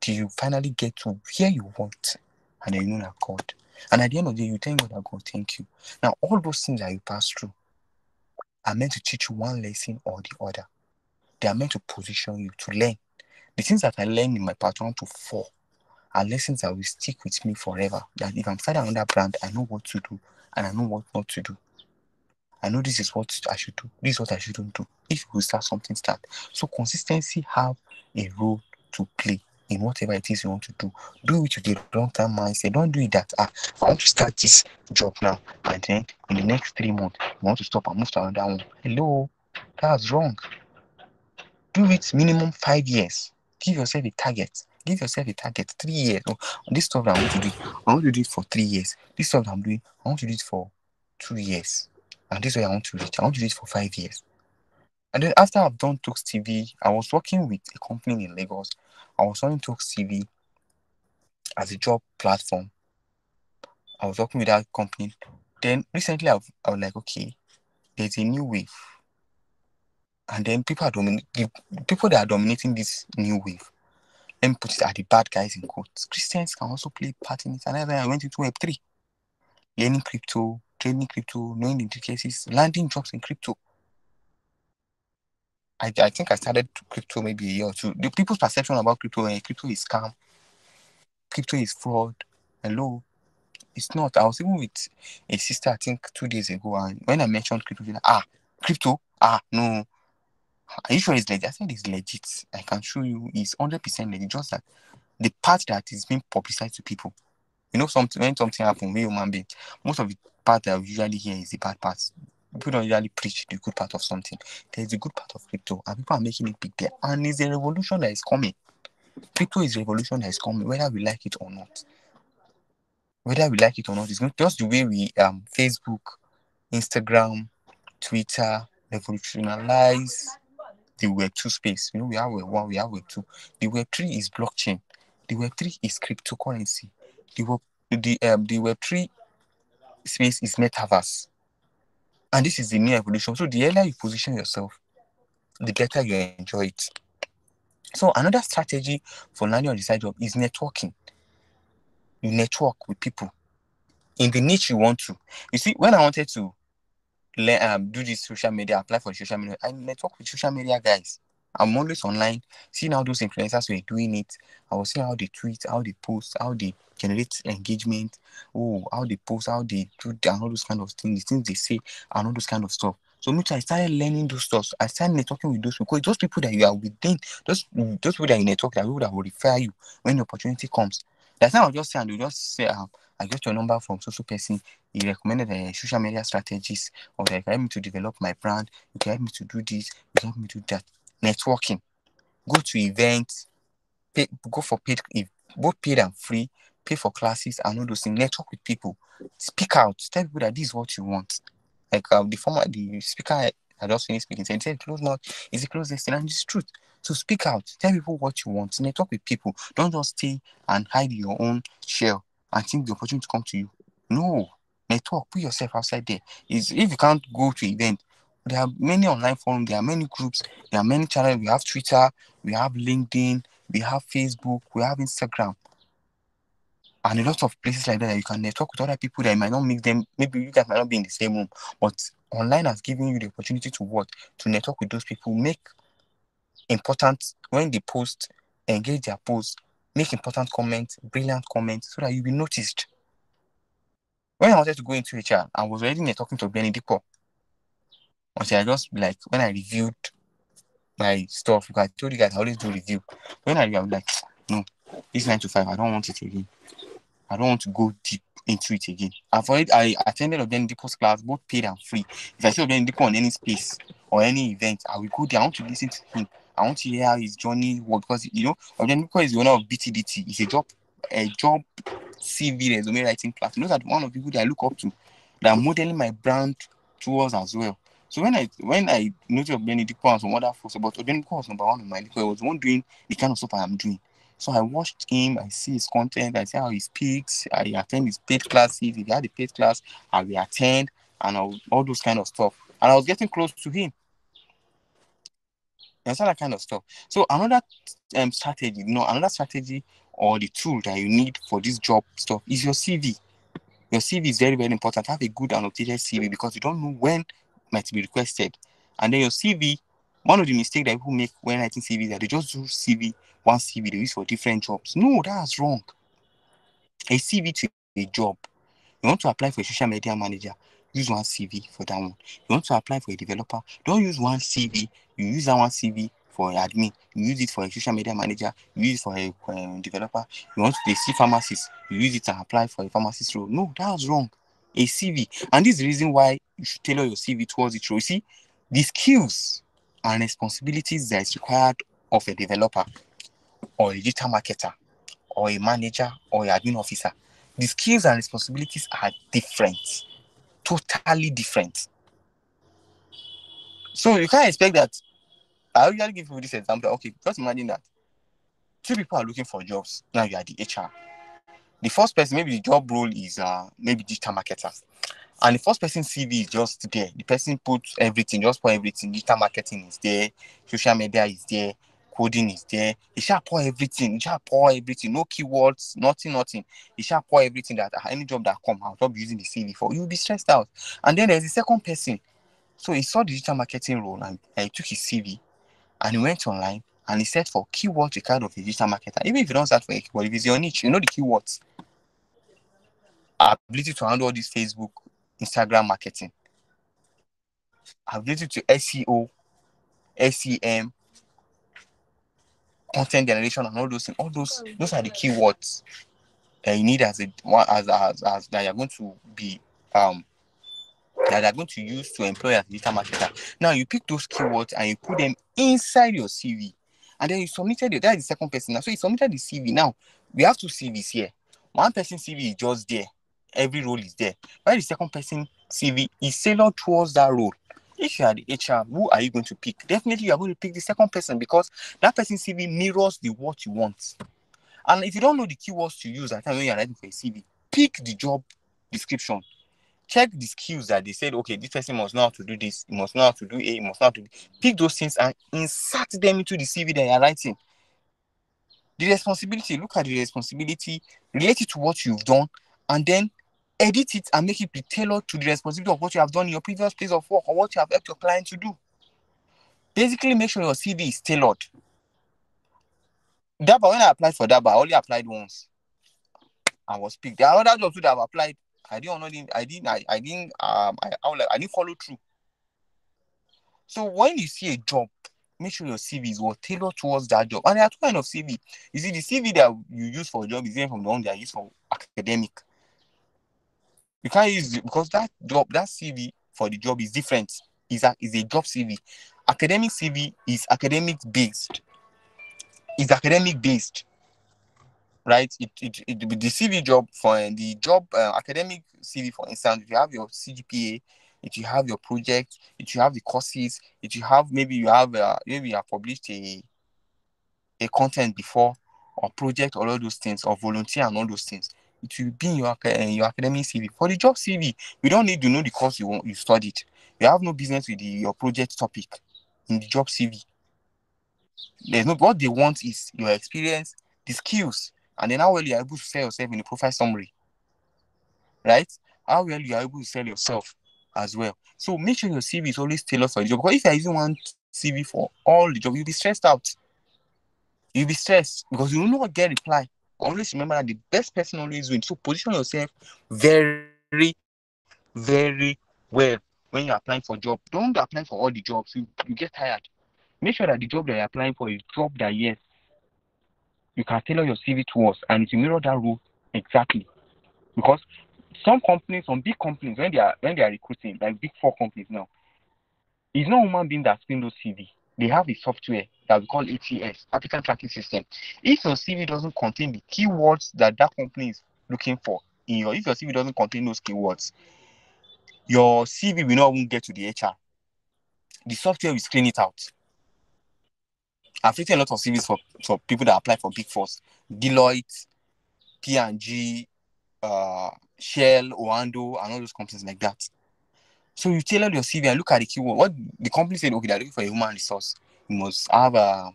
till you finally get to where you want. And then you know that God. And at the end of the day, you thank God that God, thank you. Now, all those things that you pass through are meant to teach you one lesson or the other. They are meant to position you to learn. The things that I learned in my part one to four are lessons that will stick with me forever. That if I'm starting another brand, I know what to do and I know what not to do. I know this is what I should do. This is what I shouldn't do. If you start something, start. So consistency have a role to play in whatever it is you want to do. Do it with a long-term mindset. Don't do it that ah, I want to start this job now, and then in the next three months, you want to stop and move to another one. Hello, that's wrong. Do it minimum five years. Give yourself a target. Give yourself a target. Three years. Oh, this stuff that I want to do, I want to do it for three years. This stuff that I'm doing, I want to do it for two years. And this is where I want to reach. I want to do it for five years. And then after I've done Talks TV, I was working with a company in Lagos. I was running Talks TV as a job platform. I was working with that company. Then recently, I've, I was like, okay, there's a new wave, and then people are dominating. People that are dominating this new wave. Me put it at the bad guys in quotes. Christians can also play part in it. And then I went into Web three, learning crypto, trading crypto, knowing the intricacies, landing jobs in crypto. I, I think I started crypto maybe a year or two. The people's perception about crypto, uh, crypto is scam, crypto is fraud. Hello, it's not. I was even with a sister, I think two days ago, and when I mentioned crypto, like, ah, crypto, ah, no. Are you sure it's legit? I said it's legit. I can show you. It's hundred percent legit. Just that the part that is being publicized to people. You know, something when something happens, we human most of the part that we usually hear is the bad part people don't usually preach the good part of something. There's a good part of crypto, and people are making it big there. And it's a revolution that is coming. Crypto is a revolution that is coming, whether we like it or not. Whether we like it or not, it's not just the way we um Facebook, Instagram, Twitter revolutionize the Web two space. You know, we have Web one, we have Web two. The Web three is blockchain. The Web three is cryptocurrency. The Web the um the Web three space is metaverse. And this is the new evolution. So the earlier you position yourself, the better you enjoy it. So another strategy for landing on the side job is networking. You network with people in the niche you want to. You see, when I wanted to learn, um, do this social media, apply for social media, I network with social media guys. I'm always online, seeing how those influencers were doing it. I was seeing how they tweet, how they post, how they generate engagement, oh, how they post, how they do and all those kind of things, the things they say, and all those kind of stuff. So too, I started learning those stuff. I started networking with those people. Those people that you are within, those those people that you network, that people that will refer you when the opportunity comes. That time I'll just say and they'll just say, um, I got your number from social person. He recommended uh, social media strategies, or they help me to develop my brand. You can help me to do this. You can help me to do that. Networking. Go to events. Pay, go for paid, both paid and free. Pay for classes and all those things. Network with people. Speak out. Tell people that this is what you want. Like um, the former, the speaker I just finished speaking said, said close mouth is the closest thing, and it's truth. So speak out. Tell people what you want. Network with people. Don't just stay and hide your own shell and think the opportunity to come to you. No, network. Put yourself outside there. Is if you can't go to event, there are many online forums. There are many groups. There are many channels. We have Twitter. We have LinkedIn. We have Facebook. We have Instagram. And a lot of places like that, that you can network with other people that might not make them. Maybe you guys might not be in the same room, but online has given you the opportunity to what to network with those people. Make important when they post, engage their posts make important comments, brilliant comments, so that you'll be noticed. When I wanted to go into HR, I was already talking to Benedico. Until I just like when I reviewed my stuff, because I told you guys I always do review. When I was like, no, this nine to five, I don't want it again. I don't want to go deep into it again. I've already I attended Benedico's class, both paid and free. If I see Benedico on any space or any event, I will go there. I want to listen to him. I want to hear his journey was because you know Benedico is the owner of BTDT. It's a job, a job CV resume writing platform. Those are one of the people that I look up to. That I'm modeling my brand towards as well. So when I when I noticed of Benedico and some other folks about Benedico was number one on my list. I was one doing the kind of stuff I am doing. So I watched him, I see his content, I see how he speaks, I attend his paid classes. If he had a paid class, I will attend and all, all those kind of stuff. And I was getting close to him. That's that kind of stuff. So another um, strategy, you know, another strategy or the tool that you need for this job stuff is your CV. Your CV is very, very important. Have a good and updated CV because you don't know when might be requested. And then your CV, one of the mistakes that people make when writing CV is that they just do CV, one CV they use for different jobs. No, that's wrong. A CV to a job. You want to apply for a social media manager, use one CV for that one. You want to apply for a developer, don't use one CV. You use that one CV for admin. You use it for a social media manager. You use it for a um, developer. You want to see pharmacist. You use it to apply for a pharmacist role. No, that's wrong. A CV, and this is the reason why you should tailor your CV towards it. You see, the skills and responsibilities that is required of a developer or a digital marketer or a manager or a admin officer, the skills and responsibilities are different, totally different. So you can't expect that. I usually give you this example. Okay, just imagine that two people are looking for jobs. Now you are the HR. The first person, maybe the job role is uh maybe digital marketer. And the first person CV is just there. The person puts everything, just put everything. Digital marketing is there, social media is there, coding is there. He shall pour everything. He shall pour everything. No keywords, nothing, nothing. He shall pour everything that any job that come out, job using the CV for. You'll be stressed out. And then there's the second person. So he saw digital marketing role and, he took his CV and he went online and he set for keywords required of a digital marketer. Even if you don't search for a keyword, if it's your niche, you know the keywords. Ability to handle this Facebook, Instagram marketing. Ability to SEO, SEM, content generation, and all those things. All those those are the keywords that you need as a as as, as that you're going to be um that they're going to use to employ as digital marketer. Now you pick those keywords and you put them inside your CV, and then you submitted it. That is the second person now. So you submitted the CV. Now we have two CVs here. One person CV is just there. Every role is there. While the second person CV is tailored towards that role. If you are the HR, who are you going to pick? Definitely you are going to pick the second person because that person CV mirrors the what you want. And if you don't know the keywords to use at time when you're writing for a CV, pick the job description check the skills that they said, okay, this person must know how to do this, he must know how to do A, he must know how to pick those things and insert them into the CV that you're writing. The responsibility, look at the responsibility, relate it to what you've done, and then edit it and make it be tailored to the responsibility of what you have done in your previous place of work or what you have helped your client to do. Basically, make sure your CV is tailored. Daba, when I applied for Daba, I only applied once. I was picked. There are other jobs too that I've applied. I didn't know I didn't I, I didn't um I, I, like, I didn't follow through. So when you see a job, make sure your CV is what tailored towards that job. And there are two kind of CV. You see, the CV that you use for a job is different from the one that you use for academic. You can't use it because that job, that CV for the job is different. Is a is a job CV. Academic CV is academic based. Is academic based right? It, it, it the CV job for the job uh, academic CV, for instance, if you have your CGPA, if you have your project, if you have the courses, if you have maybe you have uh, maybe you have published a a content before or project or all those things or volunteer and all those things. It will be in your, uh, your academic CV. For the job CV, you don't need to know the course you want, you studied. You have no business with the, your project topic in the job CV. There's no what they want is your experience, the skills, and then how well you are able to sell yourself in the profile summary. Right? How well you are able to sell yourself as well. So make sure your CV is always tailored for the job. Because if you're using one CV for all the job, you'll be stressed out. You'll be stressed because you will not get a reply. Always remember that the best person always wins. So position yourself very, very well when you're applying for job. Don't apply for all the jobs. You, you get tired. Make sure that the job that you're applying for is a job that yes, you can tailor your CV to us and will mirror that role exactly. Because some companies, some big companies, when they are when they are recruiting, like big four companies now, it's not human being that screen those CV. They have a software that we call ATS, applicant tracking system. If your CV doesn't contain the keywords that that company is looking for, in your if your CV doesn't contain those keywords, your CV will not even get to the HR. The software will screen it out. I've written a lot of CVs for, for people that apply for Big Fours, Deloitte, P&G, uh, Shell, Oando, and all those companies like that. So you tailor your CV and look at the keyword. What the company said, okay, they're looking for a human resource. You must have a,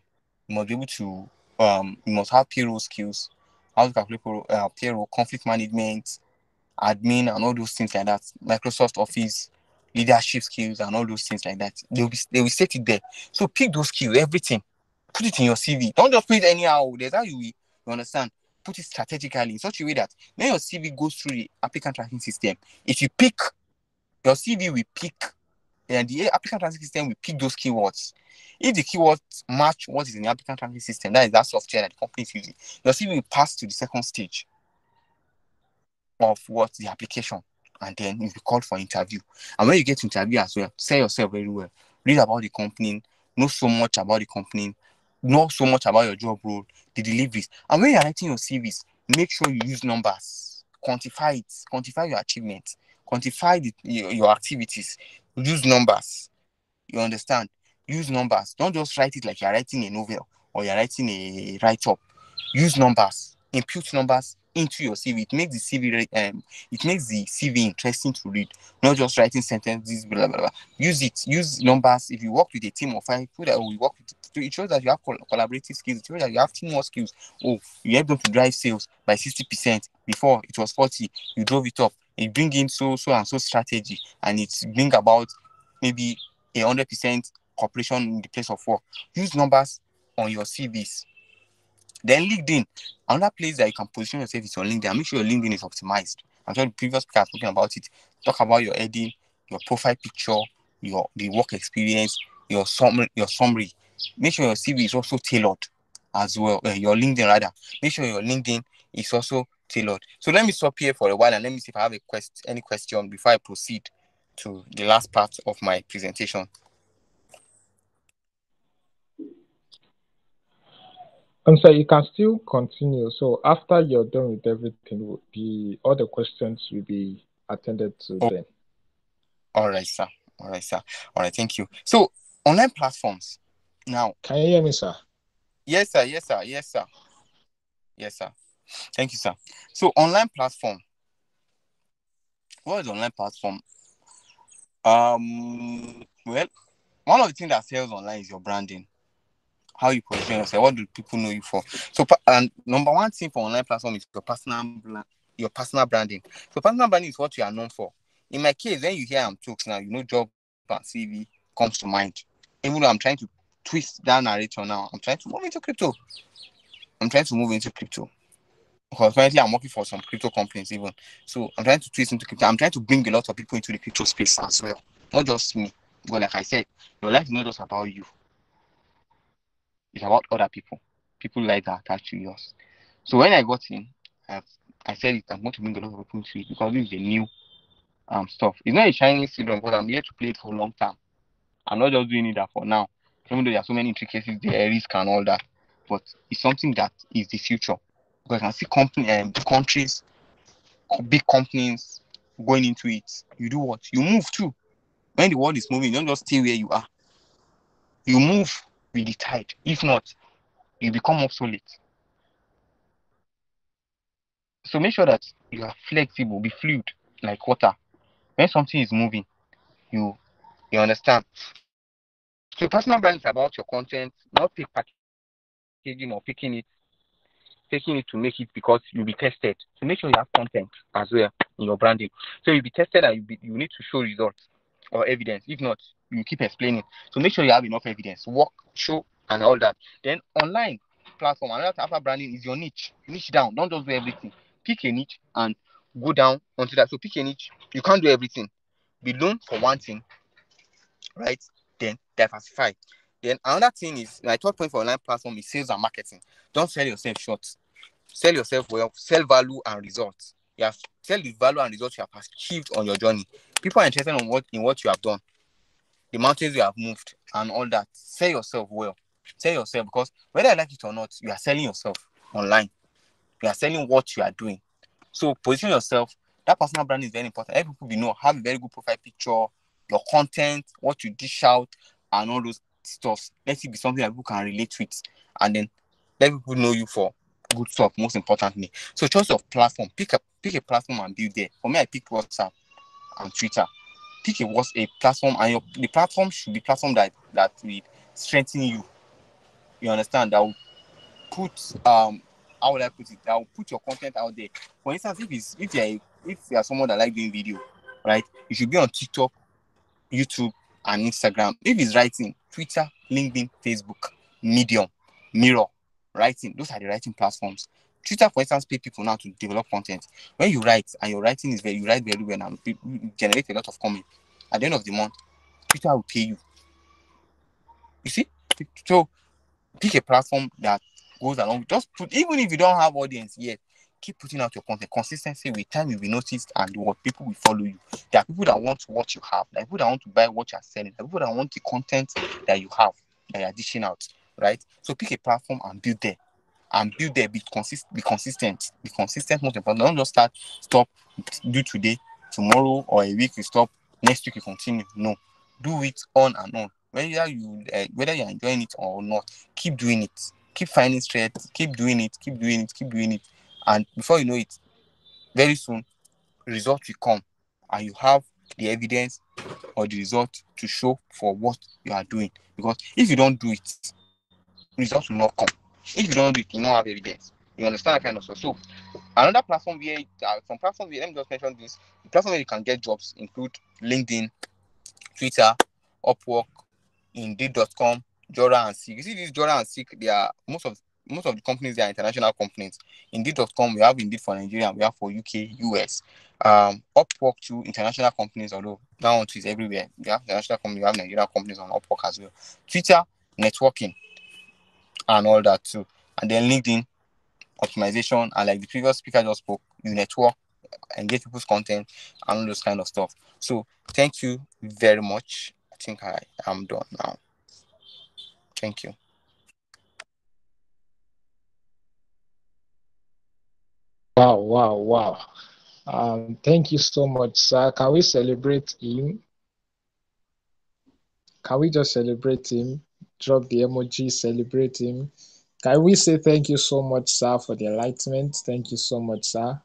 you must be able to, um, you must have payroll skills, how to calculate payroll, uh, payroll, conflict management, admin, and all those things like that. Microsoft Office, leadership skills, and all those things like that. They will be, they will set it there. So pick those skills, everything put it in your CV. Don't just put it anyhow. There's how you, you understand. Put it strategically in such a way that when your CV goes through the applicant tracking system, if you pick your CV, will pick, and the applicant tracking system will pick those keywords. If the keywords match what is in the applicant tracking system, that is that software that the company is using, your CV will pass to the second stage of what the application, and then you'll be called for interview. And when you get to interview as well, sell yourself very well. Read about the company, know so much about the company, know so much about your job role, the deliveries. And when you're writing your CVs, make sure you use numbers, quantify it, quantify your achievements, quantify the, your, your activities, use numbers. You understand? Use numbers. Don't just write it like you're writing a novel or you're writing a write up. Use numbers, impute numbers into your CV. It makes the CV um, it makes the CV interesting to read, not just writing sentences. Blah blah blah. Use it. Use numbers. If you work with a team of five people that will work with, it shows that you have collaborative skills. It shows that you have teamwork skills. Oh, you help them to drive sales by sixty percent. Before it was forty, you drove it up. It bring in so so and so strategy, and it bring about maybe a hundred percent cooperation in the place of work. Use numbers on your CVs then LinkedIn, another place that you can position yourself is on LinkedIn. Make sure your LinkedIn is optimized. I'm sure the previous speaker talking about it. Talk about your heading, your profile picture, your the work experience, your summary, your summary. Make sure your CV is also tailored as well. Uh, your LinkedIn rather. Make sure your LinkedIn is also tailored. So let me stop here for a while and let me see if I have a quest any question before I proceed to the last part of my presentation. Um, so you can still continue. So after you're done with everything, the other questions will be attended to Oh. then. All right, sir. All right, sir. All right, thank you. So online platforms now. Can you hear me, sir? Yes, sir. Yes, sir. Yes, sir. Yes, sir. Thank you, sir. So online platform. what is online platform? Um, well, one of the things that sells online is your branding. How you position yourself. What do people know you for? So, and number one thing for online platform is your personal your personal branding. So, personal branding is what you are known for. In my case, when you hear I'm talks now, you know job and CV comes to mind. Even though I'm trying to twist that narrative now, I'm trying to move into crypto. I'm trying to move into crypto because currently I'm working for some crypto companies even. So I'm trying to twist into crypto. I'm trying to bring a lot of people into the crypto space as well. Not just me. But like I said, your life is not just about you. It's about other people. People like that to yours. So when I got in, I've, I said I'm going to bring a lot of people into it because this is a new um stuff. It's not a Chinese syndrome, but I'm here to play it for a long time. I'm not just doing it for now. Even though there are so many intricacies, there risk and all that. But it's something that is the future because I see company um, countries, big companies going into it. You do what? You move too. When the world is moving, you don't just stay where you are. You move with the tide. If not, you become obsolete. So make sure that you are flexible, be fluid like water. When something is moving, you you understand. So personal brand is about your content, not pick packaging or picking it taking it to make it because you'll be tested. So make sure you have content as well in your branding. So you'll be tested and you be, you need to show results or evidence. If not, you keep explaining. So make sure you have enough evidence, work, show, and all that. Then online platform, another of branding is your niche. Niche down. Don't just do everything. Pick a niche and go down onto that. So pick a niche. You can't do everything. Be known for one thing, right? Then diversify. Then another thing is my third point for online platform is sales and marketing. Don't sell yourself short. Sell yourself well, sell value and results. You have sell the value and results you have achieved on your journey. People are interested in what in what you have done, the mountains you have moved, and all that. Sell yourself well. Sell yourself because whether I like it or not, you are selling yourself online. You are selling what you are doing. So position yourself. That personal brand is very important. Every people be know have a very good profile picture, your content, what you dish out, and all those stuff. Let it be something that people can relate with, and then let people know you for good stuff. Most importantly, so choice of platform. Pick a pick a platform and build there. For me, I pick WhatsApp and Twitter. Pick a what's a platform, and your the platform should be platform that that will strengthen you. You understand? That will put um how would I put it? That will put your content out there. For instance, if it's if you're if you are someone that like doing video, right? You should be on TikTok, YouTube, and Instagram. If it's writing, Twitter, LinkedIn, Facebook, Medium, Mirror, writing. Those are the writing platforms. Twitter, for instance, pay people now to develop content. When you write and your writing is very, you write very well and you generate a lot of comment. At the end of the month, Twitter will pay you. You see? So pick a platform that goes along. Just put, even if you don't have audience yet, keep putting out your content. Consistency with time you'll be noticed and what people will follow you. There are people that want what you have. There are people that want to buy what you're selling. There are people that want the content that you have that you're dishing out. Right? So pick a platform and build there. And build there, be consist be consistent. Be consistent most important. Don't just start, stop, do today, tomorrow or a week you stop, next week you continue. No. Do it on and on. Whether you uh, whether you're enjoying it or not, keep doing it. Keep finding strength, keep doing it, keep doing it, keep doing it and before you know it very soon results will come. And you have the evidence or the result to show for what you are doing. Because if you don't do it results will not come. If you don't do it you don't have evidence. You understand that kind of stuff. So another platform where uh, some platforms where let me just mention this the platform where you can get jobs include linkedin twitter upwork indeed.com jora and seek. You see these jora and seek they are most of most of the companies they are international companies. Indeed.com, we have Indeed for Nigeria, we have for UK, US. Um, Upwork to international companies, although that one is everywhere. We have international companies, we have Nigerian companies on Upwork as well. Twitter, networking, and all that too. And then LinkedIn, optimization, and like the previous speaker just spoke, you network, engage people's content, and all those kind of stuff. So thank you very much. I think I am done now. Thank you. Wow, wow, wow. Um, thank you so much, sir. Can we celebrate him? Can we just celebrate him? Drop the emoji, celebrate him. Can we say thank you so much, sir, for the enlightenment? Thank you so much, sir.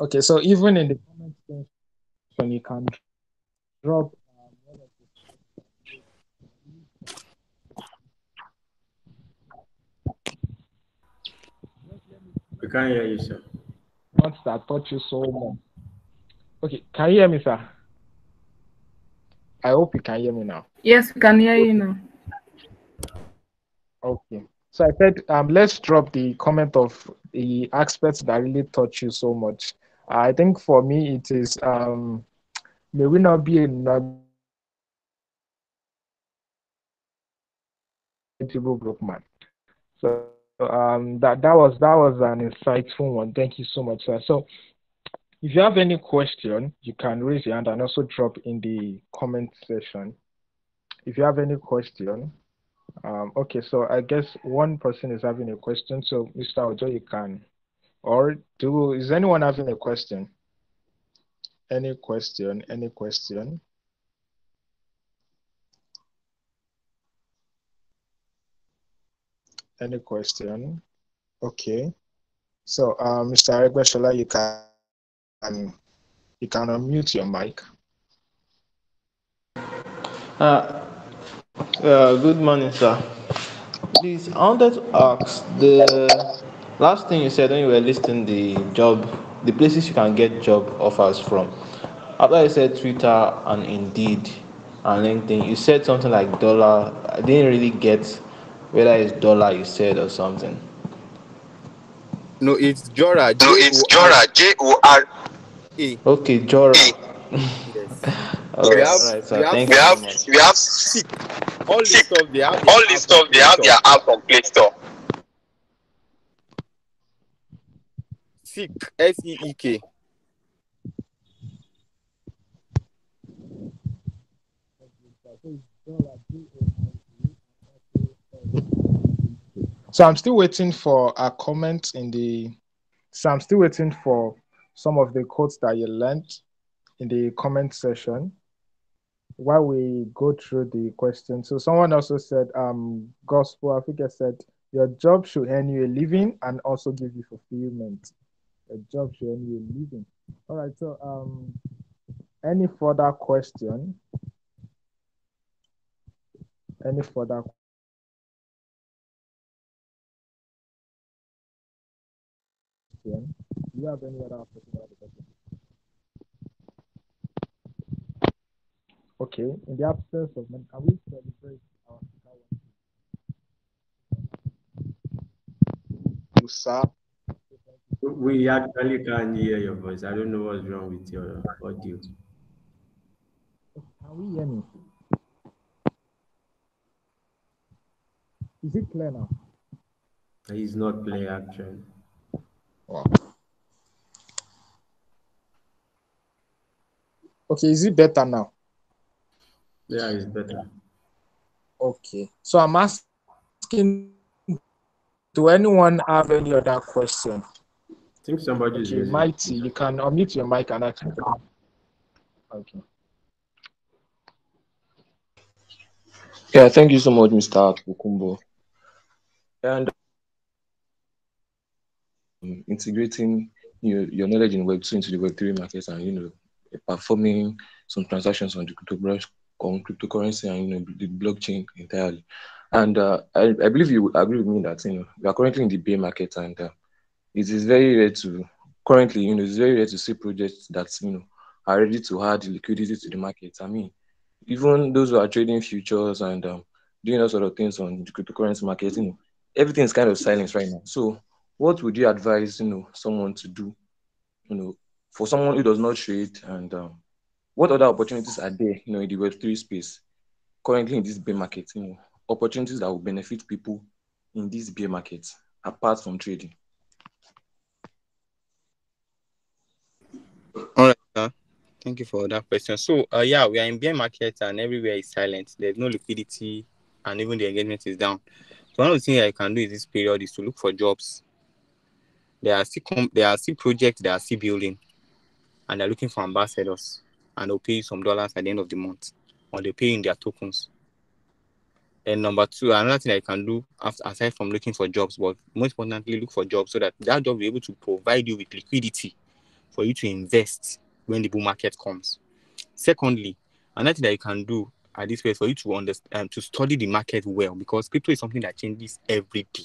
Okay, so even in the comment section, you can drop. We can't hear you, sir. Words that touch you so much. Okay, can you hear me, sir? I hope you can hear me now. Yes, we can hear you now. Okay. So I said, um, let's drop the comment of the aspects that really touch you so much. I think for me, it is um, may we not be a knowledgeable broke man. So um, that that was that was an insightful one. Thank you so much, sir. So if you have any question, you can raise your hand and also drop in the comment section. If you have any question, um, okay, so I guess one person is having a question. So, Mr. Ojo, you can, or do is anyone having a question? Any question? Any question? Any question? Okay. So, uh, Mr. Aregbeshola, you can you can unmute your mic. Uh, uh, good morning, sir. Please, I wanted to ask the last thing you said when you were listing the job, the places you can get job offers from. After you said Twitter and Indeed and LinkedIn, you said something like dollar. I didn't really get whether it's dollar you said or something. No, it's Jora. No, it's Jora. J O R. A. Okay, Jora. Yes. All we right, have, all right, we have, Thank we have, so much. we have Seek. All this stuff they have. All this stuff they have their app on Play Store. Seek. S E E K. So I'm still waiting for a comment in the. So I'm still waiting for some of the quotes that you learned in the comment section while we go through the question. So someone also said, um, gospel I think I said, your job should earn you a living and also give you fulfillment. A job should earn you a living. All right. So um, any further question? Any further question? Do you have any other question? Okay. In the absence of men, can we celebrate our Musa? We actually can't hear your voice. I don't know what's wrong with your audio. Can we hear me? Is it clear now? It's not clear actually. Wow. Okay, is it better now? Yeah, it's better. Okay. So I'm asking, do anyone have any other question? I think somebody is Okay, raising. Mighty, you can unmute your mic and ask. Okay. Yeah, thank you so much, Mr. Bukumbo. And integrating your, your knowledge in Web 2 into the Web 3 markets and, you know, performing some transactions on the cryptocurrency, on cryptocurrency and, you know, the blockchain entirely. And uh, I, I believe you would agree with me that, you know, we are currently in the bear market and uh, it is very rare to, currently, you know, it's very rare to see projects that, you know, are ready to add liquidity to the market. I mean, even those who are trading futures and um, doing all sort of things on the cryptocurrency market, you know, everything is kind of silent right now. So, what would you advise, you know, someone to do, you know, for someone who does not trade, and um, what other opportunities are there, you know, in the Web three space currently in this bear market, you know, opportunities that will benefit people in this bear market apart from trading. All right. Thank you for that question. So, uh, yeah, we are in bear market and everywhere is silent. There's no liquidity and even the engagement is down. So one of the things I can do in this period is to look for jobs. There are still com- are still projects that are still building, and they're looking for ambassadors, and they'll pay you some dollars at the end of the month, or they pay in their tokens. And number two, another thing I can do after, aside from looking for jobs, but most importantly, look for jobs so that that job will be able to provide you with liquidity for you to invest when the bull market comes. Secondly, another thing that you can do at this place for you to understand um, to study the market well because crypto is something that changes every day.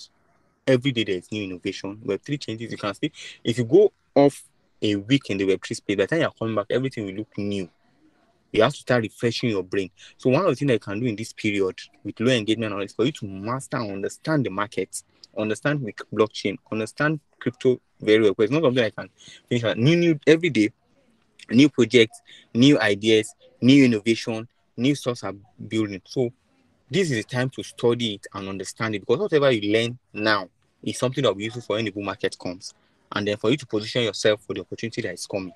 Every day there's new innovation. Web three changes. You can see if you go off a week in the Web3 space, by the time you're coming back, everything will look new. You have to start refreshing your brain. So one of the things you can do in this period with low engagement is for you to master and understand the market, understand the blockchain, understand crypto very well. Because it's not something I can finish new new every day, new projects, new ideas, new innovation, new source of building. So this is the time to study it and understand it because whatever you learn now is something that will be useful for when the bull market comes and then for you to position yourself for the opportunity that is coming.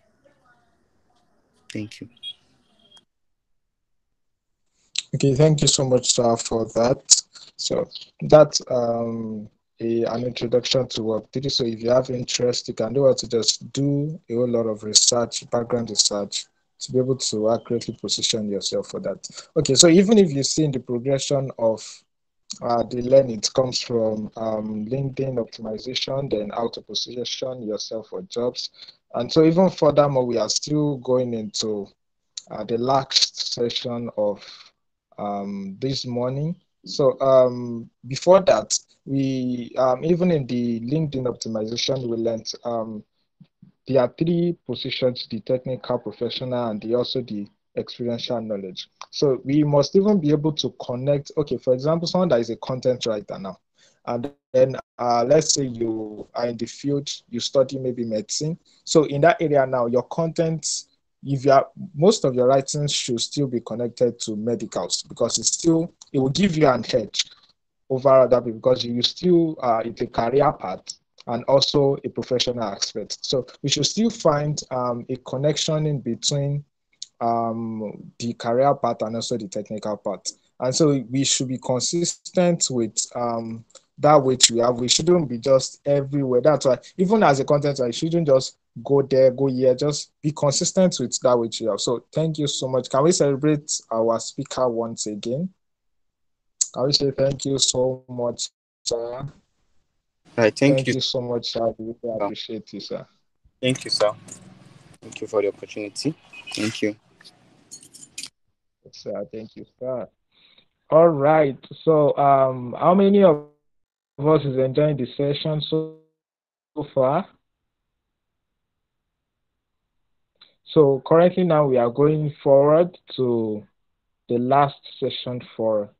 Thank you. Okay, thank you so much, sir, for that. So that's um, a, an introduction to Web3. So if you have interest, you can do what to just do a whole lot of research, background research, to be able to accurately position yourself for that. Okay, so even if you see in the progression of uh, the learning it comes from um, LinkedIn optimization, then how to position yourself for jobs. And so even furthermore, we are still going into uh, the last session of um, this morning. So um, before that, we um, even in the LinkedIn optimization, we learned um, there are three positions: the technical, professional, and the, also the experiential knowledge. So we must even be able to connect. Okay, for example, someone that is a content writer now, and then uh, let's say you are in the field, you study maybe medicine. So in that area now, your content, if you are most of your writings should still be connected to medicals because it's still it will give you an edge over other people because you still uh, it's a career path and also a professional aspect. So we should still find um, a connection in between um, the career part and also the technical part. And so we should be consistent with um, that which we have. We shouldn't be just everywhere. That's why even as a content, I shouldn't just go there, go here. Just be consistent with that which you have. So thank you so much. Can we celebrate our speaker once again? Can we say thank you so much, sir? All right, thank, Thank you. you so much, sir. We really appreciate you, sir. Thank you, sir. Thank you for the opportunity. Thank you. Sir. Thank you, sir. All right. So, um, how many of us is enjoying the session so, far? So currently now we are going forward to the last session for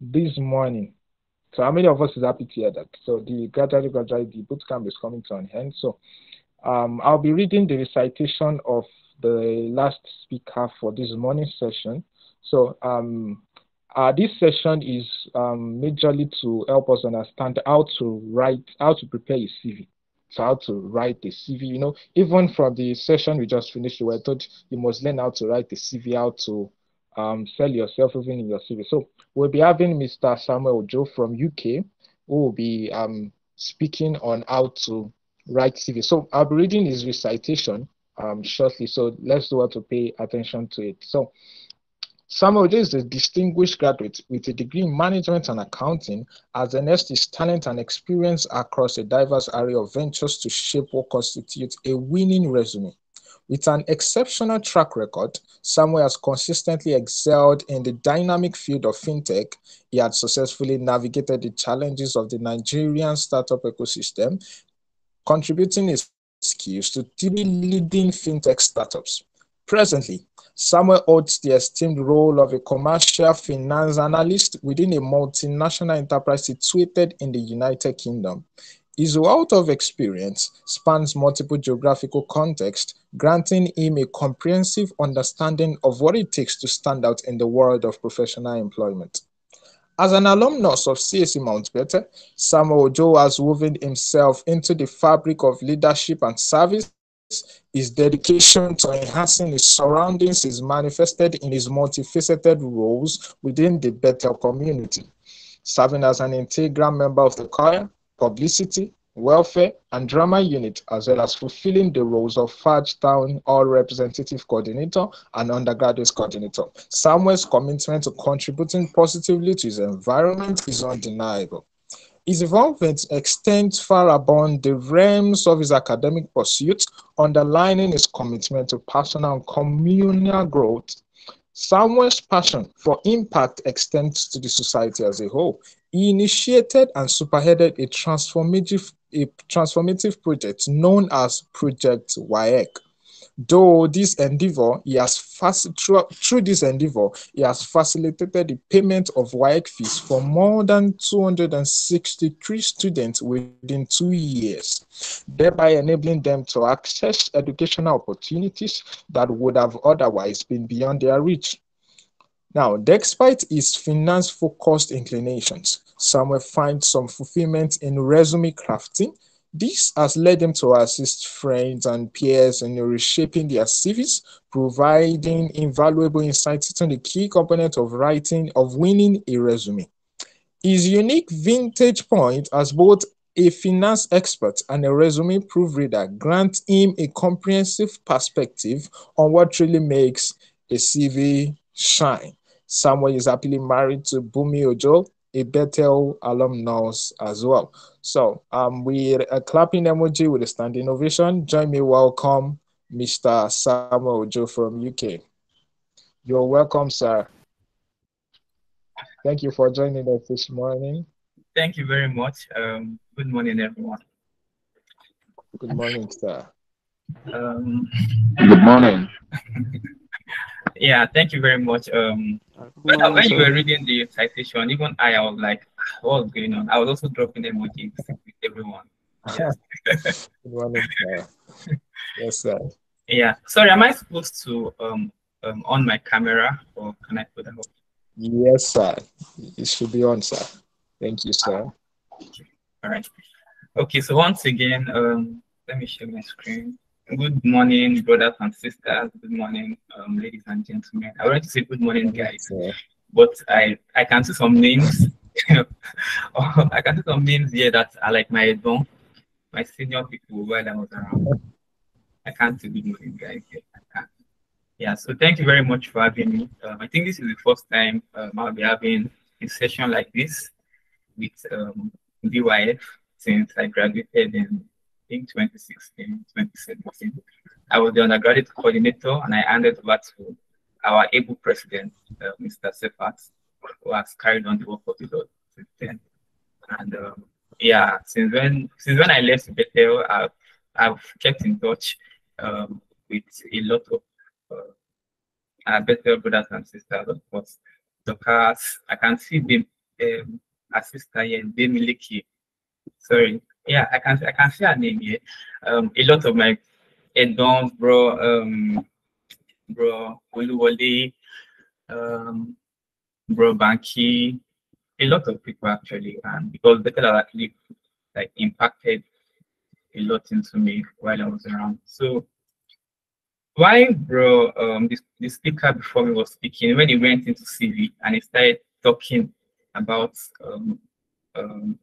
this morning. So how many of us is happy to hear that? So the gradually, gradually, the bootcamp is coming to an end. So um, I'll be reading the recitation of the last speaker for this morning session. So um, uh, this session is um, majorly to help us understand how to write, how to prepare a CV. So how to write a CV. You know, even from the session we just finished, we were told you must learn how to write a CV, how to um, sell yourself even in your CV. So we'll be having Mr. Samuel Ojo from UK who will be um, speaking on how to write CV. So I'll be reading his recitation um, shortly. So let's do what to pay attention to it. So Samuel is a distinguished graduate with a degree in management and accounting, has enhanced his talent and experience across a diverse array of ventures to shape what constitutes a winning resume. With an exceptional track record, Samuel has consistently excelled in the dynamic field of fintech. He had successfully navigated the challenges of the Nigerian startup ecosystem, contributing his skills to three leading fintech startups. Presently, Samuel holds the esteemed role of a commercial finance analyst within a multinational enterprise situated in the United Kingdom. His wealth of experience spans multiple geographical contexts, granting him a comprehensive understanding of what it takes to stand out in the world of professional employment. As an alumnus of CSE Mountbatten, Samuel Ojo has woven himself into the fabric of leadership and service. His dedication to enhancing his surroundings is manifested in his multifaceted roles within the Bethel community, serving as an integral member of the choir, publicity, welfare, and drama unit, as well as fulfilling the roles of Fudge Town All Representative Coordinator and Undergraduate Coordinator. Samuel's commitment to contributing positively to his environment is undeniable. His involvement extends far beyond the realms of his academic pursuits, underlining his commitment to personal and communal growth. Samuel's passion for impact extends to the society as a whole. He initiated and spearheaded a transformative, a transformative project known as Project WAEC. Though this endeavor, he has faci- through, through this endeavor, he has facilitated the payment of WAEC fees for more than 263 students within two years, thereby enabling them to access educational opportunities that would have otherwise been beyond their reach. Now, despite his finance-focused inclinations, Samuel finds some fulfillment in resume crafting. This has led him to assist friends and peers in reshaping their CVs, providing invaluable insights into the key component of writing, of winning a resume. His unique vintage point as both a finance expert and a resume proofreader grant him a comprehensive perspective on what really makes a CV shine. Samuel is happily married to Bumi Ojo, a Bethel alumnus as well. So um, with a clapping emoji with a standing ovation, join me welcome Mr. Samuel Ojo from UK. You're welcome, sir. Thank you for joining us this morning. Thank you very much. Um, good morning, everyone. Good morning, sir. Um, Good morning. yeah, thank you very much. Um, when, when you were reading the citation, even I, I was like, what's going on? I was also dropping emojis with everyone. Yeah. Good morning, sir. Yes, sir. yeah. Sorry, am I supposed to um, um on my camera or can I put that off? Yes, sir. It should be on, sir. Thank you, sir. All right. Okay, so once again, um, let me share my screen. Good morning, brothers and sisters. Good morning, um, ladies and gentlemen. I wanted to say good morning, guys, but I I can see some names. I can see some names here that are like my don, my senior people while I was around. I can't say good morning, guys. Yet. I can't. Yeah, so thank you very much for having me. Um, I think this is the first time um, I'll be having a session like this with um, BYF since I graduated in I think 2016, 2017. I was the undergraduate coordinator and I handed over to our able president, uh, Mr. Sefat, who has carried on the work of the Lord since then. And um, yeah, since when since when I left Bethel, I've, I've kept in touch um, with a lot of uh, Bethel brothers and sisters, of course. Doctors, I can see the um, our sister here, Demiliki. Sorry, yeah, I can I can see her name here. Um, a lot of my Edons, bro, um, bro Oluwole, um, bro Banky, a lot of people actually, and because Bethel has actually like impacted a lot into me while I was around. So why bro um this the speaker before me was speaking when he went into CV and he started talking about um um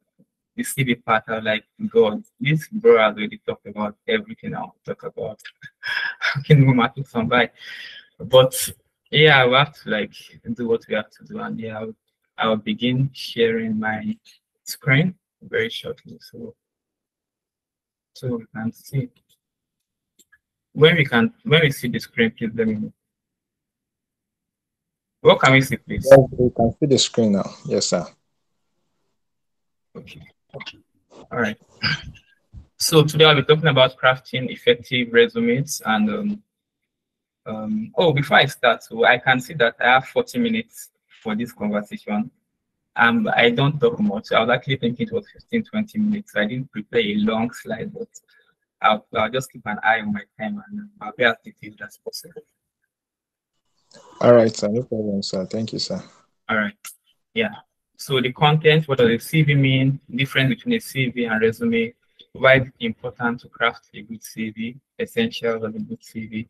the CV part, I was like, God, this bro has already talked about everything I'll talk about. I can go market somebody. But yeah, we have to like do what we have to do. And yeah, I'll, I'll begin sharing my screen very shortly. So so we can see. When we can when we see the screen, please let me know. What can we see, please? Yes, we can see the screen now. Yes, sir. Okay. All right. So today I'll be talking about crafting effective resumes and um, um, oh, before I start, so I can see that I have 40 minutes for this conversation. Um, I don't talk much. I was actually thinking it was 15, 20 minutes. So I didn't prepare a long slide, but I'll, I'll just keep an eye on my time and I'll be as detailed as possible. All right, sir. No problem, sir. Thank you, sir. All right. Yeah. So the content, what does a CV mean? Difference between a CV and resume. Why it's important to craft a good CV, essentials of a good CV,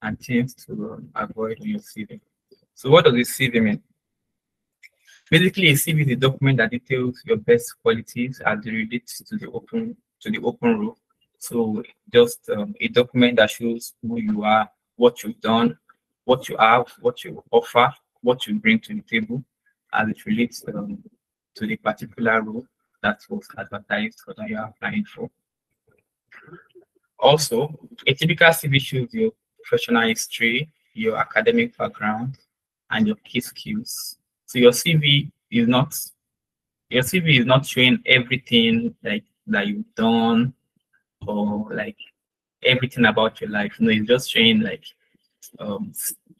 and things to avoid on your CV. So what does a CV mean? Basically, a CV is a document that details your best qualities as it relates to the open to the open role. So just um, a document that shows who you are, what you've done, what you have, what you offer, what you bring to the table, as it relates um, to the particular role that was advertised or that you're applying for. Also, a typical CV shows your professional history, your academic background, and your key skills. So your CV is not your CV is not showing everything like that you've done or like everything about your life. No, it's just showing like um,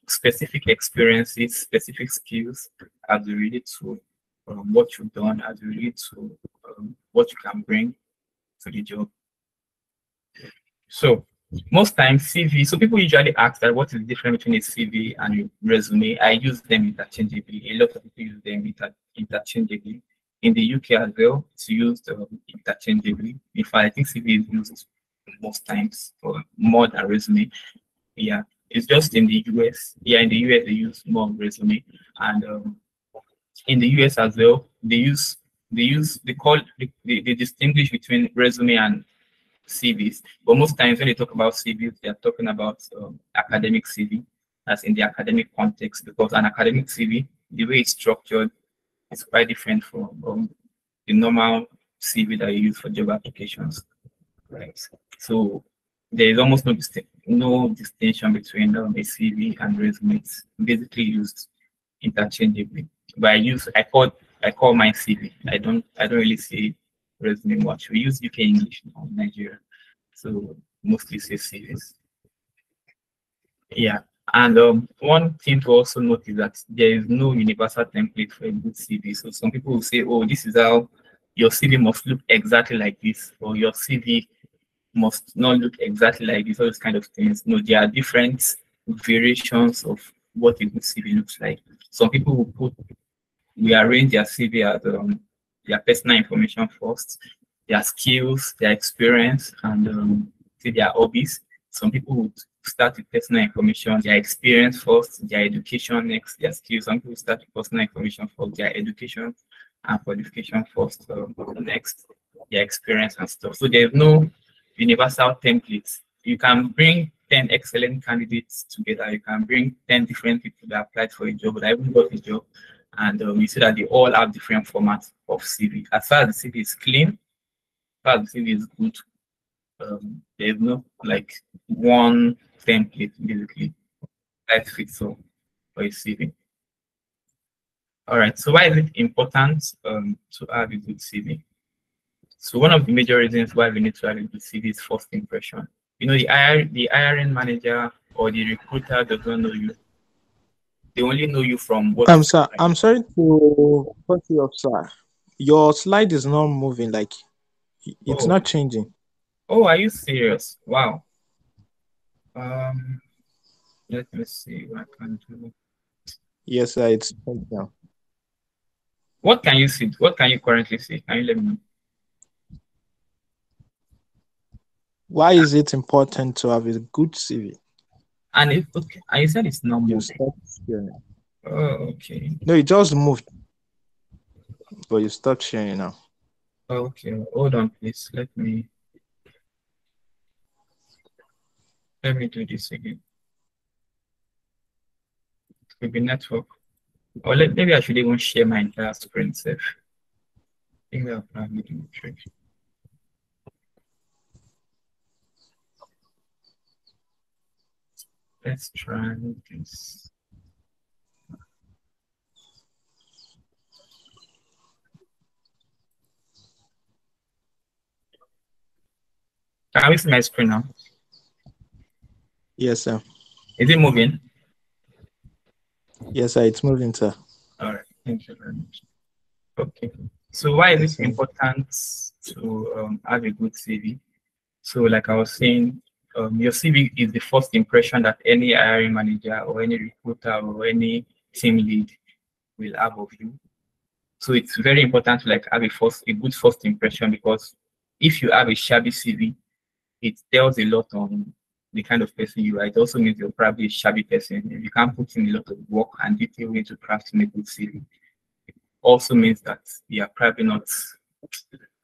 specific experiences, specific skills as related to um, what you've done, as related to um, what you can bring to the job. So most times CV, so people usually ask that what is the difference between a CV and a resume? I use them interchangeably. A lot of people use them inter interchangeably. In the UK as well, it's used um, interchangeably. In fact, I think CV is used most times for more than resume. Yeah, it's just in the US. Yeah, in the US they use more resume, and um, in the US as well they use they use they call they, they distinguish between resume and CVs. But most times when they talk about CVs, they are talking about um, academic CV, as in the academic context, because an academic CV, the way it's structured, is quite different from um, the normal CV that you use for job applications. Right. So there is almost no, distinct, no distinction between um, a CV and resume. It's basically used interchangeably. But I use I call I call my CV. I don't I don't really see resume much. We use UK English now in Nigeria, so mostly say CVs. Yeah, and um, one thing to also note is that there is no universal template for a good CV. So some people will say, "Oh, this is how your CV must look exactly like this," or "Your CV must not look exactly like this." All those kind of things. No, there are different variations of what a good CV looks like. Some people will put, we arrange their CV as um, their personal information first, their skills, their experience, and um, their hobbies. Some people would start with personal information, their experience first, their education next, their skills. Some people start with personal information first, their education and qualification first, um, next, their experience and stuff. So there's no universal templates. You can bring 10 excellent candidates together. You can bring 10 different people that applied for a job, that even got a job, and um, you see that they all have different formats of CV. As far as the CV is clean, as far as the CV is good, um, there's no like one template basically that fits all for a CV. All right, so why is it important um, to have a good CV? So one of the major reasons why we need to have a good CV is first impression. You know, the IR, the hiring manager or the recruiter does not know you they only know you from what. I'm sorry. I'm sorry to cut you off, sir. Your slide is not moving. Like it's Oh. not changing. Oh, are you serious? Wow. Um, let me see what I can do. Yes, sir. It's changed now. What can you see? What can you currently see? Can you let me know? Why is it important to have a good CV? And it, okay, you said it's not moving. Oh, okay. No, it just moved, but you stopped sharing now. Okay, hold on, please. Let me let me do this again. It could be network. Or let, maybe I should even share my entire screen safe. I think that'll probably do the trick. Let's try this. Can we see my screen now? Yes, sir. Is it moving? Yes, sir. It's moving, sir. All right, thank you very much. Okay, so why is it important to um, have a good CV? So, like I was saying, um, your CV is the first impression that any hiring manager or any recruiter or any team lead will have of you. So it's very important to like have a first a good first impression because if you have a shabby CV, it tells a lot on the kind of person you are. It also means you're probably a shabby person. If you can't put in a lot of work and detail into crafting a good CV, it also means that you are probably not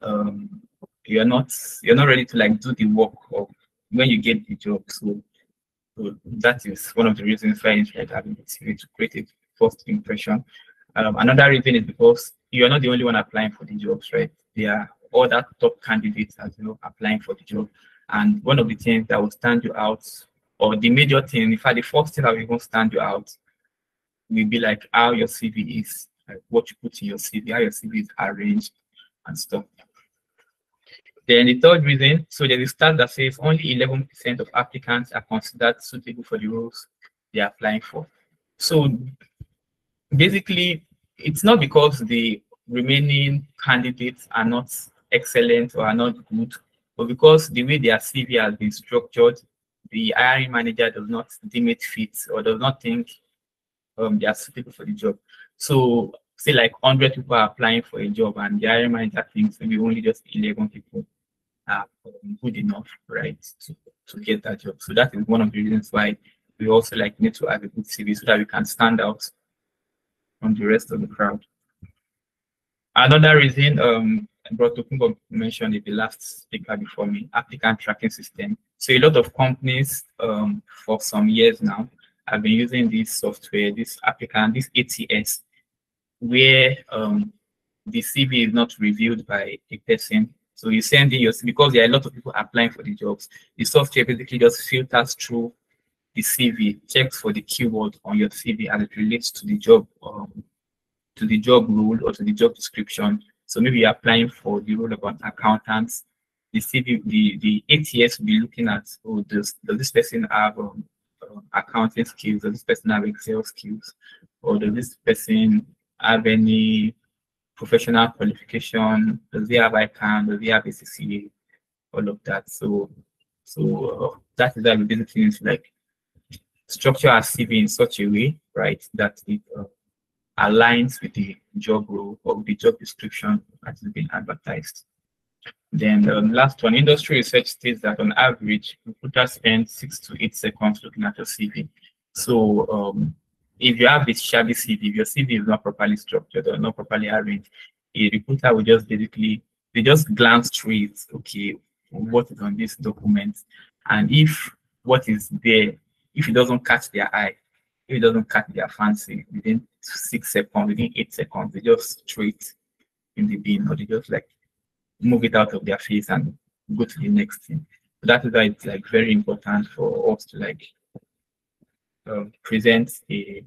um, you're not you're not ready to like do the work of when you get the job. So, so that is one of the reasons why like having a CV to create a first impression. Um, another reason is because you're not the only one applying for the jobs, right? there are other top candidates as you know applying for the job. And one of the things that will stand you out, or the major thing, in fact, the first thing that will stand you out will be like how your CV is, like what you put in your CV, how your CV is arranged and stuff. Then the third reason, so there's a stat that says only 11% of applicants are considered suitable for the roles they are applying for. So basically, it's not because the remaining candidates are not excellent or are not good, but because the way their CV has been structured, the hiring manager does not deem it fit or does not think um, they are suitable for the job. So say like 100 people are applying for a job and the hiring manager thinks maybe only just 11 people are good enough, right, to, to get that job. So that is one of the reasons why we also like need to have a good CV so that we can stand out from the rest of the crowd. Another reason um, Bro Tokunbo mentioned it, the last speaker before me, applicant tracking system. So a lot of companies um, for some years now have been using this software, this applicant, this ATS, where um, the CV is not reviewed by a person. So you send in your because there are a lot of people applying for the jobs. The software basically just filters through the CV, checks for the keyword on your CV as it relates to the job, um, to the job role or to the job description. So maybe you're applying for the role of an accountant. The CV, the, the ATS will be looking at, oh, does, does this person have um, uh, accounting skills? Does this person have Excel skills? Or does this person have any professional qualification? Does he have ICAN? Does he have? All of that. So, so uh, that is we basically need to like structure our CV in such a way, right, that it uh, aligns with the job role or the job description that is being advertised. Then the last one, industry research states that on average, recruiters spend six to eight seconds looking at your CV. So um, if you have a shabby CV, if your CV is not properly structured or not properly arranged, a recruiter will just basically, they just glance through it, okay, what is on this document? And if what is there, if it doesn't catch their eye, if it doesn't catch their fancy within six seconds, within eight seconds, they just throw it in the bin or they just like move it out of their face and go to the next thing. That is why it's like very important for us to like um, present a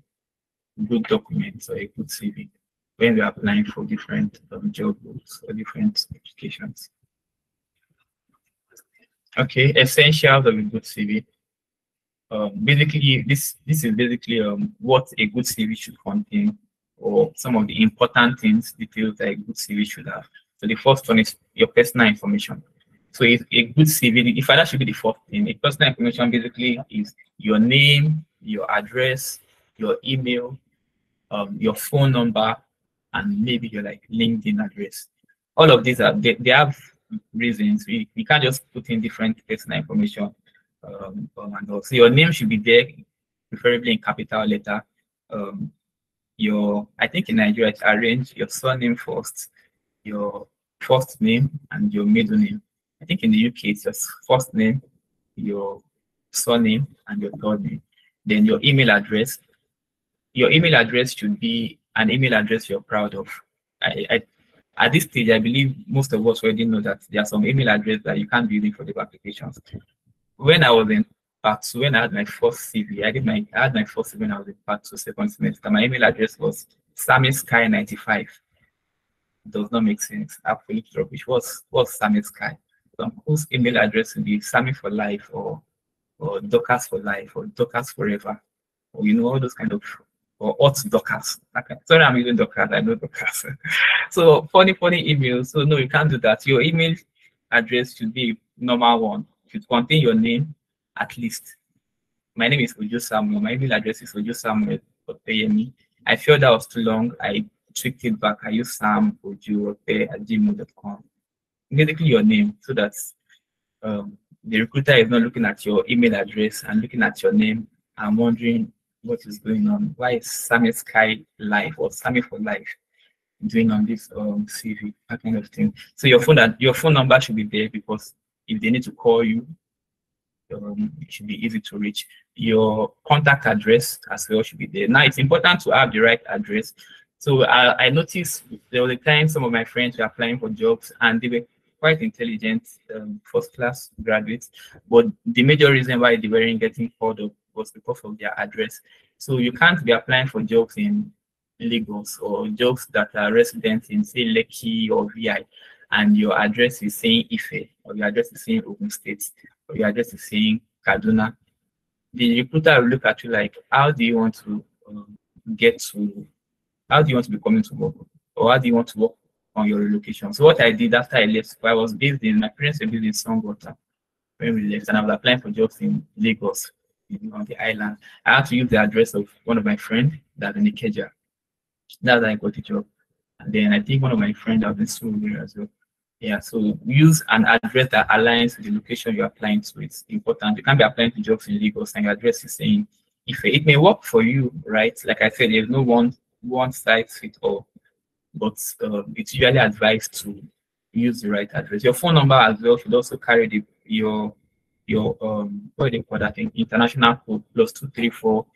good document or a good CV when we're applying for different um, job roles or different applications. Okay, essentials of a good CV. Um, basically, this this is basically um, what a good CV should contain, or some of the important things, details that a good CV should have. So the first one is your personal information. So a good CV, if that should be the first thing, a personal information basically is your name, your address, your email, um, your phone number, and maybe your like LinkedIn address. All of these are they, they have reasons. We, we can't just put in different personal information. Um, and also your name should be there, preferably in capital letter. Um, your I think in Nigeria it's arranged your surname first, your first name and your middle name. I think in the UK it's your first name, your surname, and your third name. Then your email address. Your email address should be an email address you're proud of. I, I, at this stage, I believe most of us already know that there are some email addresses that you can't be using for the applications. When I was in part two, when I had my first CV, I did my I had my first CV when I was in part two, second semester. My email address was sky95 does not make sense. Absolute rubbish. What's what's Sammy Sky? Some whose email address would be Sammy for life or or Dockers for life or Dockers forever. Or you know, all those kind of or what Dockers. Okay. Sorry, I'm using Dockers, I know Dockers. so funny, funny emails. So no, you can't do that. Your email address should be normal one. Should contain your name at least. My name is Ojo Samuel. My email address is Ojo Samuel. I feel that was too long. I tweaked it back. I use Sam Oju at gmail.com. Basically your name so that um, the recruiter is not looking at your email address and looking at your name and wondering what is going on. Why is Sammy Sky Life or Sammy for Life doing on this um, CV, that kind of thing. So your phone your phone number should be there because if they need to call you, um, it should be easy to reach. Your contact address as well should be there. Now it's important to have the right address So I, I noticed there was a time some of my friends were applying for jobs and they were quite intelligent, um, first class graduates, but the major reason why they weren't getting called up was because of their address. So you can't be applying for jobs in Lagos or jobs that are resident in say Lekki or VI and your address is saying Ife or your address is saying Ogun State or your address is saying Kaduna. The recruiter will look at you like, how do you want to um, get to, how do you want to be coming to work or how do you want to work on your relocation? So what I did after I left, I was based in, my parents were based in Songwater when we left and I was applying for jobs in Lagos on the island. I had to use the address of one of my friends that's in Ikeja. That's how I got the job. And then I think one of my friends was in Surulere as well. Yeah, so use an address that aligns with the location you're applying to. It's important. You can't be applying to jobs in Lagos and your address is saying if it may work for you, right? Like I said, there's no one one size fit all, but uh, it's usually advised to use the right address. Your phone number as well should also carry the your your um what do you call that thing? International code plus two three four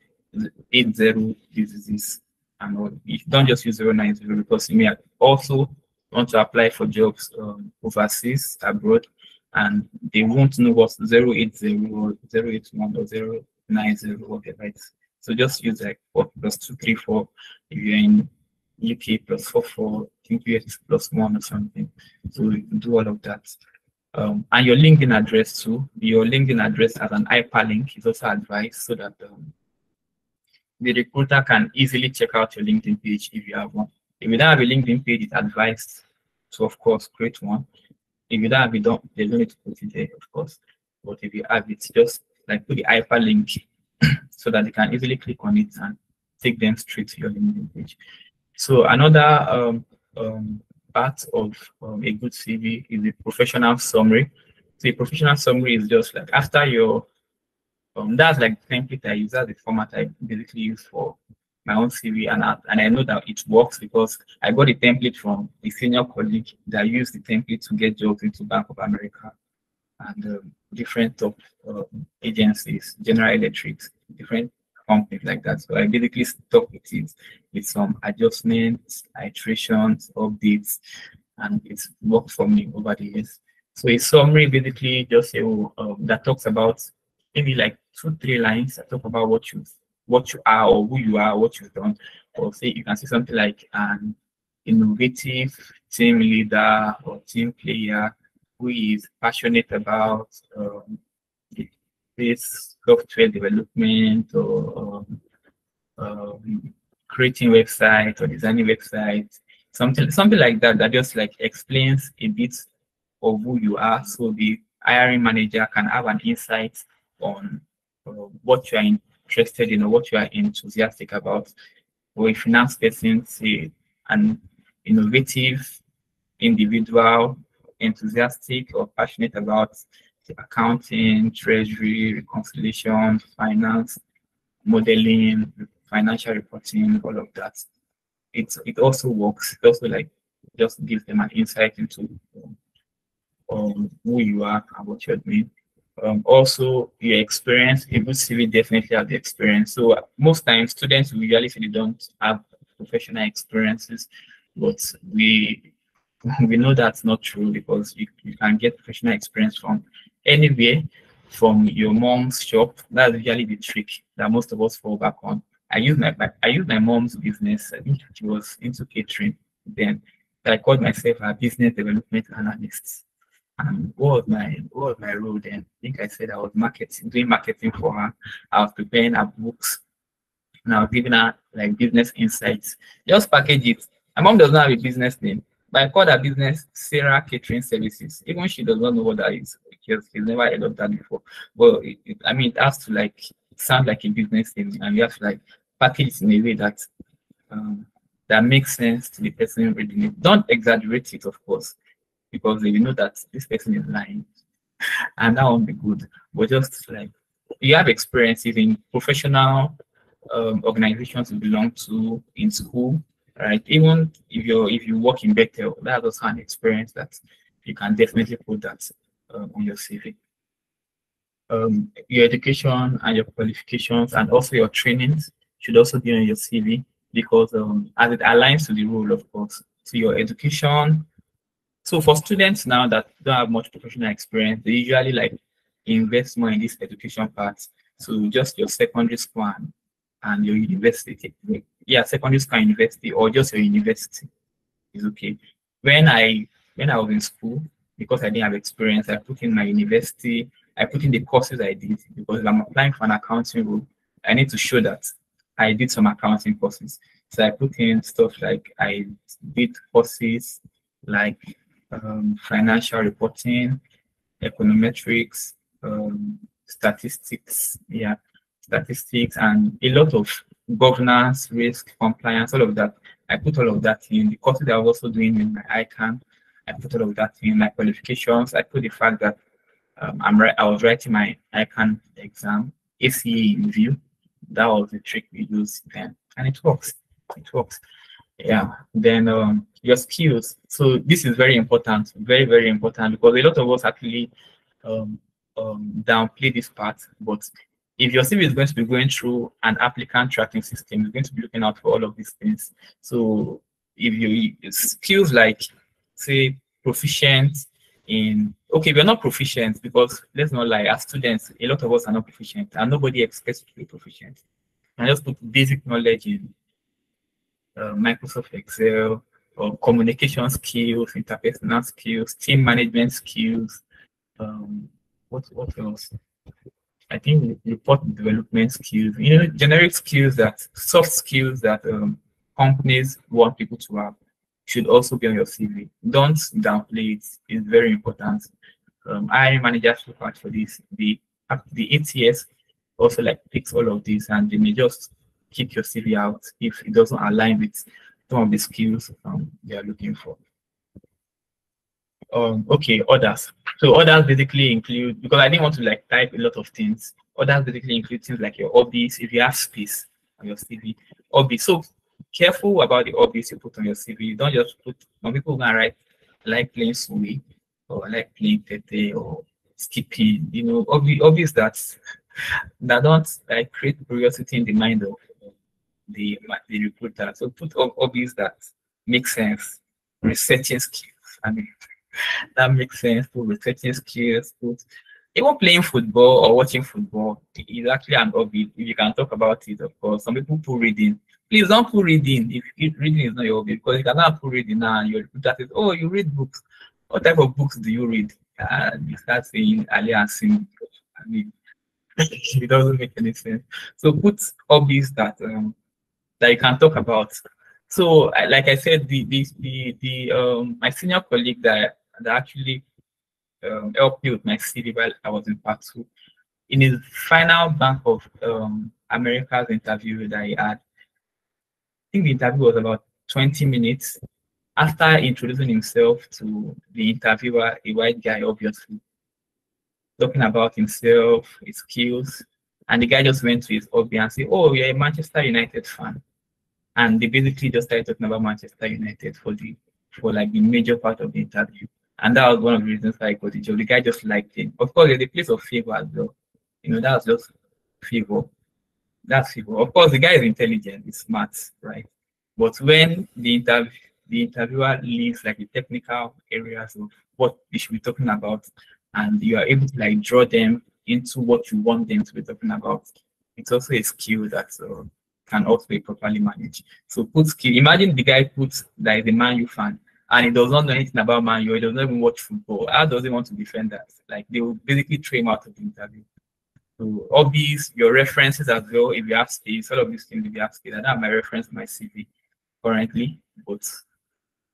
eight zero this and all. You don't just use zero nine zero because you may also want to apply for jobs um, overseas, abroad, and they won't know what 080 or 081 or 090 whatever it's. So just use like 4 plus 2, 3, 4 if you're in UK plus 4, 4, I think US plus 1 or something. So you can do all of that. Um, and your LinkedIn address too. Your LinkedIn address as an hyperlink is also advised so that um, the recruiter can easily check out your LinkedIn page if you have one. If you don't have a LinkedIn page, it's advised to, of course, create one. If you don't have it, don't, there's no need to put it there, of course. But if you have it, just like put the hyperlink so that they can easily click on it and take them straight to your LinkedIn page. So another um, um, part of um, a good CV is the professional summary. So a professional summary is just like after your um, that's like the template I use. That's the format I basically use for my own CV, and I, and I know that it works because I got a template from a senior colleague that used the template to get jobs into Bank of America and um, different top uh, agencies, General Electric, different companies like that. So I basically stuck with it with some adjustments, iterations, updates, and it's worked for me over the years. So a summary basically just oh, um, that talks about maybe like two, three lines that talk about what you what you are or who you are, what you've done. Or say you can say something like an innovative team leader or team player who is passionate about um, this software development or um, um, creating website or designing website, something something like that that just like explains a bit of who you are, so the hiring manager can have an insight on uh, what you are interested in or what you are enthusiastic about. Or a finance person, say an innovative individual, enthusiastic or passionate about accounting, treasury, reconciliation, finance, modeling, financial reporting, all of that. It it also works. It also like just gives them an insight into um, who you are and what you're doing um, also your experience, a good CV definitely have the experience. So most times students usually say they don't have professional experiences, but we we know that's not true because you, you can get professional experience from anywhere, from your mom's shop. That's usually the trick that most of us fall back on. I use my I use my mom's business. I think she was into catering then. I called myself a business development analyst. And what was my what was my role then? I think I said I was marketing, doing marketing for her. I was preparing her books, and I was giving her like business insights. Just package it. My mom does not have a business name, but I called her business Sarah Catering Services. Even she does not know what that is because she's never heard of that before. Well, it, it, I mean, it has to like sound like a business thing, and you have to like package it in a way that um, that makes sense to the person reading it. Don't exaggerate it, of course because they know that this person is lying and that won't be good but just like you have experiences in professional um, organizations you belong to in school right even if you if you work in Bethel that's also an experience that you can definitely put that um, on your CV um, your education and your qualifications and also your trainings should also be on your CV because um, as it aligns to the role, of course, to your education. So for students now that don't have much professional experience, they usually like invest more in this education part. So just your secondary school and, your university. Yeah, secondary school university, or just your university is okay. When I when I was in school, because I didn't have experience, I put in my university, I put in the courses I did because if I'm applying for an accounting role, I need to show that I did some accounting courses. So I put in stuff like I did courses like um, financial reporting, econometrics, um, statistics, yeah, statistics, and a lot of governance, risk, compliance, all of that. I put all of that in. The courses I was also doing in my ICAN, put all of that in my qualifications. I put the fact that um, I'm. I was writing my ICAN exam, ACA in view. That was the trick we used then, and it works. It works. Yeah. Then um, your skills. So this is very important, very very important because a lot of us actually um, um, downplay this part. But if your CV is going to be going through an applicant tracking system, it's going to be looking out for all of these things. So if you skills like say proficient in okay we're not proficient because let's not lie as students a lot of us are not proficient and nobody expects to be proficient. And just put basic knowledge in uh, microsoft excel or communication skills interpersonal skills team management skills um what what else? I think report development skills you know generic skills that soft skills that um, companies want people to have should also be on your CV. Don't downplay it. It's very important. Um, hiring managers look out for this. The the ATS also like picks all of this, and they may just kick your CV out if it doesn't align with some of the skills um, they are looking for. Um, okay, others. So others basically include because I didn't want to like type a lot of things. Others basically include things like your hobbies, if you have space on your CV. Hobbies. So careful about the obvious you put on your CV. You Don't just put, some people gonna write, like playing Sui or like playing Tete or skipping, you know, obvious, obvious that that don't like create curiosity in the mind of the, the recruiter. So put obvious that make sense, researching skills. I mean, that makes sense. Put researching skills, put even playing football or watching football is actually an hobby. If you can talk about it, of course. Some people put reading please don't put reading if, if reading is not your hobby because you cannot put reading now your recruiter says, Oh, you read books. What type of books do you read? And you start saying Ali and Sim. I mean, it doesn't make any sense. So put hobbies that um, that you can talk about. So, like I said, the the the, the um, my senior colleague that that actually um, helped me with my CV while I was in part two, in his final Bank of um, America's interview that he had, think the interview was about 20 minutes. After introducing himself to the interviewer, a white guy, obviously, talking about himself, his skills, and the guy just went to his hobby and said, Oh, you're a Manchester United fan. And they basically just started talking about Manchester United for the for like the major part of the interview. And that was one of the reasons I got the job. The guy just liked him. Of course, there's a place of favor as well. You know, that was just favor. That's people. Of course, the guy is intelligent, he's smart, right? But when the interview the interviewer leaves like the technical areas of what we should be talking about, and you are able to like draw them into what you want them to be talking about, it's also a skill that uh, can also be properly managed. So put skill. Imagine the guy puts like the Man U fan, and he does not know anything about Man U. He does not even watch football. How does he want to defend that? Like they will basically throw him out of the interview. So hobbies, your references as well, if you have space, all of these things if you have space. I have my reference my CV currently, but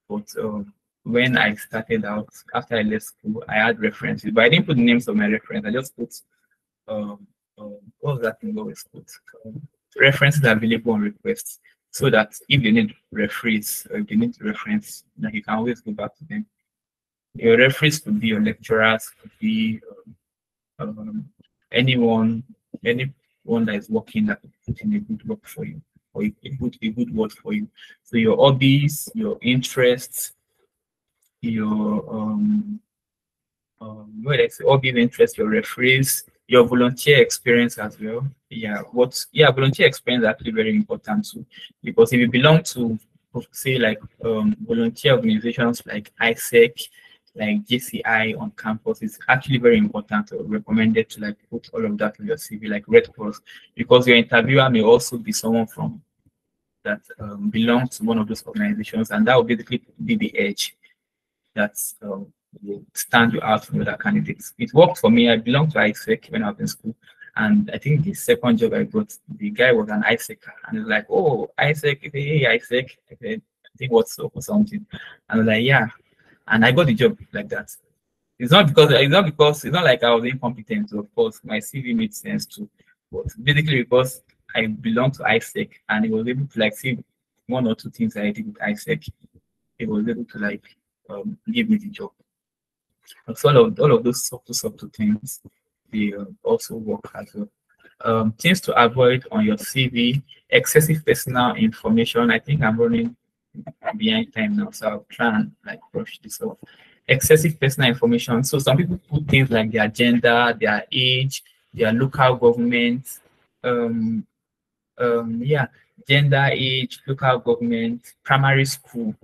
but um, when I started out after I left school, I had references, but I didn't put the names of my reference. I just put um, um what was that thing always put um, references available on request, so that if you need referees if you need reference, then you can always go back to them. Your referees could be your lecturers, could be um, um anyone, anyone that is working that put in a good work for you or a, good a good word for you. So your hobbies, your interests, your um um what hobbies, interests, your referees, your volunteer experience as well. Yeah, what yeah, volunteer experience is actually very important too. Because if you belong to say like um, volunteer organizations like AIESEC, like JCI on campus, it's actually very important or recommended to like put all of that on your CV, like Red Cross, because your interviewer may also be someone from that um, belongs to one of those organizations, and that will basically be the edge that um, will stand you out from other candidates. It worked for me. I belonged to AIESEC when I was in school. And I think the second job I got, the guy was an AIESEC. And he's like, oh, AIESEC, hey, AIESEC. I said, I think what's up or something. And I was like, yeah. And I got the job like that. It's not because it's not because it's not like I was incompetent. Of course, my CV made sense too. But basically because I belong to AIESEC and it was able to like see one or two things that I did with AIESEC. It was able to like um, give me the job. So all of all of those subtle subtle things they uh, also work as well. Um, things to avoid on your CV, excessive personal information. I think I'm running behind time now, so I'll try and like brush this off. Excessive personal information. So some people put things like their gender, their age, their local government, um, um, yeah, gender, age, local government, primary school,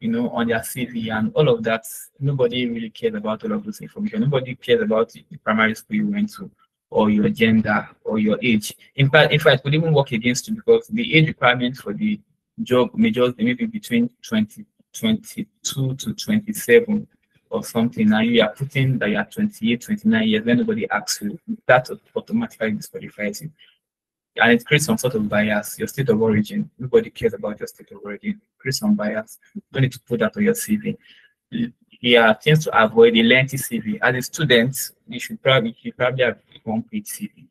you know, on their CV and all of that. Nobody really cares about all of those information. Nobody cares about the primary school you went to or your gender or your age. In fact, in fact, it could even work against you because the age requirement for the job may just be maybe between 20, 22 to 27 or something. And you are putting that you are 28, 29 years, when nobody asks you, that automatically disqualifies you and it creates some sort of bias. Your state of origin, nobody cares about your state of origin. It creates some bias. You don't need to put that on your CV. Yeah, things to avoid a lengthy CV. As a student, you should probably you probably have one page CV,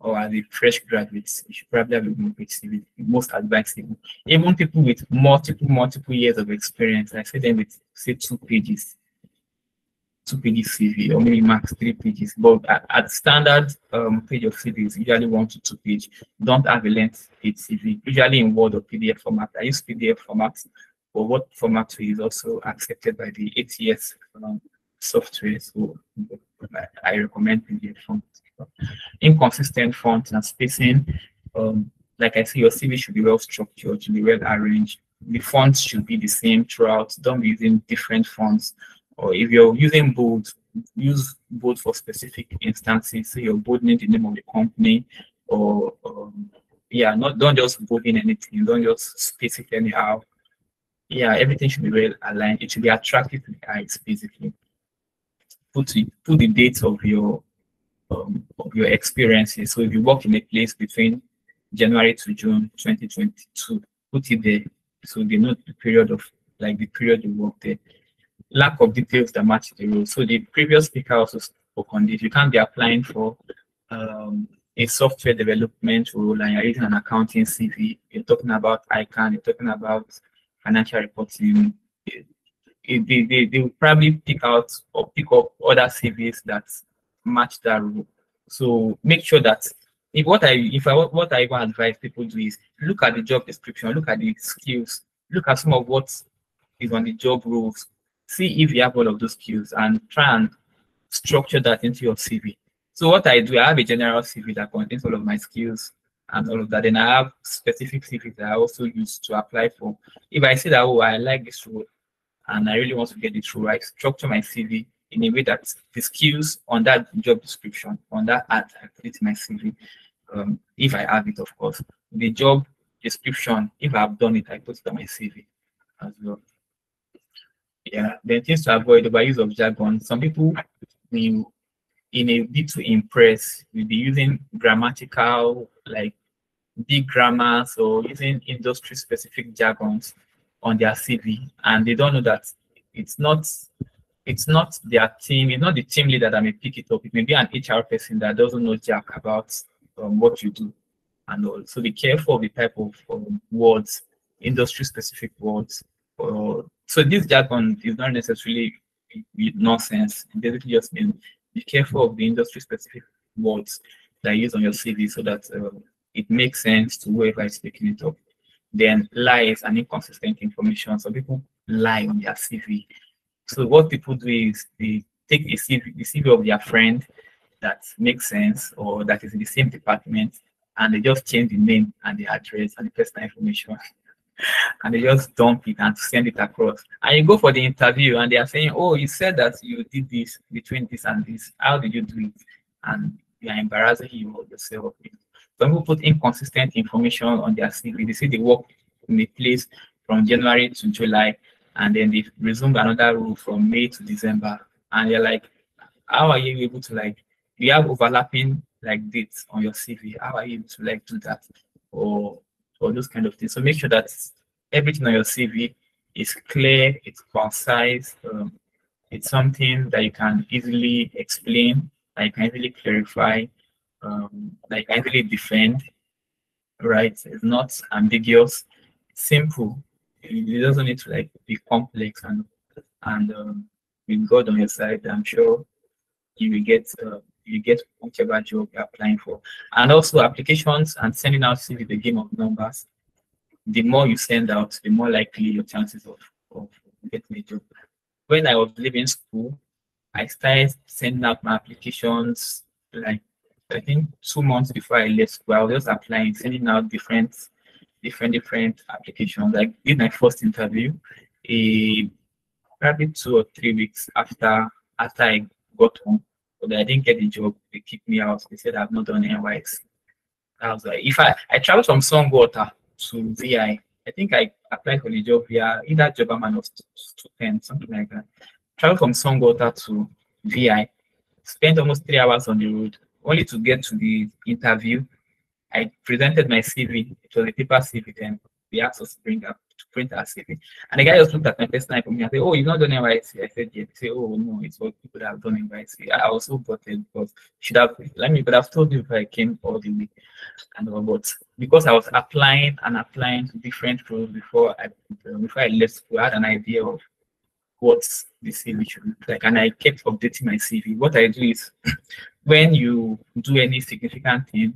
or as a fresh graduate, you should probably have a CV. Most advanced CV. Even people with multiple multiple years of experience, I say them with say two pages two pages CV or maybe max three pages. But at, at standard um, page of CV is usually one to two page. Don't have a length page CV, usually in Word or PDF format. I use PDF format, but Word format is also accepted by the ATS um, software. So I, recommend PDF format. Inconsistent font and spacing. Um, like I say, your CV should be well structured, should be well arranged. The fonts should be the same throughout. Don't be using different fonts or if you're using bold, use bold for specific instances. So you're bolding the name of the company, or um, yeah, not don't just bold in anything. Don't just space it anyhow. Yeah, everything should be well aligned. It should be attractive to the eyes, basically. Put put the dates of your um, of your experiences. So if you work in a place between January to June 2022, put it there so they know the period of like the period you work there lack of details that match the role. So the previous speaker also spoke on this. You can't be applying for um, a software development role and you're using an accounting CV. You're talking about ICAN, you're talking about financial reporting. They, they, they will probably pick out or pick up other CVs that match that role. So make sure that if what I if I what I even advise people do is look at the job description, look at the skills, look at some of what is on the job roles, see if you have all of those skills and try and structure that into your CV. So what I do, I have a general CV that contains all of my skills and all of that. Then I have specific CVs that I also use to apply for. If I say that, oh, I like this role and I really want to get it through, I structure my CV in a way that the skills on that job description, on that ad, I put it in my CV. Um, if I have it, of course. The job description, if I've done it, I put it on my CV as well. Yeah, then things to avoid the use of jargon. Some people will, in a bit to impress, will be using grammatical, like big grammars or using industry specific jargons on their CV, and they don't know that it's not it's not their team, it's not the team leader that may pick it up. It may be an HR person that doesn't know jack about um, what you do and all. So be careful of the type of um, words, industry specific words, or so this jargon is not necessarily nonsense. It basically just means be careful of the industry specific words that you use on your CV so that uh, it makes sense to whoever is picking it up. Then lies and inconsistent information. So people lie on their CV. So what people do is they take a CV, the CV of their friend, that makes sense or that is in the same department and they just change the name and the address and the personal information and they just dump it and send it across. And you go for the interview and they are saying, Oh, you said that you did this between this and this. How did you do it? And you are embarrassing you or yourself. Some people put inconsistent information on their CV. They say they work in a place from January to July, and then they resume another role from May to December. And they're like, how are you able to like you have overlapping like dates on your CV? How are you able to like do that? Or or those kind of things. So make sure that everything on your CV is clear, it's concise, um, it's something that you can easily explain, that you can easily clarify, um, can easily defend, right? It's not ambiguous, it's simple. It doesn't need to like be complex and and um, with God on your side, I'm sure you will get uh, you get whichever job you're applying for. And also applications and sending out CV the game of numbers. The more you send out, the more likely your chances of, of getting a job. When I was leaving school, I started sending out my applications like I think two months before I left school. I was just applying, sending out different different different applications. I did my first interview a probably two or three weeks after after I got home but I didn't get the job. They kicked me out. They said I've not done NYS. I was like, if I I traveled from Sango-Ota to VI, I think I applied for the job via either Jobberman or Stutern, something like that. Traveled from Sango-Ota to VI, spent almost three hours on the road, only to get to the interview. I presented my CV. It was a paper CV then. They asked us to bring up to print our CV. And the guy just looked at my personal for me and said, Oh, you've not done NYSC. I said, Yeah. He said, Oh, no, it's what people have done NYSC. I was so gutted because should have, let me, but I've told you if I came all the way. And all, but because I was applying and applying to different roles before I before I left school, I had an idea of what the CV should look like. And I kept updating my CV. What I do is when you do any significant thing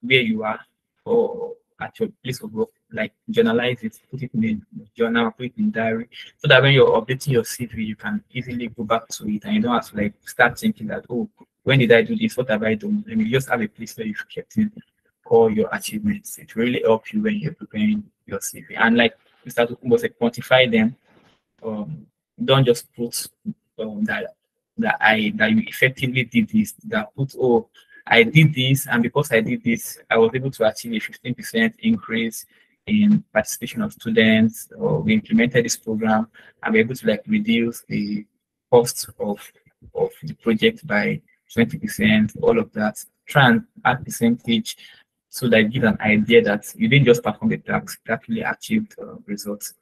where you are or at your place of work, like journalize it, put it in a journal, put it in diary, so that when you're updating your CV, you can easily go back to it and you don't have to like start thinking that, oh, when did I do this? What have I done? I mean, you just have a place where you've kept in all your achievements. It really helps you when you're preparing your CV. And like Mr. Tokunbo said, quantify them. Um, don't just put um, that that I that you effectively did this. That put oh I did this, and because I did this, I was able to achieve a 15% increase in participation of students, or we implemented this program, and we're able to like reduce the cost of of the project by 20%, all of that. Try and add percentage so that give an idea that you didn't just perform the task, you actually achieved uh, results.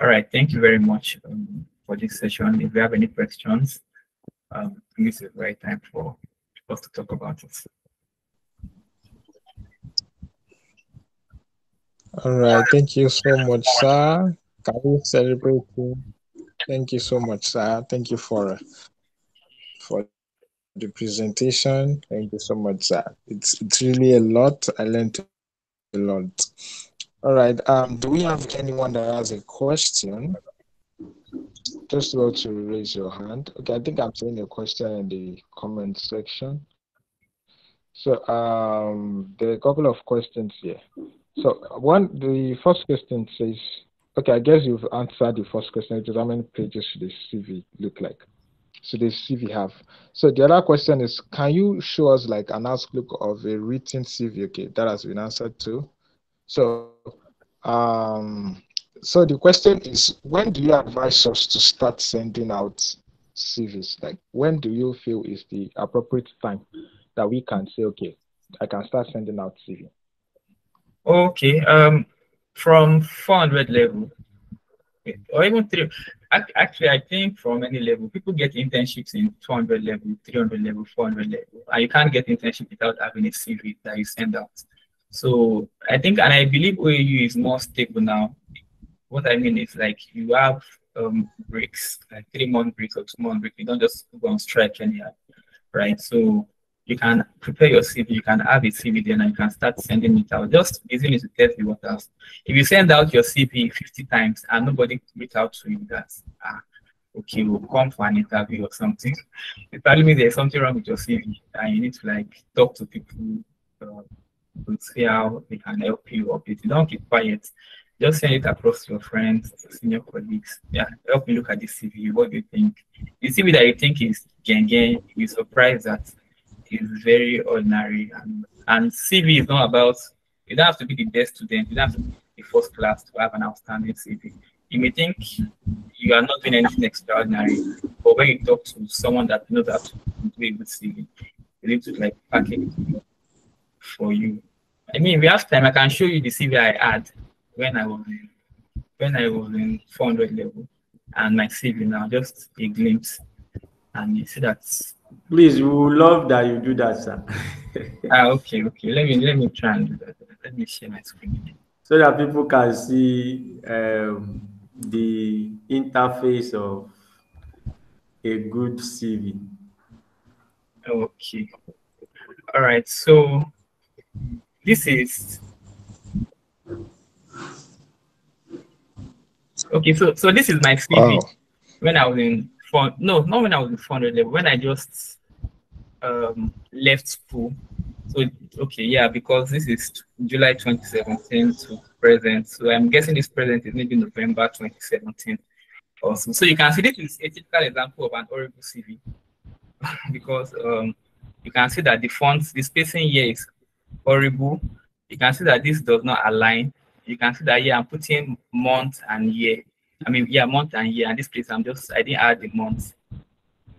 All right, thank you very much um, for this session. If you have any questions, um, this is the right time for us to talk about it. All right, thank you so much, sir. Can we celebrate? Thank you so much, sir. Thank you for for the presentation. Thank you so much, sir. It's it's really a lot. I learned a lot. All right. Um, do we have anyone that has a question? Just go to raise your hand. Okay, I think I'm seeing a question in the comment section. So um, there are a couple of questions here. So one, the first question says, okay, I guess you've answered the first question, is how many pages should the CV look like? So the CV have. So the other question is, can you show us like an outlook of a written CV? Okay, that has been answered too. So um, so the question is, when do you advise us to start sending out CVs? Like, when do you feel is the appropriate time that we can say, okay, I can start sending out CV? Okay, um, from 400 level, or even three. Actually, I think from any level, people get internships in 200 level, 300 level, 400 level, and you can't get internship without having a CV that you send out. So I think, and I believe OAU is more stable now. What I mean is like you have um, breaks, like three month breaks or two month breaks. You don't just go on strike anyhow, right? So you can prepare your CV, you can have a CV then and you can start sending it out. Just it to test the waters. If you send out your CV 50 times and nobody reach out to you, that's ah, okay, we'll come for an interview or something. It probably means there's something wrong with your CV and you need to like talk to people uh, to see how they can help you or if You don't keep quiet. Just send it across to your friends, senior colleagues. Yeah, help me look at the CV. What do you think? The CV that you think is gang, you'll be surprised that it's very ordinary. And, and CV is not about, you don't have to be the best student, you don't have to be the first class to have an outstanding CV. You may think you are not doing anything extraordinary, but when you talk to someone that knows how to do a good CV, they need to like package for you. I mean, you have time, I can show you the CV I had when I was in when I was in 400 level, and my CV now just a glimpse, and you see that. Please, we would love that you do that, sir. ah, okay, okay. Let me let me try and do that. Let me share my screen. So that people can see um, the interface of a good CV. Okay. All right. So this is okay. So so this is my CV Wow. when I was in four. No, not when I was in 400 level. When I just um left school. So okay, yeah, because this is July 2017 to present. So I'm guessing this present is maybe November 2017 also. So you can see this is a typical example of an horrible CV because um, you can see that the font, the spacing here is horrible. You can see that this does not align. You can see that here I'm putting month and year. I mean, yeah, month and year. And this place, I'm just, I didn't add the month.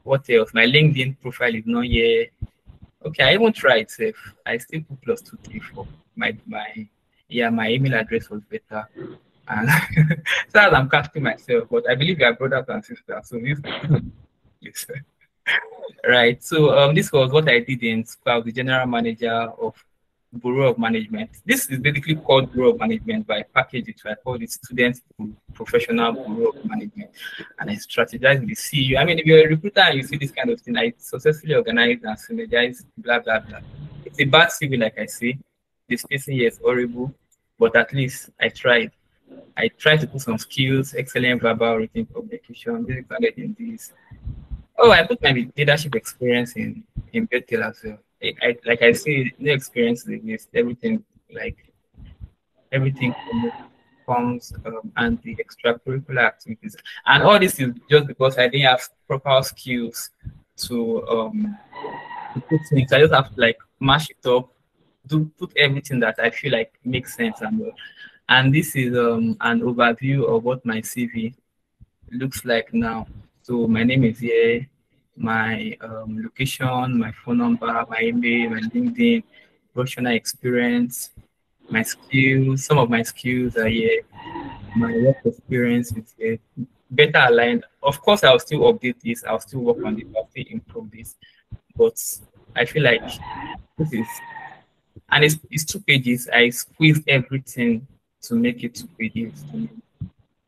What else? My LinkedIn profile is not here. Okay, I even tried safe. I still put plus two, three, four. My, my, yeah, my email address was better. And so I'm casting myself, but I believe we are brothers and sisters. So this, yes. right. So um, this was what I did in was the general manager of Bureau of Management. This is basically called Bureau of Management, but I package it. I call it Student Professional Bureau of Management. And I strategize with the CEO. I mean, if you're a recruiter and you see this kind of thing, I successfully organize and synergize, blah, blah, blah. It's a bad CV, like I say. The spacing here is horrible, but at least I tried. I tried to put some skills, excellent verbal written basic target in this. Oh, I put my leadership experience in in Bethel as well. I, I, like I say, no experience is against everything. Like everything comes um, and the extracurricular activities, and all this is just because I didn't have proper skills to um to put things. I just have to like mash it up, do put everything that I feel like makes sense and all. And this is um an overview of what my CV looks like now. So my name is here, my um, location, my phone number, my email, my LinkedIn, professional experience, my skills. Some of my skills are here. My work experience is here. Better aligned. Of course, I'll still update this. I'll still work on it. I'll still improve this. But I feel like this is, and it's, it's two pages. I squeezed everything to make it two pages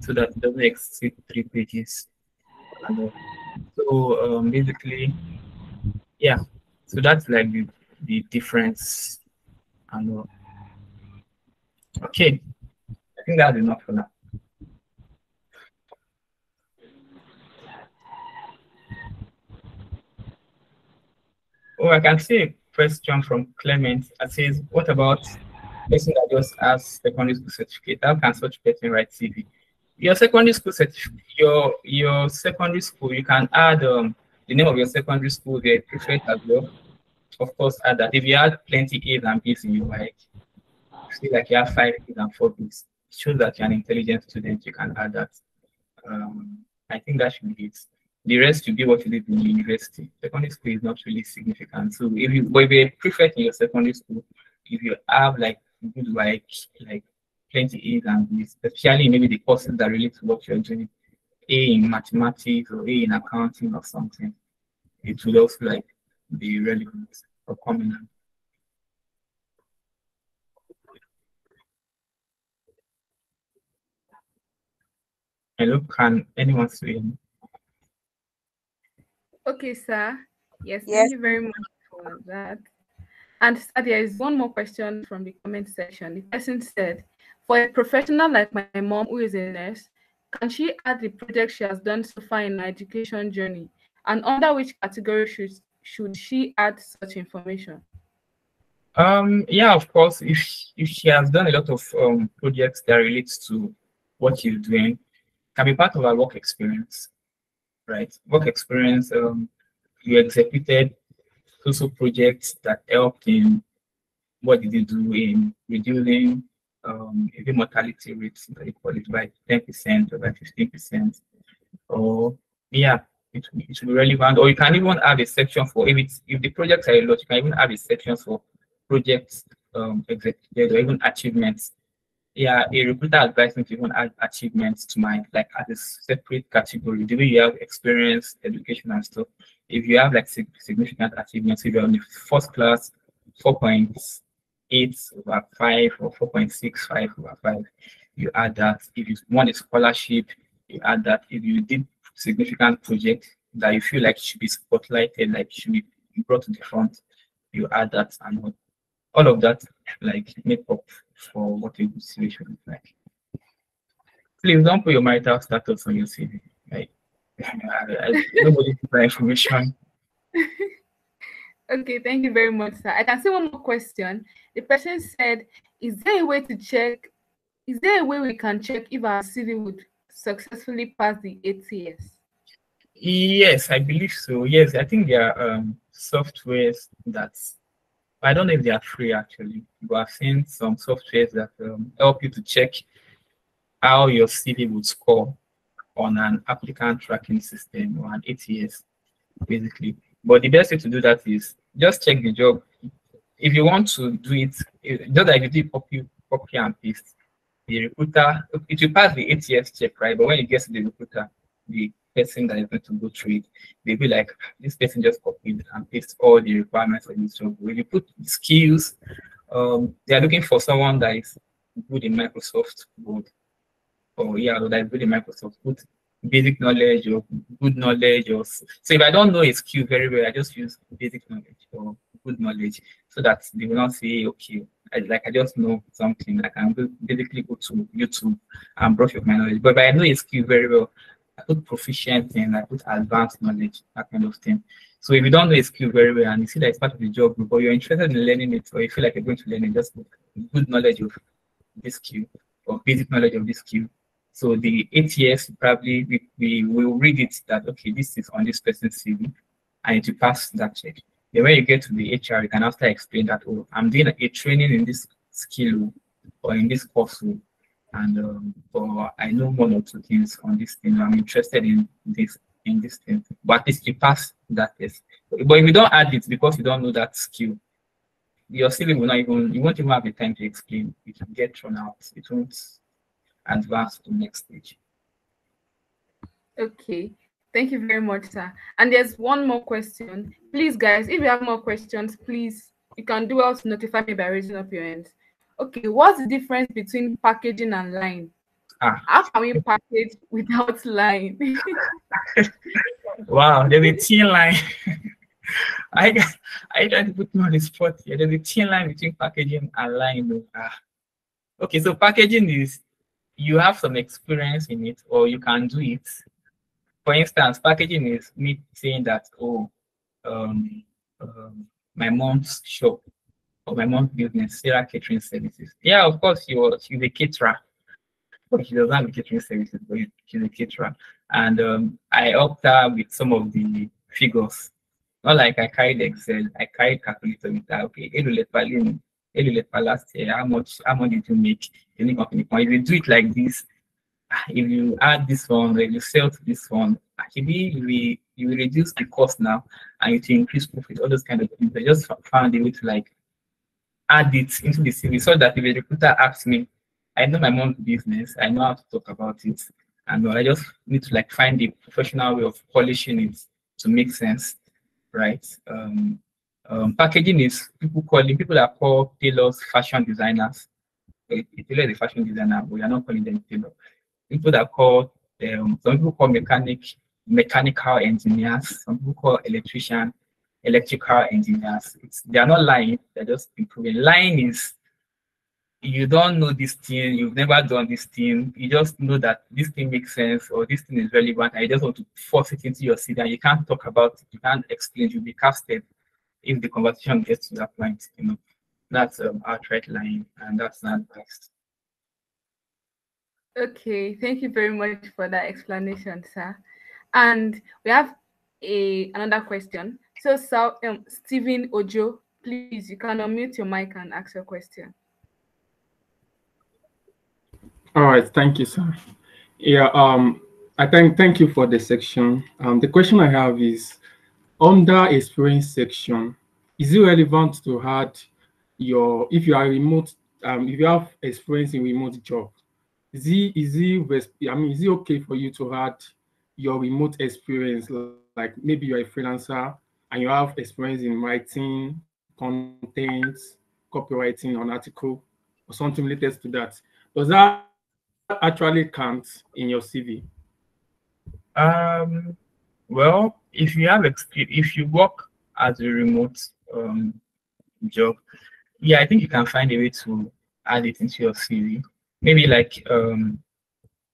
so that it doesn't exceed three pages. Uh, so um, basically, yeah. So that's like the, the difference. And uh, okay, I think that's enough for now. Oh, I can see a question from Clement that says, "What about person that just has secondary school certificate? How can such person write CV?" Your secondary school your your secondary school, you can add um, the name of your secondary school there, prefect as well. Of course, add that. If you add plenty A's and B's in your like, see like you have five A's and four B's, it shows that you're an intelligent student. You can add that. Um, I think that should be it. The rest should be what you did in university. Secondary school is not really significant. So if you, but if you're a prefect in your secondary school, if you have like good like like plenty A's and B's, especially maybe the courses that relate to what you're doing, A in mathematics or A in accounting or something. It would also like be relevant or common. Hello, can anyone see me? Okay, sir. Yes, Yes. thank you very much for that. And sir, there is one more question from the comment section. The person said, for a professional like my mom who is a nurse, can she add the project she has done so far in her education journey? And under which category should, should she add such information? Um, yeah, of course. If if she has done a lot of um, projects that relates to what she's doing, can be part of her work experience, right? Work experience. Um, you executed social projects that helped in what did you do in reducing um, the mortality you call it by 10% or by 15%, or yeah, it, it should be relevant. Or you can even have a section for if it's if the projects are a lot, you can even have a section for projects um, executed or even achievements. Yeah, a recruiter advised me to even add achievements to my like as a separate category. The way you have experience, education, and stuff. If you have like significant achievements, if you're on the first class, 4.8 over 5 or 4.65 over 5, you add that. If you won a scholarship, you add that. If you did significant project that you feel like should be spotlighted, like should be brought to the front, you add that and all of that like make up for what a good should look like. Please don't put your marital status on your CV. Like nobody needs that information. okay, thank you very much, sir. I can see one more question. The person said, "Is there a way to check? Is there a way we can check if our CV would successfully pass the ATS?" Yes, I believe so. Yes, I think there are um, softwares that I don't know if they are free actually, but I've seen some softwares that um, help you to check how your CV would score on an applicant tracking system or an ATS, basically. But the best way to do that is just check the job. If you want to do it, just like you do copy, copy and paste, the recruiter, it will pass the ATS check, right? But when it gets to the recruiter, the person that is going to go through it, they'll be like, this person just copied and pasted all the requirements for this job. When you put skills, um, they are looking for someone that is good in Microsoft Word. Or yeah, that is good in Microsoft, good basic knowledge or good knowledge or so if I don't know a skill very well, I just use basic knowledge or good knowledge so that they will not say, okay, I, like I just know something. Like I can basically go to YouTube and brush up my knowledge. But if I know a skill very well, I put proficient and I put advanced knowledge, that kind of thing. So if you don't know a skill very well and you see that it's part of the job or you're interested in learning it, or you feel like you're going to learn it, just good knowledge of this skill or basic knowledge of this skill. So the ATS probably we, we will read it that okay, this is on this person's CV, and it will pass that check. Then when you get to the HR, you can after explain that oh, I'm doing a training in this skill or in this course and um, or I know one or two things on this thing. I'm interested in this in this thing, but at least you pass that test. But if you don't add it because you don't know that skill, your CV will not even you won't even have the time to explain. It will get thrown out. It won't advance to the next stage. Okay. Thank you very much, sir. And there's one more question. Please, guys, if you have more questions, please, you can do well to notify me by raising up your hands. Okay, what's the difference between packaging and line? Ah. How can we package without line? wow, there's a thin line. I got, I try to put me on the spot here. There's a thin line between packaging and line. Ah. Okay, so packaging is you have some experience in it or you can do it. For instance, packaging is me saying that, oh, um, um, my mom's shop or my mom's business, Sarah Catering Services. Yeah, of course, she was, she's a caterer. But she doesn't have catering services, but she's a caterer. And um, I helped her with some of the figures. Not like I carried Excel, I carried calculator with her. Okay, last year, how much, how much did you make? If you do it like this, if you add this one, if you sell to this one, actually you will, you will reduce the cost now and it will increase profit, all those kind of things. I just found a way to like add it into the CV so that if a recruiter asks me, I know my mom's business, I know how to talk about it, and I just need to like find the professional way of polishing it to make sense, right? Um, um, packaging is people calling people that call tailors fashion designers. A, a tailor is a fashion designer, but we are not calling them tailor. People that call um, some people call mechanic mechanical engineers, some people call electrician electrical engineers. It's, they are not lying, they're just improving. Lying is you don't know this thing, you've never done this thing, you just know that this thing makes sense or this thing is relevant, and you just want to force it into your seat and you can't talk about it, you can't explain, you'll be casted if the conversation gets to that point, you know. That's um, outright lying, and that's not best. Okay, thank you very much for that explanation, sir. And we have a another question. So, so um, Stephen Ojo, please, you can unmute your mic and ask your question. All right, thank you, sir. Yeah, um, I thank thank you for the section. Um, the question I have is under experience section, is it relevant to add your if you are remote, um, if you have experience in remote job, is it is it I mean is it okay for you to add your remote experience like maybe you're a freelancer and you have experience in writing content, copywriting on article or something related to that. Does that actually count in your CV? Um, well, if you have if you work as a remote um, job, yeah, I think you can find a way to add it into your CV. Maybe like, um,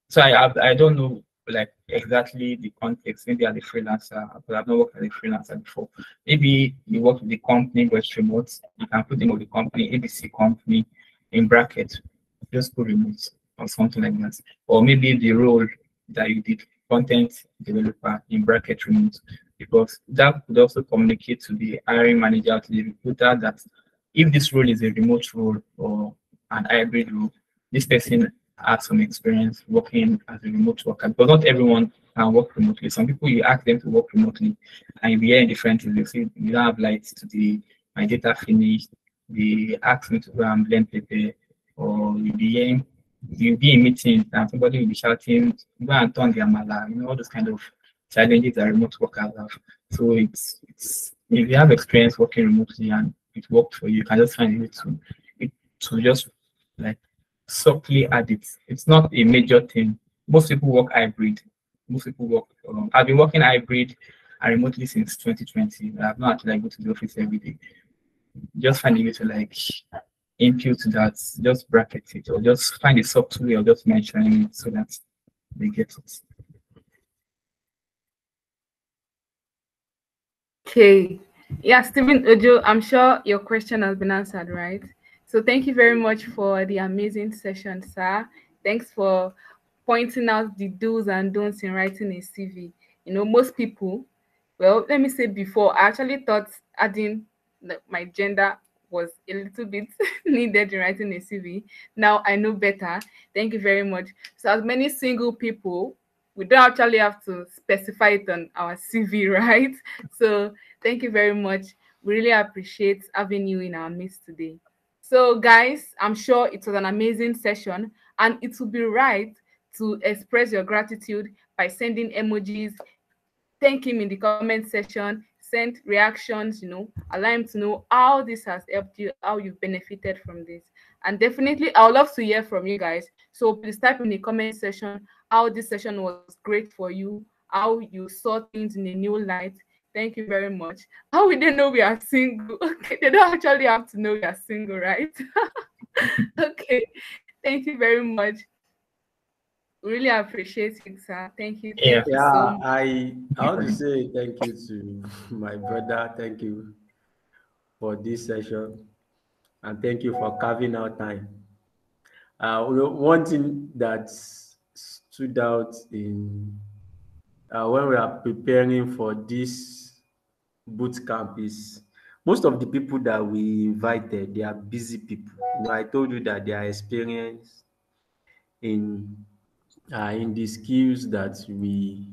so I I don't know like exactly the context. Maybe as a freelancer, but I've not worked as a freelancer before. Maybe you work with the company, but it's remote. You can put name of the company, ABC company, in bracket. Just put remote or something like that. Or maybe the role that you did, content developer in bracket remote, because that could also communicate to the hiring manager, to the recruiter that if this role is a remote role or an hybrid role, this person has some experience working as a remote worker. But not everyone can work remotely. Some people you ask them to work remotely and you hear different things. They you don't have lights today, my data finished, they ask me to go and blend paper, or you be you'll be in meetings and somebody will be shouting, go and turn the amala, you know, all those kind of challenges that remote workers have. So it's it's if you have experience working remotely and it worked for you, you can just find it to it, to just like subtly add it. It's not a major thing. Most people work hybrid. Most people work. Um, I've been working hybrid and remotely since 2020. I've not actually like, go to the office every day. Just finding it to like impute that, just bracket it, or just find a subtle way of just mentioning it so that they get it. Okay. Yeah, Stephen Ojo, I'm sure your question has been answered, right? So thank you very much for the amazing session, sir. Thanks for pointing out the do's and don'ts in writing a CV. You know, most people, well, let me say before, I actually thought adding my gender was a little bit needed in writing a CV. Now I know better. Thank you very much. So as many single people, we don't actually have to specify it on our CV, right? So thank you very much. We really appreciate having you in our midst today. So guys, I'm sure it was an amazing session and it would be right to express your gratitude by sending emojis, thank him in the comment section, send reactions, you know, allow him to know how this has helped you, how you've benefited from this. And definitely, I would love to hear from you guys. So please type in the comment section how this session was great for you, how you saw things in a new light. Thank you very much. How we didn't know we are single? Okay, they don't actually have to know we are single, right? okay, thank you very much. Really appreciate it, sir. Thank you. Thank Yeah, you so. I I want to say thank you to my brother. Thank you for this session, and thank you for carving out time. Uh, one thing that stood out in uh, when we are preparing for this boot camp is most of the people that we invited they are busy people. I told you that they are experienced in uh, in the skills that we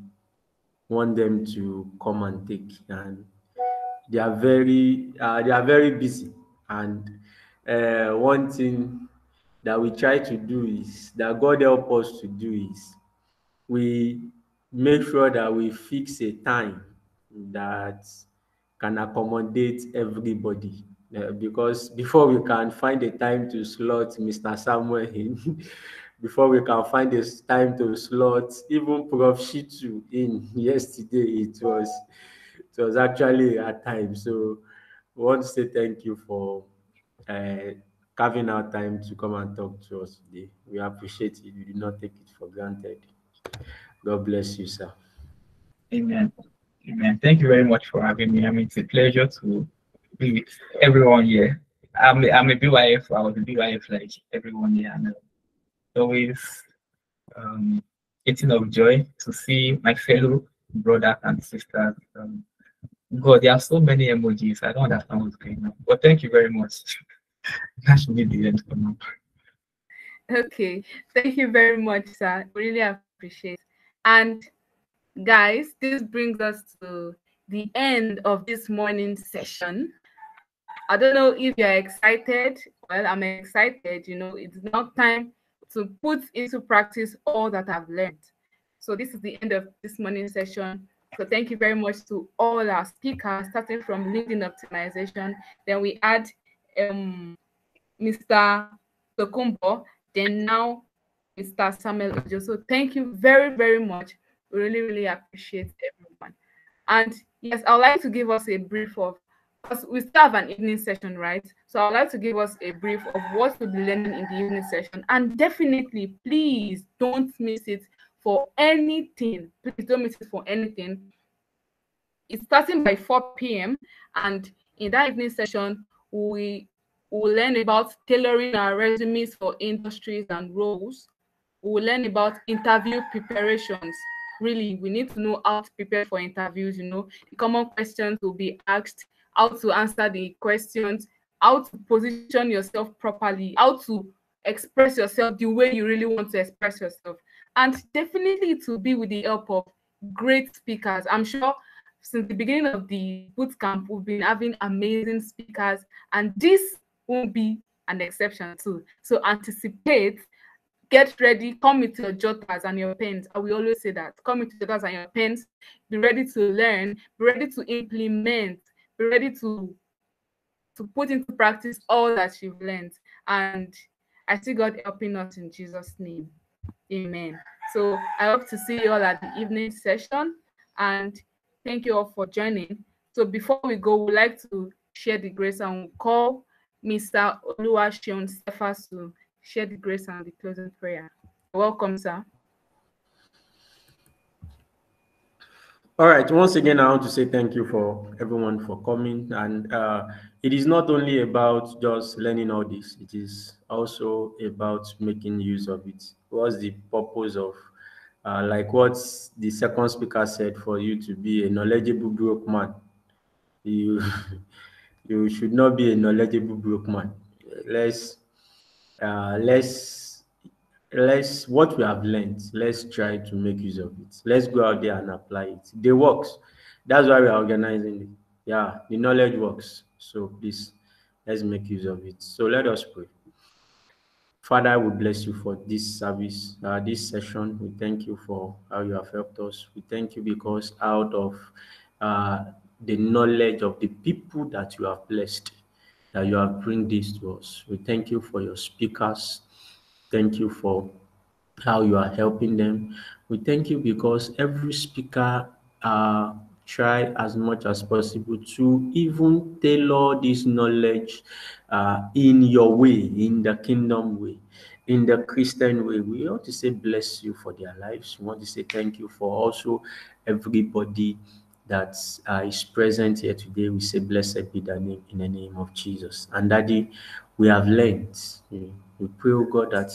want them to come and take and they are very uh, they are very busy and uh, one thing that we try to do is that god help us to do is we make sure that we fix a time that can accommodate everybody uh, because before we can find a time to slot mr samuel in before we can find a time to slot even Prof. Shitu in yesterday. It was it was actually a time. So we want to say thank you for uh, carving out time to come and talk to us today. We appreciate it. We do not take it for granted. God bless you, sir. Amen. Amen. Thank you very much for having me. I mean, it's a pleasure to be with everyone here. I'm a, I'm a BYF. I was a BYF like everyone here. And always um, getting of joy to see my fellow brothers and sisters. Um, God, there are so many emojis. I don't understand what's going on. But thank you very much. that should be the end for now. Okay, thank you very much, sir. Really appreciate. And guys, this brings us to the end of this morning session. I don't know if you're excited. Well, I'm excited. You know, it's now time to put into practice all that I've learned. So this is the end of this morning session. So thank you very much to all our speakers, starting from LinkedIn optimization. Then we add um, Mr. Tokunbo, then now Mr. Samuel Ojo. So thank you very, very much. We really, really appreciate everyone. And yes, I would like to give us a brief of because we still have an evening session, right? So I'd like to give us a brief of what we'll be learning in the evening session. And definitely, please don't miss it for anything. Please don't miss it for anything. It's starting by 4 p.m. And in that evening session, we will learn about tailoring our resumes for industries and roles. We will learn about interview preparations. Really, we need to know how to prepare for interviews. You know, the common questions will be asked, how to answer the questions, how to position yourself properly, how to express yourself the way you really want to express yourself. And definitely to be with the help of great speakers. I'm sure since the beginning of the boot camp, we've been having amazing speakers, and this won't be an exception too. So anticipate, get ready, come with your jotters and your pens. I will always say that. Come with your jotters and your pens. Be ready to learn, be ready to implement, be ready to to put into practice all that you've learned. And I see God helping us in Jesus' name. Amen. So I hope to see you all at the evening session. And thank you all for joining. So before we go, we'd like to share the grace and call Mr. Oluwaseun to share the grace and the closing prayer. Welcome, sir. All right. Once again, I want to say thank you for everyone for coming. And uh, it is not only about just learning all this, it is also about making use of it. What's the purpose of, uh, like what the second speaker said, for you to be a knowledgeable broke man? You, you should not be a knowledgeable broke man. Let's, uh, let's let's what we have learned let's try to make use of it. Let's go out there and apply it. They works that's why we're organizing it. Yeah the knowledge works. So please let's make use of it. So let us pray. Father we bless you for this service uh, this session. We thank you for how you have helped us. We thank you because out of uh, the knowledge of the people that you have blessed that you have bring this to us we thank you for your speakers Thank you for how you are helping them. We thank you because every speaker uh, try as much as possible to even tailor this knowledge uh, in your way, in the kingdom way, in the Christian way. We want to say bless you for their lives. We want to say thank you for also everybody that uh, is present here today. We say blessed be the name in the name of Jesus. And Daddy, we have learned. We pray, oh God, that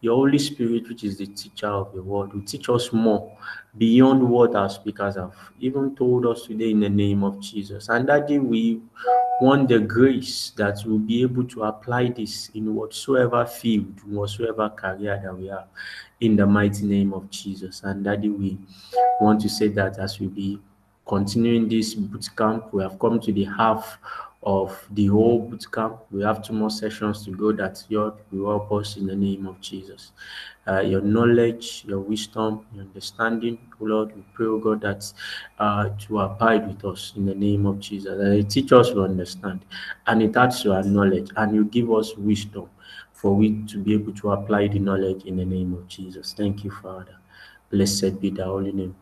your Holy Spirit, which is the teacher of the word, will teach us more beyond what our speakers have even told us today in the name of Jesus. And Daddy, we want the grace that we'll be able to apply this in whatsoever field, whatsoever career that we have in the mighty name of Jesus. And Daddy, we want to say that as we be continuing this boot camp, we have come to the half of the whole boot camp. We have two more sessions to go that God will help us in the name of Jesus. Uh, your knowledge, your wisdom, your understanding, oh Lord, we pray, oh God, that uh, to abide with us in the name of Jesus. That it teach us to understand and it adds to our knowledge and you give us wisdom for we to be able to apply the knowledge in the name of Jesus. Thank you, Father. Blessed be the holy name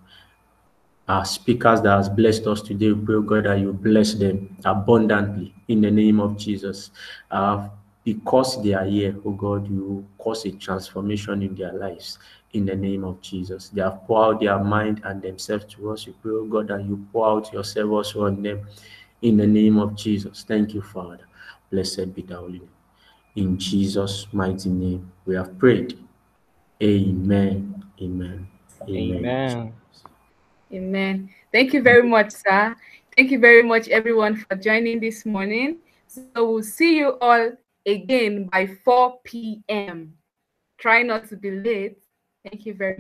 our speakers that has blessed us today. We pray, God, that you bless them abundantly in the name of Jesus. Our because they are here, oh God, you cause a transformation in their lives in the name of Jesus. They have poured out their mind and themselves to us. We pray, oh God, that you pour out yourself also on them in the name of Jesus. Thank you, Father. Blessed be thou name. In Jesus' mighty name, we have prayed. Amen. Amen. Amen. Amen. Amen. Thank you very much, sir. Thank you very much, everyone, for joining this morning. So we'll see you all again by 4 p.m. Try not to be late. Thank you very